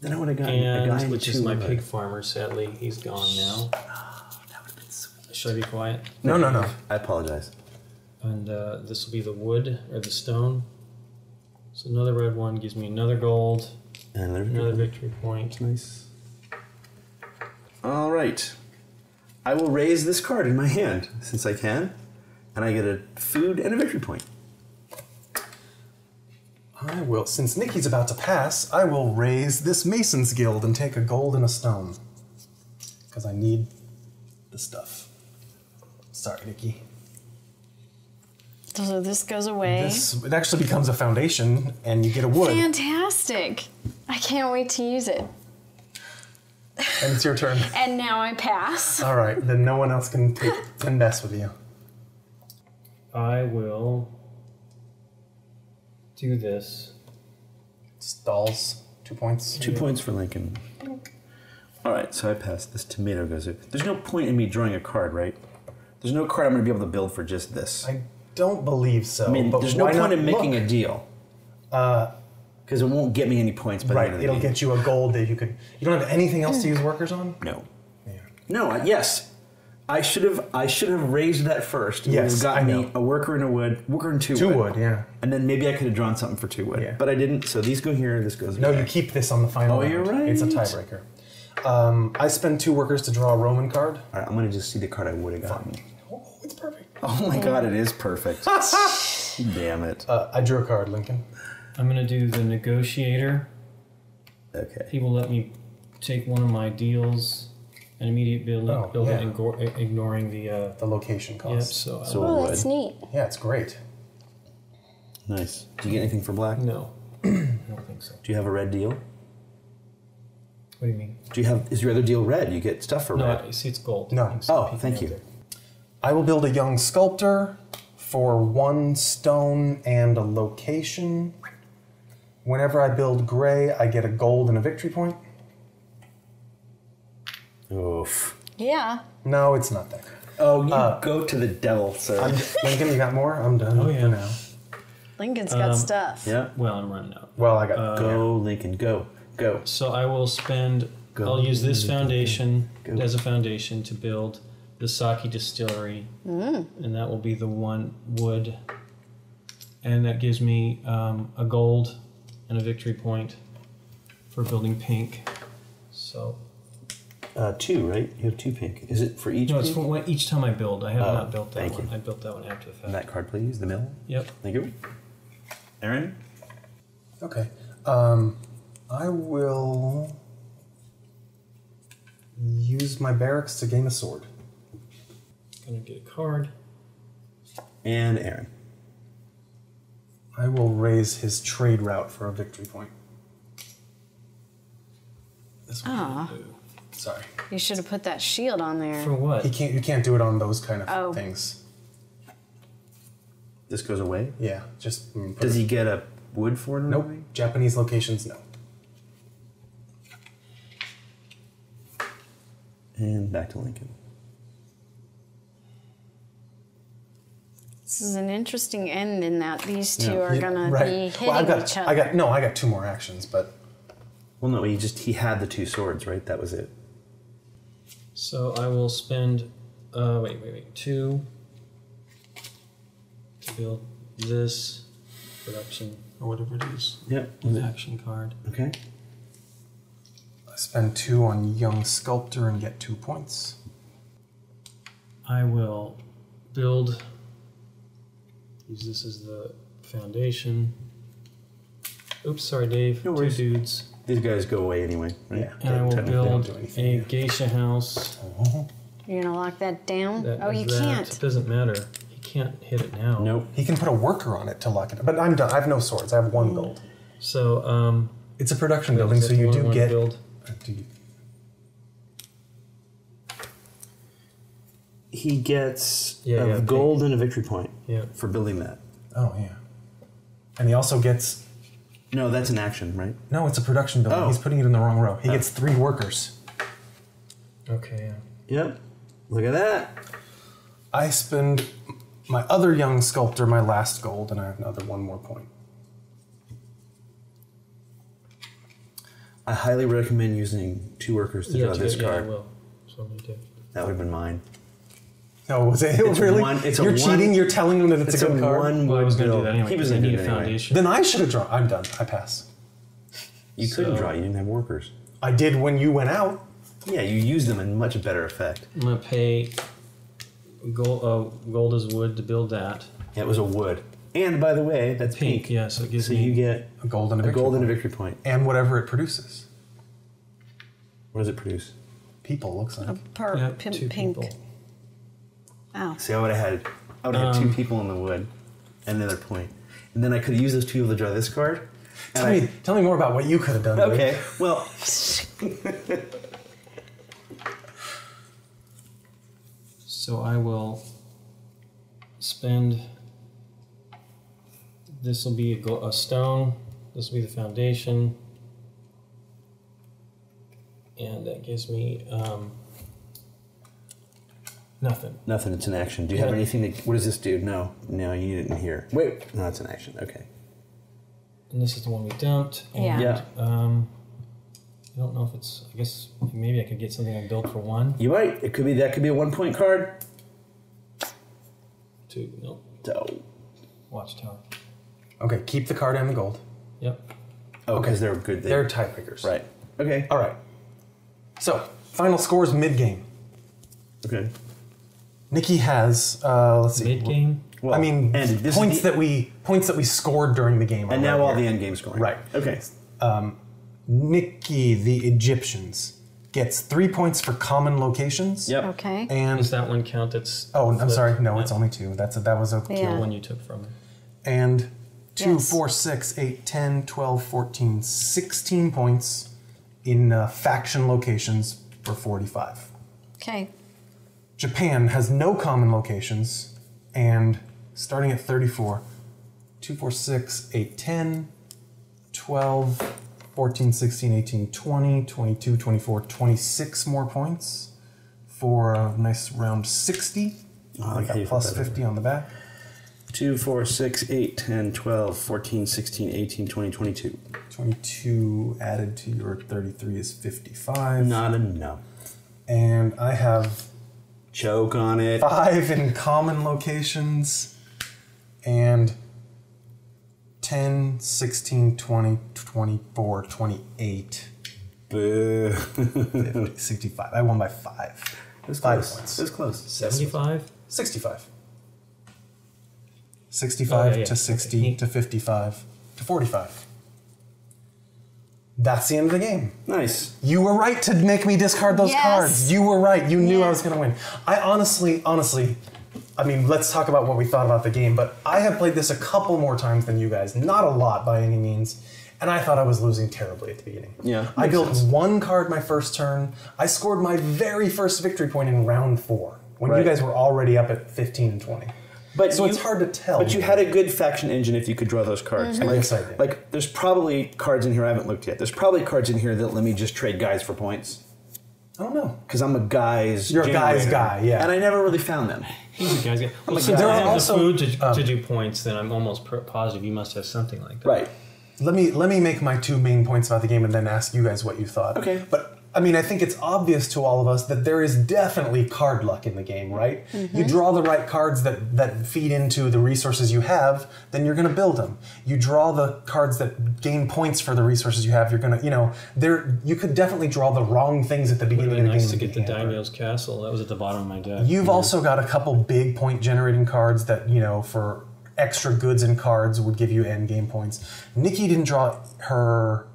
Then I would have gotten a guy And and which is my wood. pig farmer. Sadly, he's gone now. That would have been sweet. Should I be quiet? No, no, no. I apologize. And uh, this will be the wood or the stone. So another red one gives me another gold, And there's another victory point. Nice. All right. I will raze this card in my hand since I can, and I get a food and a victory point. I will. Since Nikki's about to pass, I will raze this Mason's Guild and take a gold and a stone. Because I need the stuff. Sorry, Nikki. So this goes away. This it actually becomes a foundation, and you get a wood, Fantastic! I can't wait to use it. And it's your turn. (laughs) And now I pass. All right, then no one else can take (laughs) can mess with you. I will do this. Stalls, two points. Two points for Lincoln. All right, so I pass. This tomato goes. There's no point in me drawing a card, right? There's no card I'm going to be able to build for just this. I don't believe so. I mean, but there's no why point not in making look? a deal Uh, because it won't get me any points. By the right, end the it'll get you a gold that you could. You don't have anything else to use workers on. no. Yeah. No, I, yes. I should have I should have razed that first. It would Yes, I me a worker and a wood, worker and two, Two wood. wood, yeah. And then maybe I could have drawn something for two wood. Yeah. But I didn't, so these go here, this goes No, here. you keep this on the final. Oh, you're round. It's a tiebreaker. Um, I spend two workers to draw a Roman card. All right, I'm gonna just see the card I would have gotten. Oh, it's perfect. Oh my god, it is perfect. (laughs) Damn it. Uh, I drew a card, Lincoln. I'm gonna do the negotiator. Okay. He will let me take one of my deals, an immediate build, Oh, build it, yeah. igor- ignoring the. Uh, The location yep. cost. So, So- Oh, wood. that's neat. Yeah, it's great. Nice. Do you get anything for black? no, (clears throat) I don't think so. Do you have a red deal? What do you mean? Do you have is your other deal red? You get stuff for No, red. I see it's gold. No. You can see Oh, thank you. there. I will build a young sculptor for one stone and a location. Whenever I build gray, I get a gold and a victory point. Oof. Yeah. No, it's not that. Oh, you Uh, go to the devil, sir. I'm, Lincoln, you got more? I'm done Oh, yeah. for now. Lincoln's got Um, stuff. yeah. Well, I'm running out. Well, I got Uh, Go, Lincoln. Go. Go. So I will spend. Go. I'll use this foundation Go. as a foundation to build the sake distillery, and that will be the one wood, and that gives me um, a gold and a victory point for building pink. So Uh, two, right? You have two pink. Is it for each? no, it's pink? for when, each time I build. I have Oh, not built that thank one. you. I built that one after the fact. And that card, please. The mill. Yep. Thank you. Aaron. Okay. Um, I will use my barracks to gain a sword. Gonna get a card. And Aaron. I will raze his trade route for a victory point. This one. Ah, Ooh. Sorry. you should have put that shield on there. For what? He can't. You can't do it on those kind of Oh. things. This goes away. Yeah. Just mm, put Does it- he get a wood for it? or Nope. anything? Japanese locations. No. And back to Lincoln. This is an interesting end in that these two Yeah. are Yeah, gonna right. be hitting well, I've got, each other. I got no. I got two more actions, but Well, no, he just he had the two swords, right? That was it. So I will spend, uh, wait, wait, wait, two to build this production or whatever it is, Yep. an action card. Okay. I spend two on young sculptor and get two points. I will build, use this as the foundation. Oops, sorry, Dave. No Two worries. dudes. These guys go away anyway. Right? Yeah. And I will Technically, they don't build do anything a yet. geisha house. You're gonna lock that down? That oh, is you that. can't. It doesn't matter. He can't hit it now. Nope. He can put a worker on it to lock it. But I'm done. I have no swords. I have one gold. So, um, It's a production building, so you the do one get. Build? do you- He gets Yeah, a yeah, gold and a victory point Yeah. for building that. Oh yeah. And he also gets. No, that's an action, right? No, it's a production building. Oh. He's putting it in the wrong row. He oh. gets three workers. Okay. Yeah. Yep. Look at that. I spend my other young sculptor my last gold, and I have another one more point. I highly recommend using two workers to yeah, draw to this get- yeah, I card. will. So me too. that would have been mine. No, was it (laughs) It's a really? one- it's You're one- cheating. You're telling them that it's, It's a a good card. one Well, I was going to do that anyway. He was 'cause I going to need do a it anyway. Then I should have drawn. I'm done. I pass. You couldn't So- draw. You didn't have workers. I did when you went out. Yeah, you used them in much better effect. I'm going to pay gold, uh, gold as wood to build that. Yeah, it was a wood. And by the way, that's pink. Pink, yeah, so it gives So me you get A gold and a, a victory gold and a victory point. and whatever it produces. What does it produce? People looks like. A per yeah, pim- two pink. people. Ow. See, I would have had, I would have had two Um, people in the wood, and another point, and then I could have used those two people to draw this card. And Tell I- me, tell me more about what you could have done. dude. Okay, well, (laughs) So I will spend. This will be a, go- a stone. This will be the foundation. And that gives me um, nothing. nothing. It's an action. Do you have Yeah. anything that? What does this do? No, no, you didn't hear. Wait, no, it's an action. Okay. And this is the one we dumped. And, Yeah. Yeah. Um, I don't know if it's. I guess maybe I could get something I built for one. You might. It could be that. Could be a one point card. Two. Nope. So, Watchtower. Okay, keep the card and the gold. Yep. oh, because Okay. they're good. They, They're tiebreakers. right. Okay. All right. So, final scores mid game. Okay. Nikki has uh, let's see. Mid game. Well, I mean, and this points the- that we points that we scored during the game. And now right all the end game scoring. Right. Okay. Nikki, the Egyptians, gets three points for common locations. Yep. Okay. And Does that one count? That's oh, I'm sorry. No, Yeah. it's only two. That's a, that was a the Yeah. one you took from her. and 2, Yes. four, six, eight, 10, 12, 14, 16 points in uh, faction locations for 45. Okay. Japan has no common locations and starting at 34, 2, 4, 6, 8, 10, 12, 14, 16, 18, 20, 22, 24, 26 more points for a nice round 60. Oh, I I like how got you put plus that in 50 on the back. 2, 4, 6, 8, 10, 12, 14, 16, 18, 20, 22. 22 added to your 33 is 55. Not enough. And I have Choke on it. five in common locations and 10, 16, 20, 24, 28, Boo. 50, (laughs) 65. I won by five. That's Five close. points. That's close. Seventy-five. 65. 65 Oh, yeah, yeah. to 60 Okay. to 55 to 45. That's the end of the game. Nice. You were right to make me discard those Yes. cards. You were right. You knew I was going to win. I honestly, honestly, I mean, let's talk about what we thought about the game, but I have played this a couple more times than you guys. Not a lot by any means. And I thought I was losing terribly at the beginning. Yeah, I built sense. one card my first turn. I scored my very first victory point in round four when Right. you guys were already up at 15 and 20. But So you- it's hard to tell. But you had a good faction engine if you could draw those cards. Like, Yes, I did. like there's probably cards in here I haven't looked yet. There's probably cards in here that let me just trade guys for points I don't know. because I'm a guys. You're a guys guy, yeah. And I never really found them. He's a guy's guy. Well, a since guy. I There are have also, the food to, um, to do points, then I'm almost positive you must have something like that. Right. Let me let me make my two main points about the game and then ask you guys what you thought. Okay. But I mean, I think it's obvious to all of us that there is definitely card luck in the game, right? Mm-hmm. You draw the right cards that that feed into the resources you have, then you're going to build them. You draw the cards that gain points for the resources you have, you're going to, you know, there you could definitely draw the wrong things at the Would beginning have been of the nice game. to get the hamper. Daimyo's Castle. That was at the bottom of my deck. You've also got a couple big point generating cards that, you know, for extra goods and cards would give you end game points. Nikki didn't draw her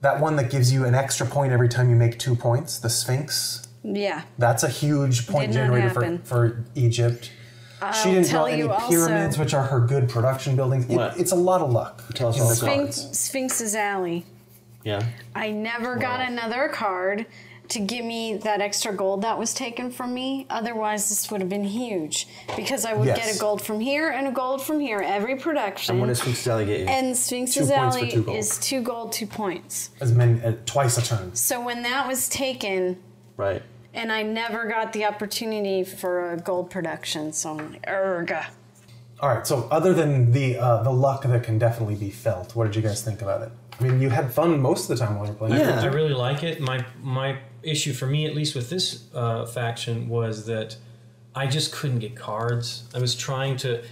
that one that gives you an extra point every time you make two points, the Sphinx. Yeah. That's a huge point generator for, for Egypt. she didn't tell draw any you also- pyramids, which are her good production buildings. It- What? it's a lot of luck. Tell us in all the cards. Sphinx, Sphinx's Alley. Yeah. I never got another card to give me that extra gold that was taken from me. Otherwise, this would have been huge because I would get a gold from here and a gold from here every production. And what does Sphinx Alley get you? And Sphinx's Two Alley two is two gold, two points. As many, uh, twice a turn. So when that was taken, right. and I never got the opportunity for a gold production, so I'm like, erga. All right. So other than the uh, the luck that can definitely be felt, what did you guys think about it? I mean, you had fun most of the time while you were playing. Yeah. I really like it. My my issue for me, at least with this uh, faction, was that I just couldn't get cards. I was trying to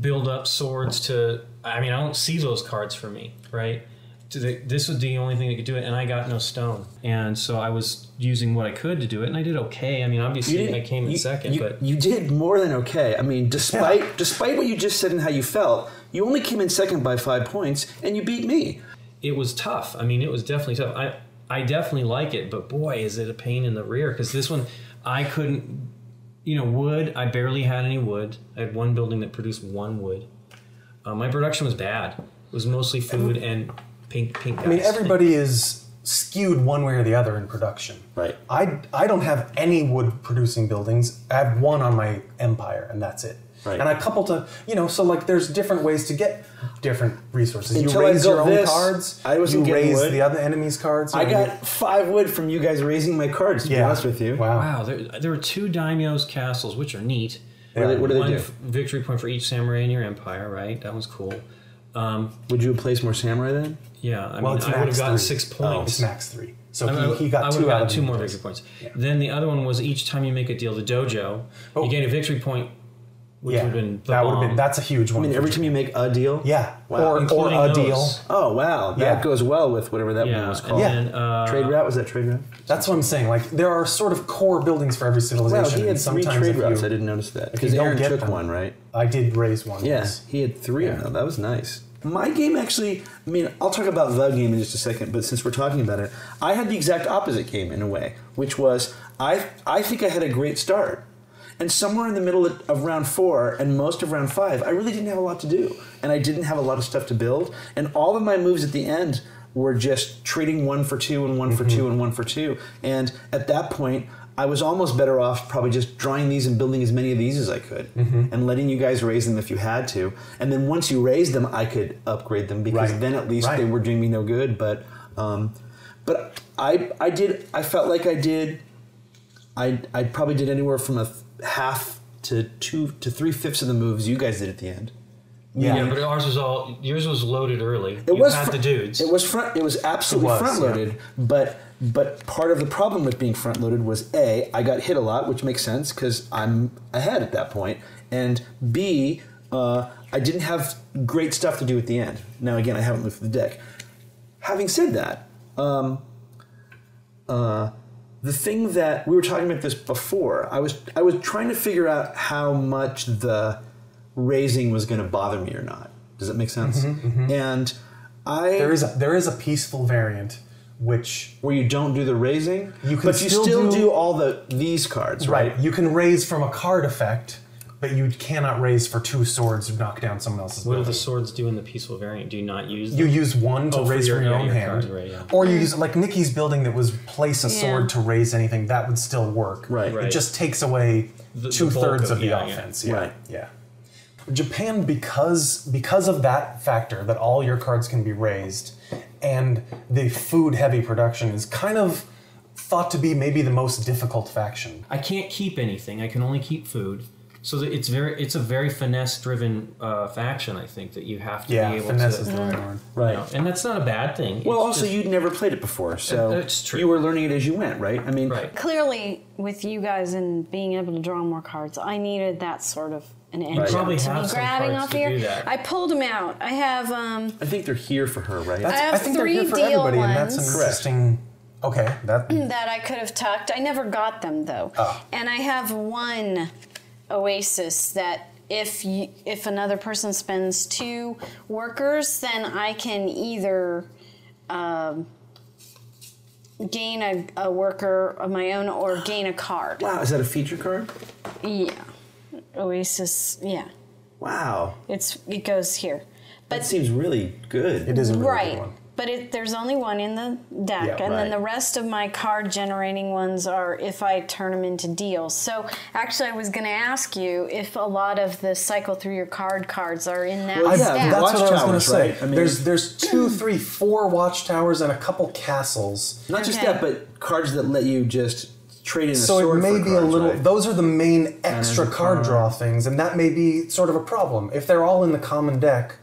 build up swords to. I mean, I don't see those cards for me, right? To the, this was the only thing that could do it, and I got no stone, and so I was using what I could to do it, and I did okay. I mean, obviously, I came in you, second, you, but you did more than okay. I mean, despite despite what you just said and how you felt, you only came in second by five points, and you beat me. it was tough. I mean, it was definitely tough. I I definitely like it, but boy, is it a pain in the rear because this one I couldn't. You know, wood. I barely had any wood. I had one building that produced one wood. Uh, my production was bad. It was mostly food and pink pink. I mean, everybody is skewed one way or the other in production. Right. I, I don't have any wood producing buildings. I have one on my empire, and that's it. Right. And a couple to, you know, so like there's different ways to get different resources. Until you raze built your own this, cards. I wasn't you raze wood. the other enemy's cards. I you got five wood from you guys razing my cards. To be honest with you, Wow. Wow, there, there were two daimyo's castles, which are neat. What do they, what do they One do? victory point for each samurai in your empire, right? That was cool. Um, Would you place more samurai then? yeah, I Well, mean, it's I would have max gotten three. six It's points. max three. So I he, mean, he got I two out of two more victory points. Yeah. Then the other one was each time you make a deal, the dojo, Oh. you gain a victory point, which Yeah, would have been the that would have been. That's a huge one. I mean, every time you make a deal. Yeah, Wow. or, or Including a those. deal. Oh wow, that Yeah. goes well with whatever that one yeah, was and called. then, uh, trade route was that trade route? That's what I'm saying. Like there are sort of core buildings for every Wow, civilization. he had and three trade routes. you- I didn't notice that you because don't Aaron get took them- one, right? I did raze one. Yeah, yes. he had three of Yeah. them. That was nice. My game actually, I mean, I'll talk about the game in just a second, but since we're talking about it, I had the exact opposite game in a way, which was I I think I had a great start. And somewhere in the middle of round four and most of round five, I really didn't have a lot to do. And I didn't have a lot of stuff to build. And all of my moves at the end were just trading one for two and one for two and one for two. And at that point, I was almost better off probably just drawing these and building as many of these as I could and letting you guys raze them if you had to. And then once you razed them, I could upgrade them because Right. then at least Right. they were doing me no good. But um, but I I did I felt like I did I I probably did anywhere from a half to two to three fifths of the moves you guys did at the end. Yeah. yeah, but ours was all yours was loaded early. It you was had fr- the dudes. It was front. It was absolutely It was, front loaded. But but part of the problem with being front loaded was a I got hit a lot, which makes sense because I'm ahead at that point, and b uh, I didn't have great stuff to do at the end. Now again, I haven't looked at the deck. Having said that, um, uh, the thing that we were talking about this before, I was I was trying to figure out how much the razing was going to bother me or not. Does that make sense? Mm-hmm, mm-hmm. And I There is a there is a peaceful variant which where you don't do the razing, You can but you still still do- do, all the these cards, right? right you can raze from a card effect, but you cannot raze for two swords to knock down someone else's. what do the swords do in the peaceful variant? Do you not use You use one to Oh, for raze your- from your own your hand, cards, right, yeah. or you use like Nikki's building that was place a Yeah. sword to raze anything. That would still work. Right. It just takes away The- the two thirds of of- the yeah, yeah. offense. Yeah. Right. Yeah. Japan, because because of that factor that all your cards can be razed, and the food heavy production is kind of thought to be maybe the most difficult faction. I can't keep anything. I can only keep food. So that it's very it's a very finesse driven uh, faction. I think that you have to Yeah, be able finesse to. is the right word. Right. you know, and that's not a bad thing. Well, It's also just- you'd never played it before, so That's true. you were learning it as you went, right? I mean, right. Clearly, with you guys and being able to draw more cards, I needed that sort of an engine probably to have be some grabbing cards off to here. do that. I pulled them out. I have um, I think they're here for her, right? That's, I have think they're here three for deal everybody, and that's an interesting. Okay, that that I could have tucked. I never got them though. Oh. And I have one oasis that if you, if another person spends two workers, then I can either um, gain a, a worker of my own or gain a card. Wow, is that a feature card? Yeah. Oasis, yeah. Wow, It's it goes here. that seems really good. It is a really right. good one. But it, there's only one in the deck, Yeah, and then the rest of my card generating ones are if I turn them into deals. So actually, I was going to ask you if a lot of the cycle through your card cards are in that Well, yeah, that's what I was going to say. right? I mean- there's there's hmm. two, three, four watchtowers and a couple castles. Not just Okay. that, but cards that let you just trade in a So sword it may for be cards, a little. right? Those are the main extra card card. draw things, and that may be sort of a problem if they're all in the common deck,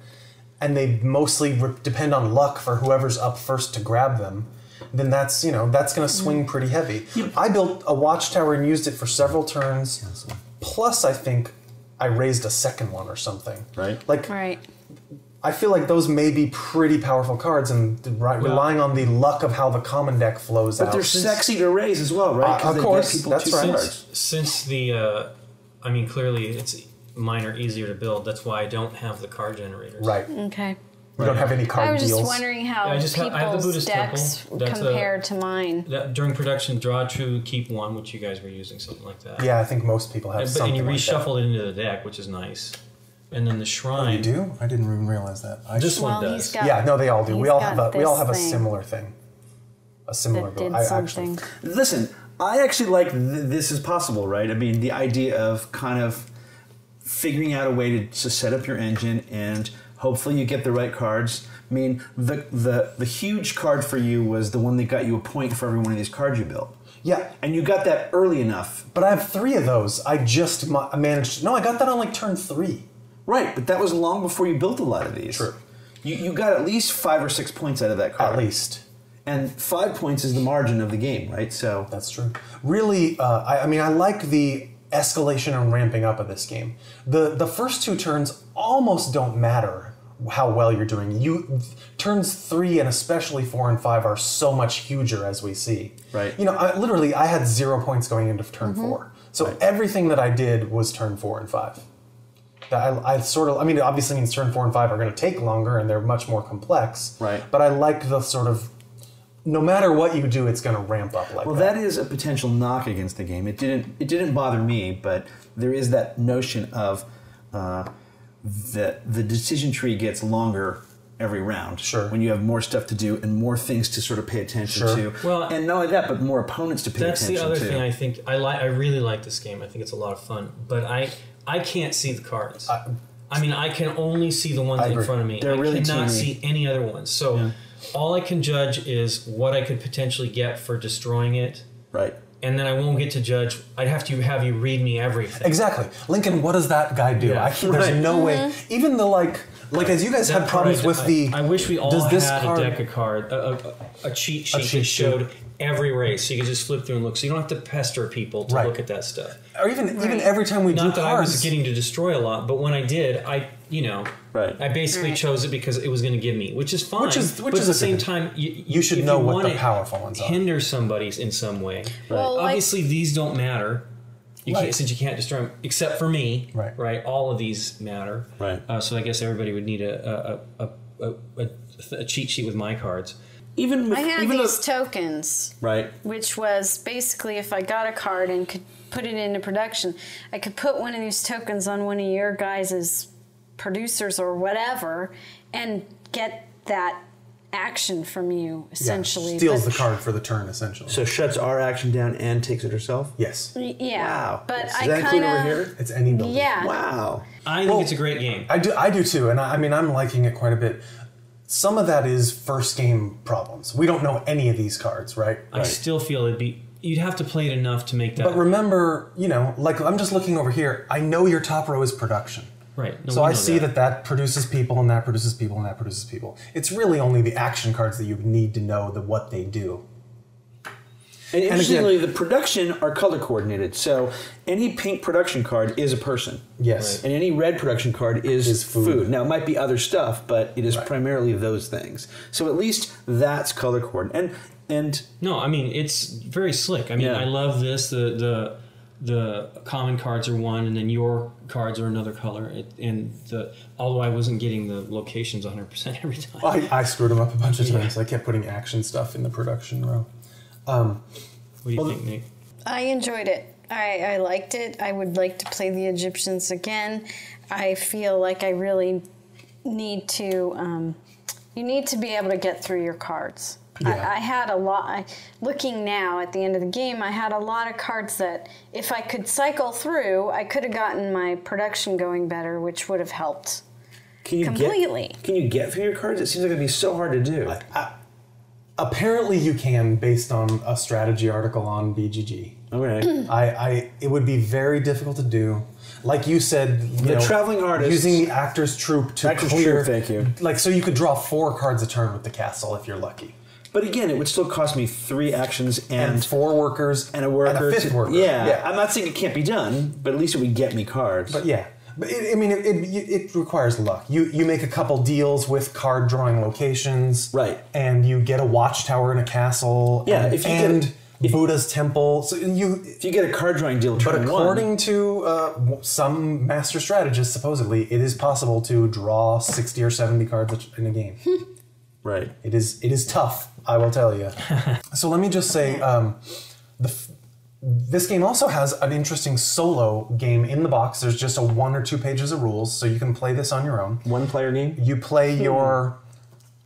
and they mostly re- depend on luck for whoever's up first to grab them. Then that's you know that's going to swing pretty heavy. I built a watchtower and used it for several turns. Plus, I think I razed a second one or something. Right. Like right. I feel like those may be pretty powerful cards, and re- relying on the luck of how the common deck flows But out. they're sexy to raze as well, right? Uh, 'Cause of course, get people that's two right. cards. Since the, uh, I mean, clearly it's mine are easier to build. That's why I don't have the card generators. right. Okay. We don't have any card I was deals. just wondering how Yeah, I just have- I have the people's Buddhist decks temple. That's a- compare to mine. That, during production, draw two, keep one, which you guys were using, something like that. Yeah, I think most people have And, but, something and you like that. reshuffle it into the deck, which is nice. And then the oh, shrine. You do? I didn't even realize that. I This one Well, does. he's got. yeah, no, they all do. We he's all have a we all this have a thing similar thing. A similar That build. did I something. actually Listen, I actually like th- this is possible, right? I mean, the idea of kind of figuring out a way to, to set up your engine and hopefully you get the right cards. I mean, the, the the huge card for you was the one that got you a point for every one of these cards you built. Yeah, And you got that early enough. but I have three of those. I just ma- managed. No, I got that on like turn three. Right, but that was long before you built a lot of these. True. You, you got at least five or six points out of that card. At least And five points is the margin of the game, right? So that's true. Really, uh, I, I mean, I like the escalation and ramping up of this game. the The first two turns almost don't matter how well you're doing. You turns three and especially four and five are so much huger as we see. Right. You know, I, literally, I had zero points going into turn mm-hmm. four. So everything that I did was turn four and five. That I, I sort of, I mean, it obviously means turn four and five are going to take longer and they're much more complex. Right. But I like the sort of, no matter what you do, it's going to ramp up like Well, that. Well, that is a potential knock against the game. It didn't. It didn't bother me, but there is that notion of uh, that the decision tree gets longer every round. Sure. When you have more stuff to do and more things to sort of pay attention Sure. to. Well- and not only that, but more opponents to pay attention to. That's the other to. thing I think I like. I really like this game. I think it's a lot of fun. But I I can't see the cards. I, mean, I can only see the ones in front of me. They're I really cannot teeny. see any other ones. So all I can judge is what I could potentially get for destroying it, right. and then I won't get to judge. I'd have to have you read me everything. Exactly. Lincoln, what does that guy do? Yeah. I can't, there's Right. no way. Mm-hmm. Even the like, like as you guys That had problems part, with I, the. I, I wish we all does this had card, a deck of card, a, a, a cheat sheet cheat that sheet. showed every race, so you could just flip through and look. So you don't have to pester people to Right. look at that stuff. or even even every time we Not do that I cards, was getting to destroy a lot, but when I did, I you know, Right. I basically Right. chose it because it was going to give me, which is fine. Which is- which but is at the same good time, you, You should if know what the powerful ones are. Hinder somebody's in some way. Well, like- Obviously, these don't matter. You Right. can't since you can't destroy them, except for me. Right. Right. All of these matter. Right. Uh, so I guess everybody would need a a, a, a, a, a cheat sheet with my cards. Even with I had even these though, tokens, right. which was basically if I got a card and could put it into production, I could put one of these tokens on one of your guys' producers or whatever and get that action from you yeah, essentially. steals But- the card for the turn essentially. So shuts our action down and takes it herself. yes, Yeah. Wow. But Does I that include kind over of. here? it's any building. Yeah. Wow. I think Well- it's a great game. I do. I do too, and I, I mean, I'm liking it quite a bit. Some of that is first game problems. We don't know any of these cards, right? I still feel it'd be you'd have to play it enough to make that. But remember, you know, like I'm just looking over here. I know your top row is production. Right. No, so I see that. that produces people, and that produces people, and that produces people. It's really only the action cards that you need to know the what they do. And again- interestingly, the production are color coordinated. So any pink production card is a person. Yes. And any red production card is, Is food. food. Now, it might be other stuff, but it is Right. primarily those things. So at least that's color coordinated. And and No, I mean it's very slick. I mean, Yeah. I love this. The the the common cards are one, and then your cards are another color. It, and the although I wasn't getting the locations 100 percent every time. I, I screwed them up a bunch of times. I kept putting action stuff in the production row. What do you think, Nick? I enjoyed it. I, I liked it. I would like to play the Egyptians again. I feel like I really need to. Um, you need to be able to get through your cards. Yeah. I, I had a lot. I, looking now at the end of the game, I had a lot of cards that, if I could cycle through, I could have gotten my production going better, which would have helped. Can you Completely. Get, can you get through your cards? It seems like it'd be so hard to do. Apparently, you can, based on a strategy article on BGG. Okay. (clears throat) I, I, it would be very difficult to do. Like you said, you The know, traveling artist- using the actors troupe to Actors clear. troupe, thank you. Like so, you could draw four cards a turn with the castle if you're lucky, but again, it would still cost me three actions and and, four workers and a worker. and a fifth to- worker. Yeah, yeah. I'm not saying it can't be done, but at least it would get me cards. But yeah, but it, I mean, it, it, it requires luck. You you make a couple deals with card drawing locations, Right. And you get a watchtower in a castle. Yeah, and, if you get- and if- Buddha's temple. So you. if you get a card drawing deal But according one, to uh, some master strategists, supposedly it is possible to draw sixty or seventy cards in a game. (laughs) right? It is it is tough, I will tell you. (laughs) so let me just say, um, the f- this game also has an interesting solo game in the box. There's just a one or two pages of rules, so you can play this on your own. One player game. You play your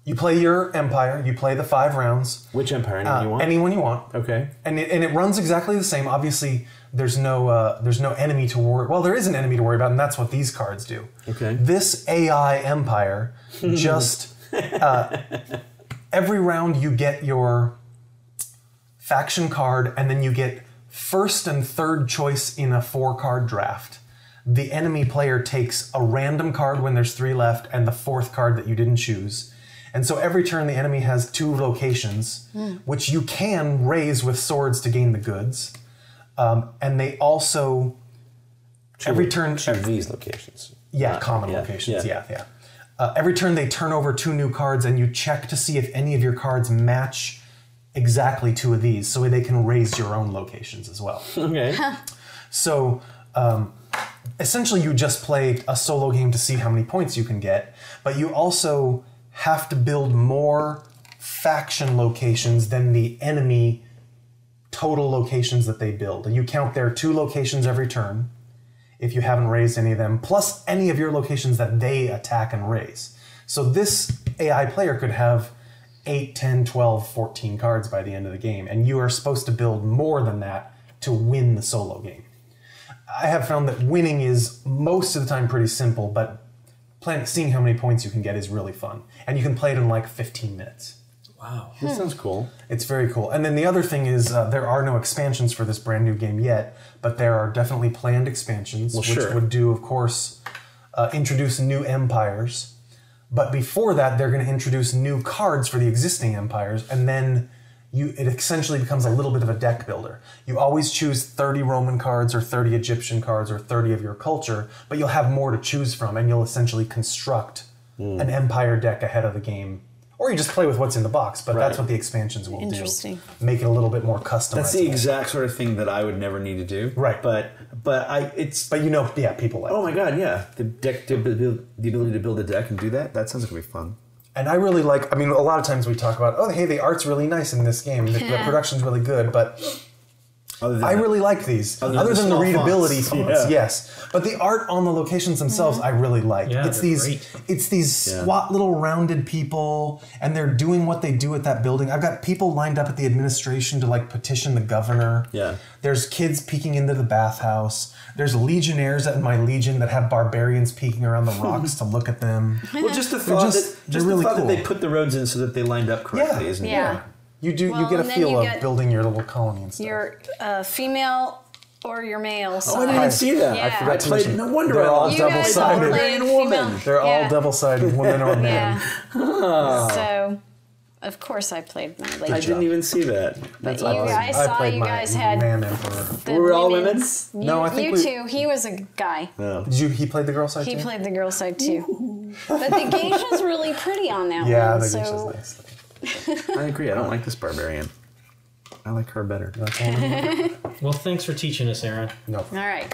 you play your empire. You play the five rounds. Which empire? Anyone Uh, you want? Anyone you want. okay. And it, and it runs exactly the same. Obviously, there's no uh, there's no enemy to worry. Well, there is an enemy to worry about, and that's what these cards do. Okay. This AI empire (laughs) just uh, every round you get your faction card, and then you get first and third choice in a four card draft. The enemy player takes a random card when there's three left, and the fourth card that you didn't choose. And so every turn, the enemy has two locations, which you can raze with swords to gain the goods. Um, and they also, every turn, Choose these locations. yeah, Uh, common yeah, locations. yeah. Yeah, yeah. Uh, every turn they turn over two new cards, and you check to see if any of your cards match exactly two of these, so they can raze your own locations as well. (laughs) Okay. (laughs) so um, essentially, you just play a solo game to see how many points you can get, but you also have to build more faction locations than the enemy total locations that they build. You count their two locations every turn if you haven't razed any of them, plus any of your locations that they attack and raze. So this AI player could have 8, 10, 12, 14 cards by the end of the game, and you are supposed to build more than that to win the solo game. I have found that winning is most of the time pretty simple, but seeing how many points you can get is really fun. And you can play it in like 15 minutes. Wow. That sounds cool. It's very cool. And then the other thing is, uh, there are no expansions for this brand new game yet, but there are definitely planned expansions, which sure. would do, of course, uh, introduce new empires. But before that, they're going to introduce new cards for the existing empires, and then you it essentially becomes a little bit of a deck builder. You always choose 30 Roman cards or 30 Egyptian cards or 30 of your culture, but you'll have more to choose from, and you'll essentially construct Hmm. an empire deck ahead of the game. Or you just play with what's in the box, but that's what the expansions will Interesting. do. Make it a little bit more customized. That's the exact sort of thing that I would never need to do. Right. But but I it's But you know, yeah, people like. oh my god yeah the deck to build, the ability to build a deck and do that that sounds like it'd be fun. And I really like. I mean, a lot of times we talk about, oh, hey, the art's really nice in this game. The, the (laughs) production's really good, but Other than I that- really like these. Other Other, than the the readability fonts. fonts, (laughs) Yeah. yes. But the art on the locations themselves, I really like. Yeah, it's they're these, great. it's these Yeah. squat little rounded people, and they're doing what they do at that building. I've got people lined up at the administration to like petition the governor. Yeah. There's kids peeking into the bathhouse. There's legionnaires at my legion that have barbarians peeking around the (laughs) rocks to look at them. well just the thought just- that they're just really thought cool. that they put the roads in so that they lined up correctly Yeah. isn't it? Yeah. It? You do. Well, you get a feel of get building your little colony and stuff. Your uh, female or your male Oh, I didn't even see that. Yeah. I forgot to mention. No wonder they're I all lost. You double guys sided. all played Barbarian woman. They're yeah. all double-sided, woman or man. Yeah. (laughs) So, of course, I played my lady. I didn't even see that. But you, I I, saw played you guys had man emperor. the Were we all women's- You, No, I think you we- two. He was a guy. No. Did you? He played the girl side He too. played the girl side too. (laughs) But the geisha's really pretty on that yeah, one. the so geisha's nice. (laughs) I agree. I don't like this barbarian. I like her better. That's all I need. Well, thanks for teaching us, Aaron. No. all right.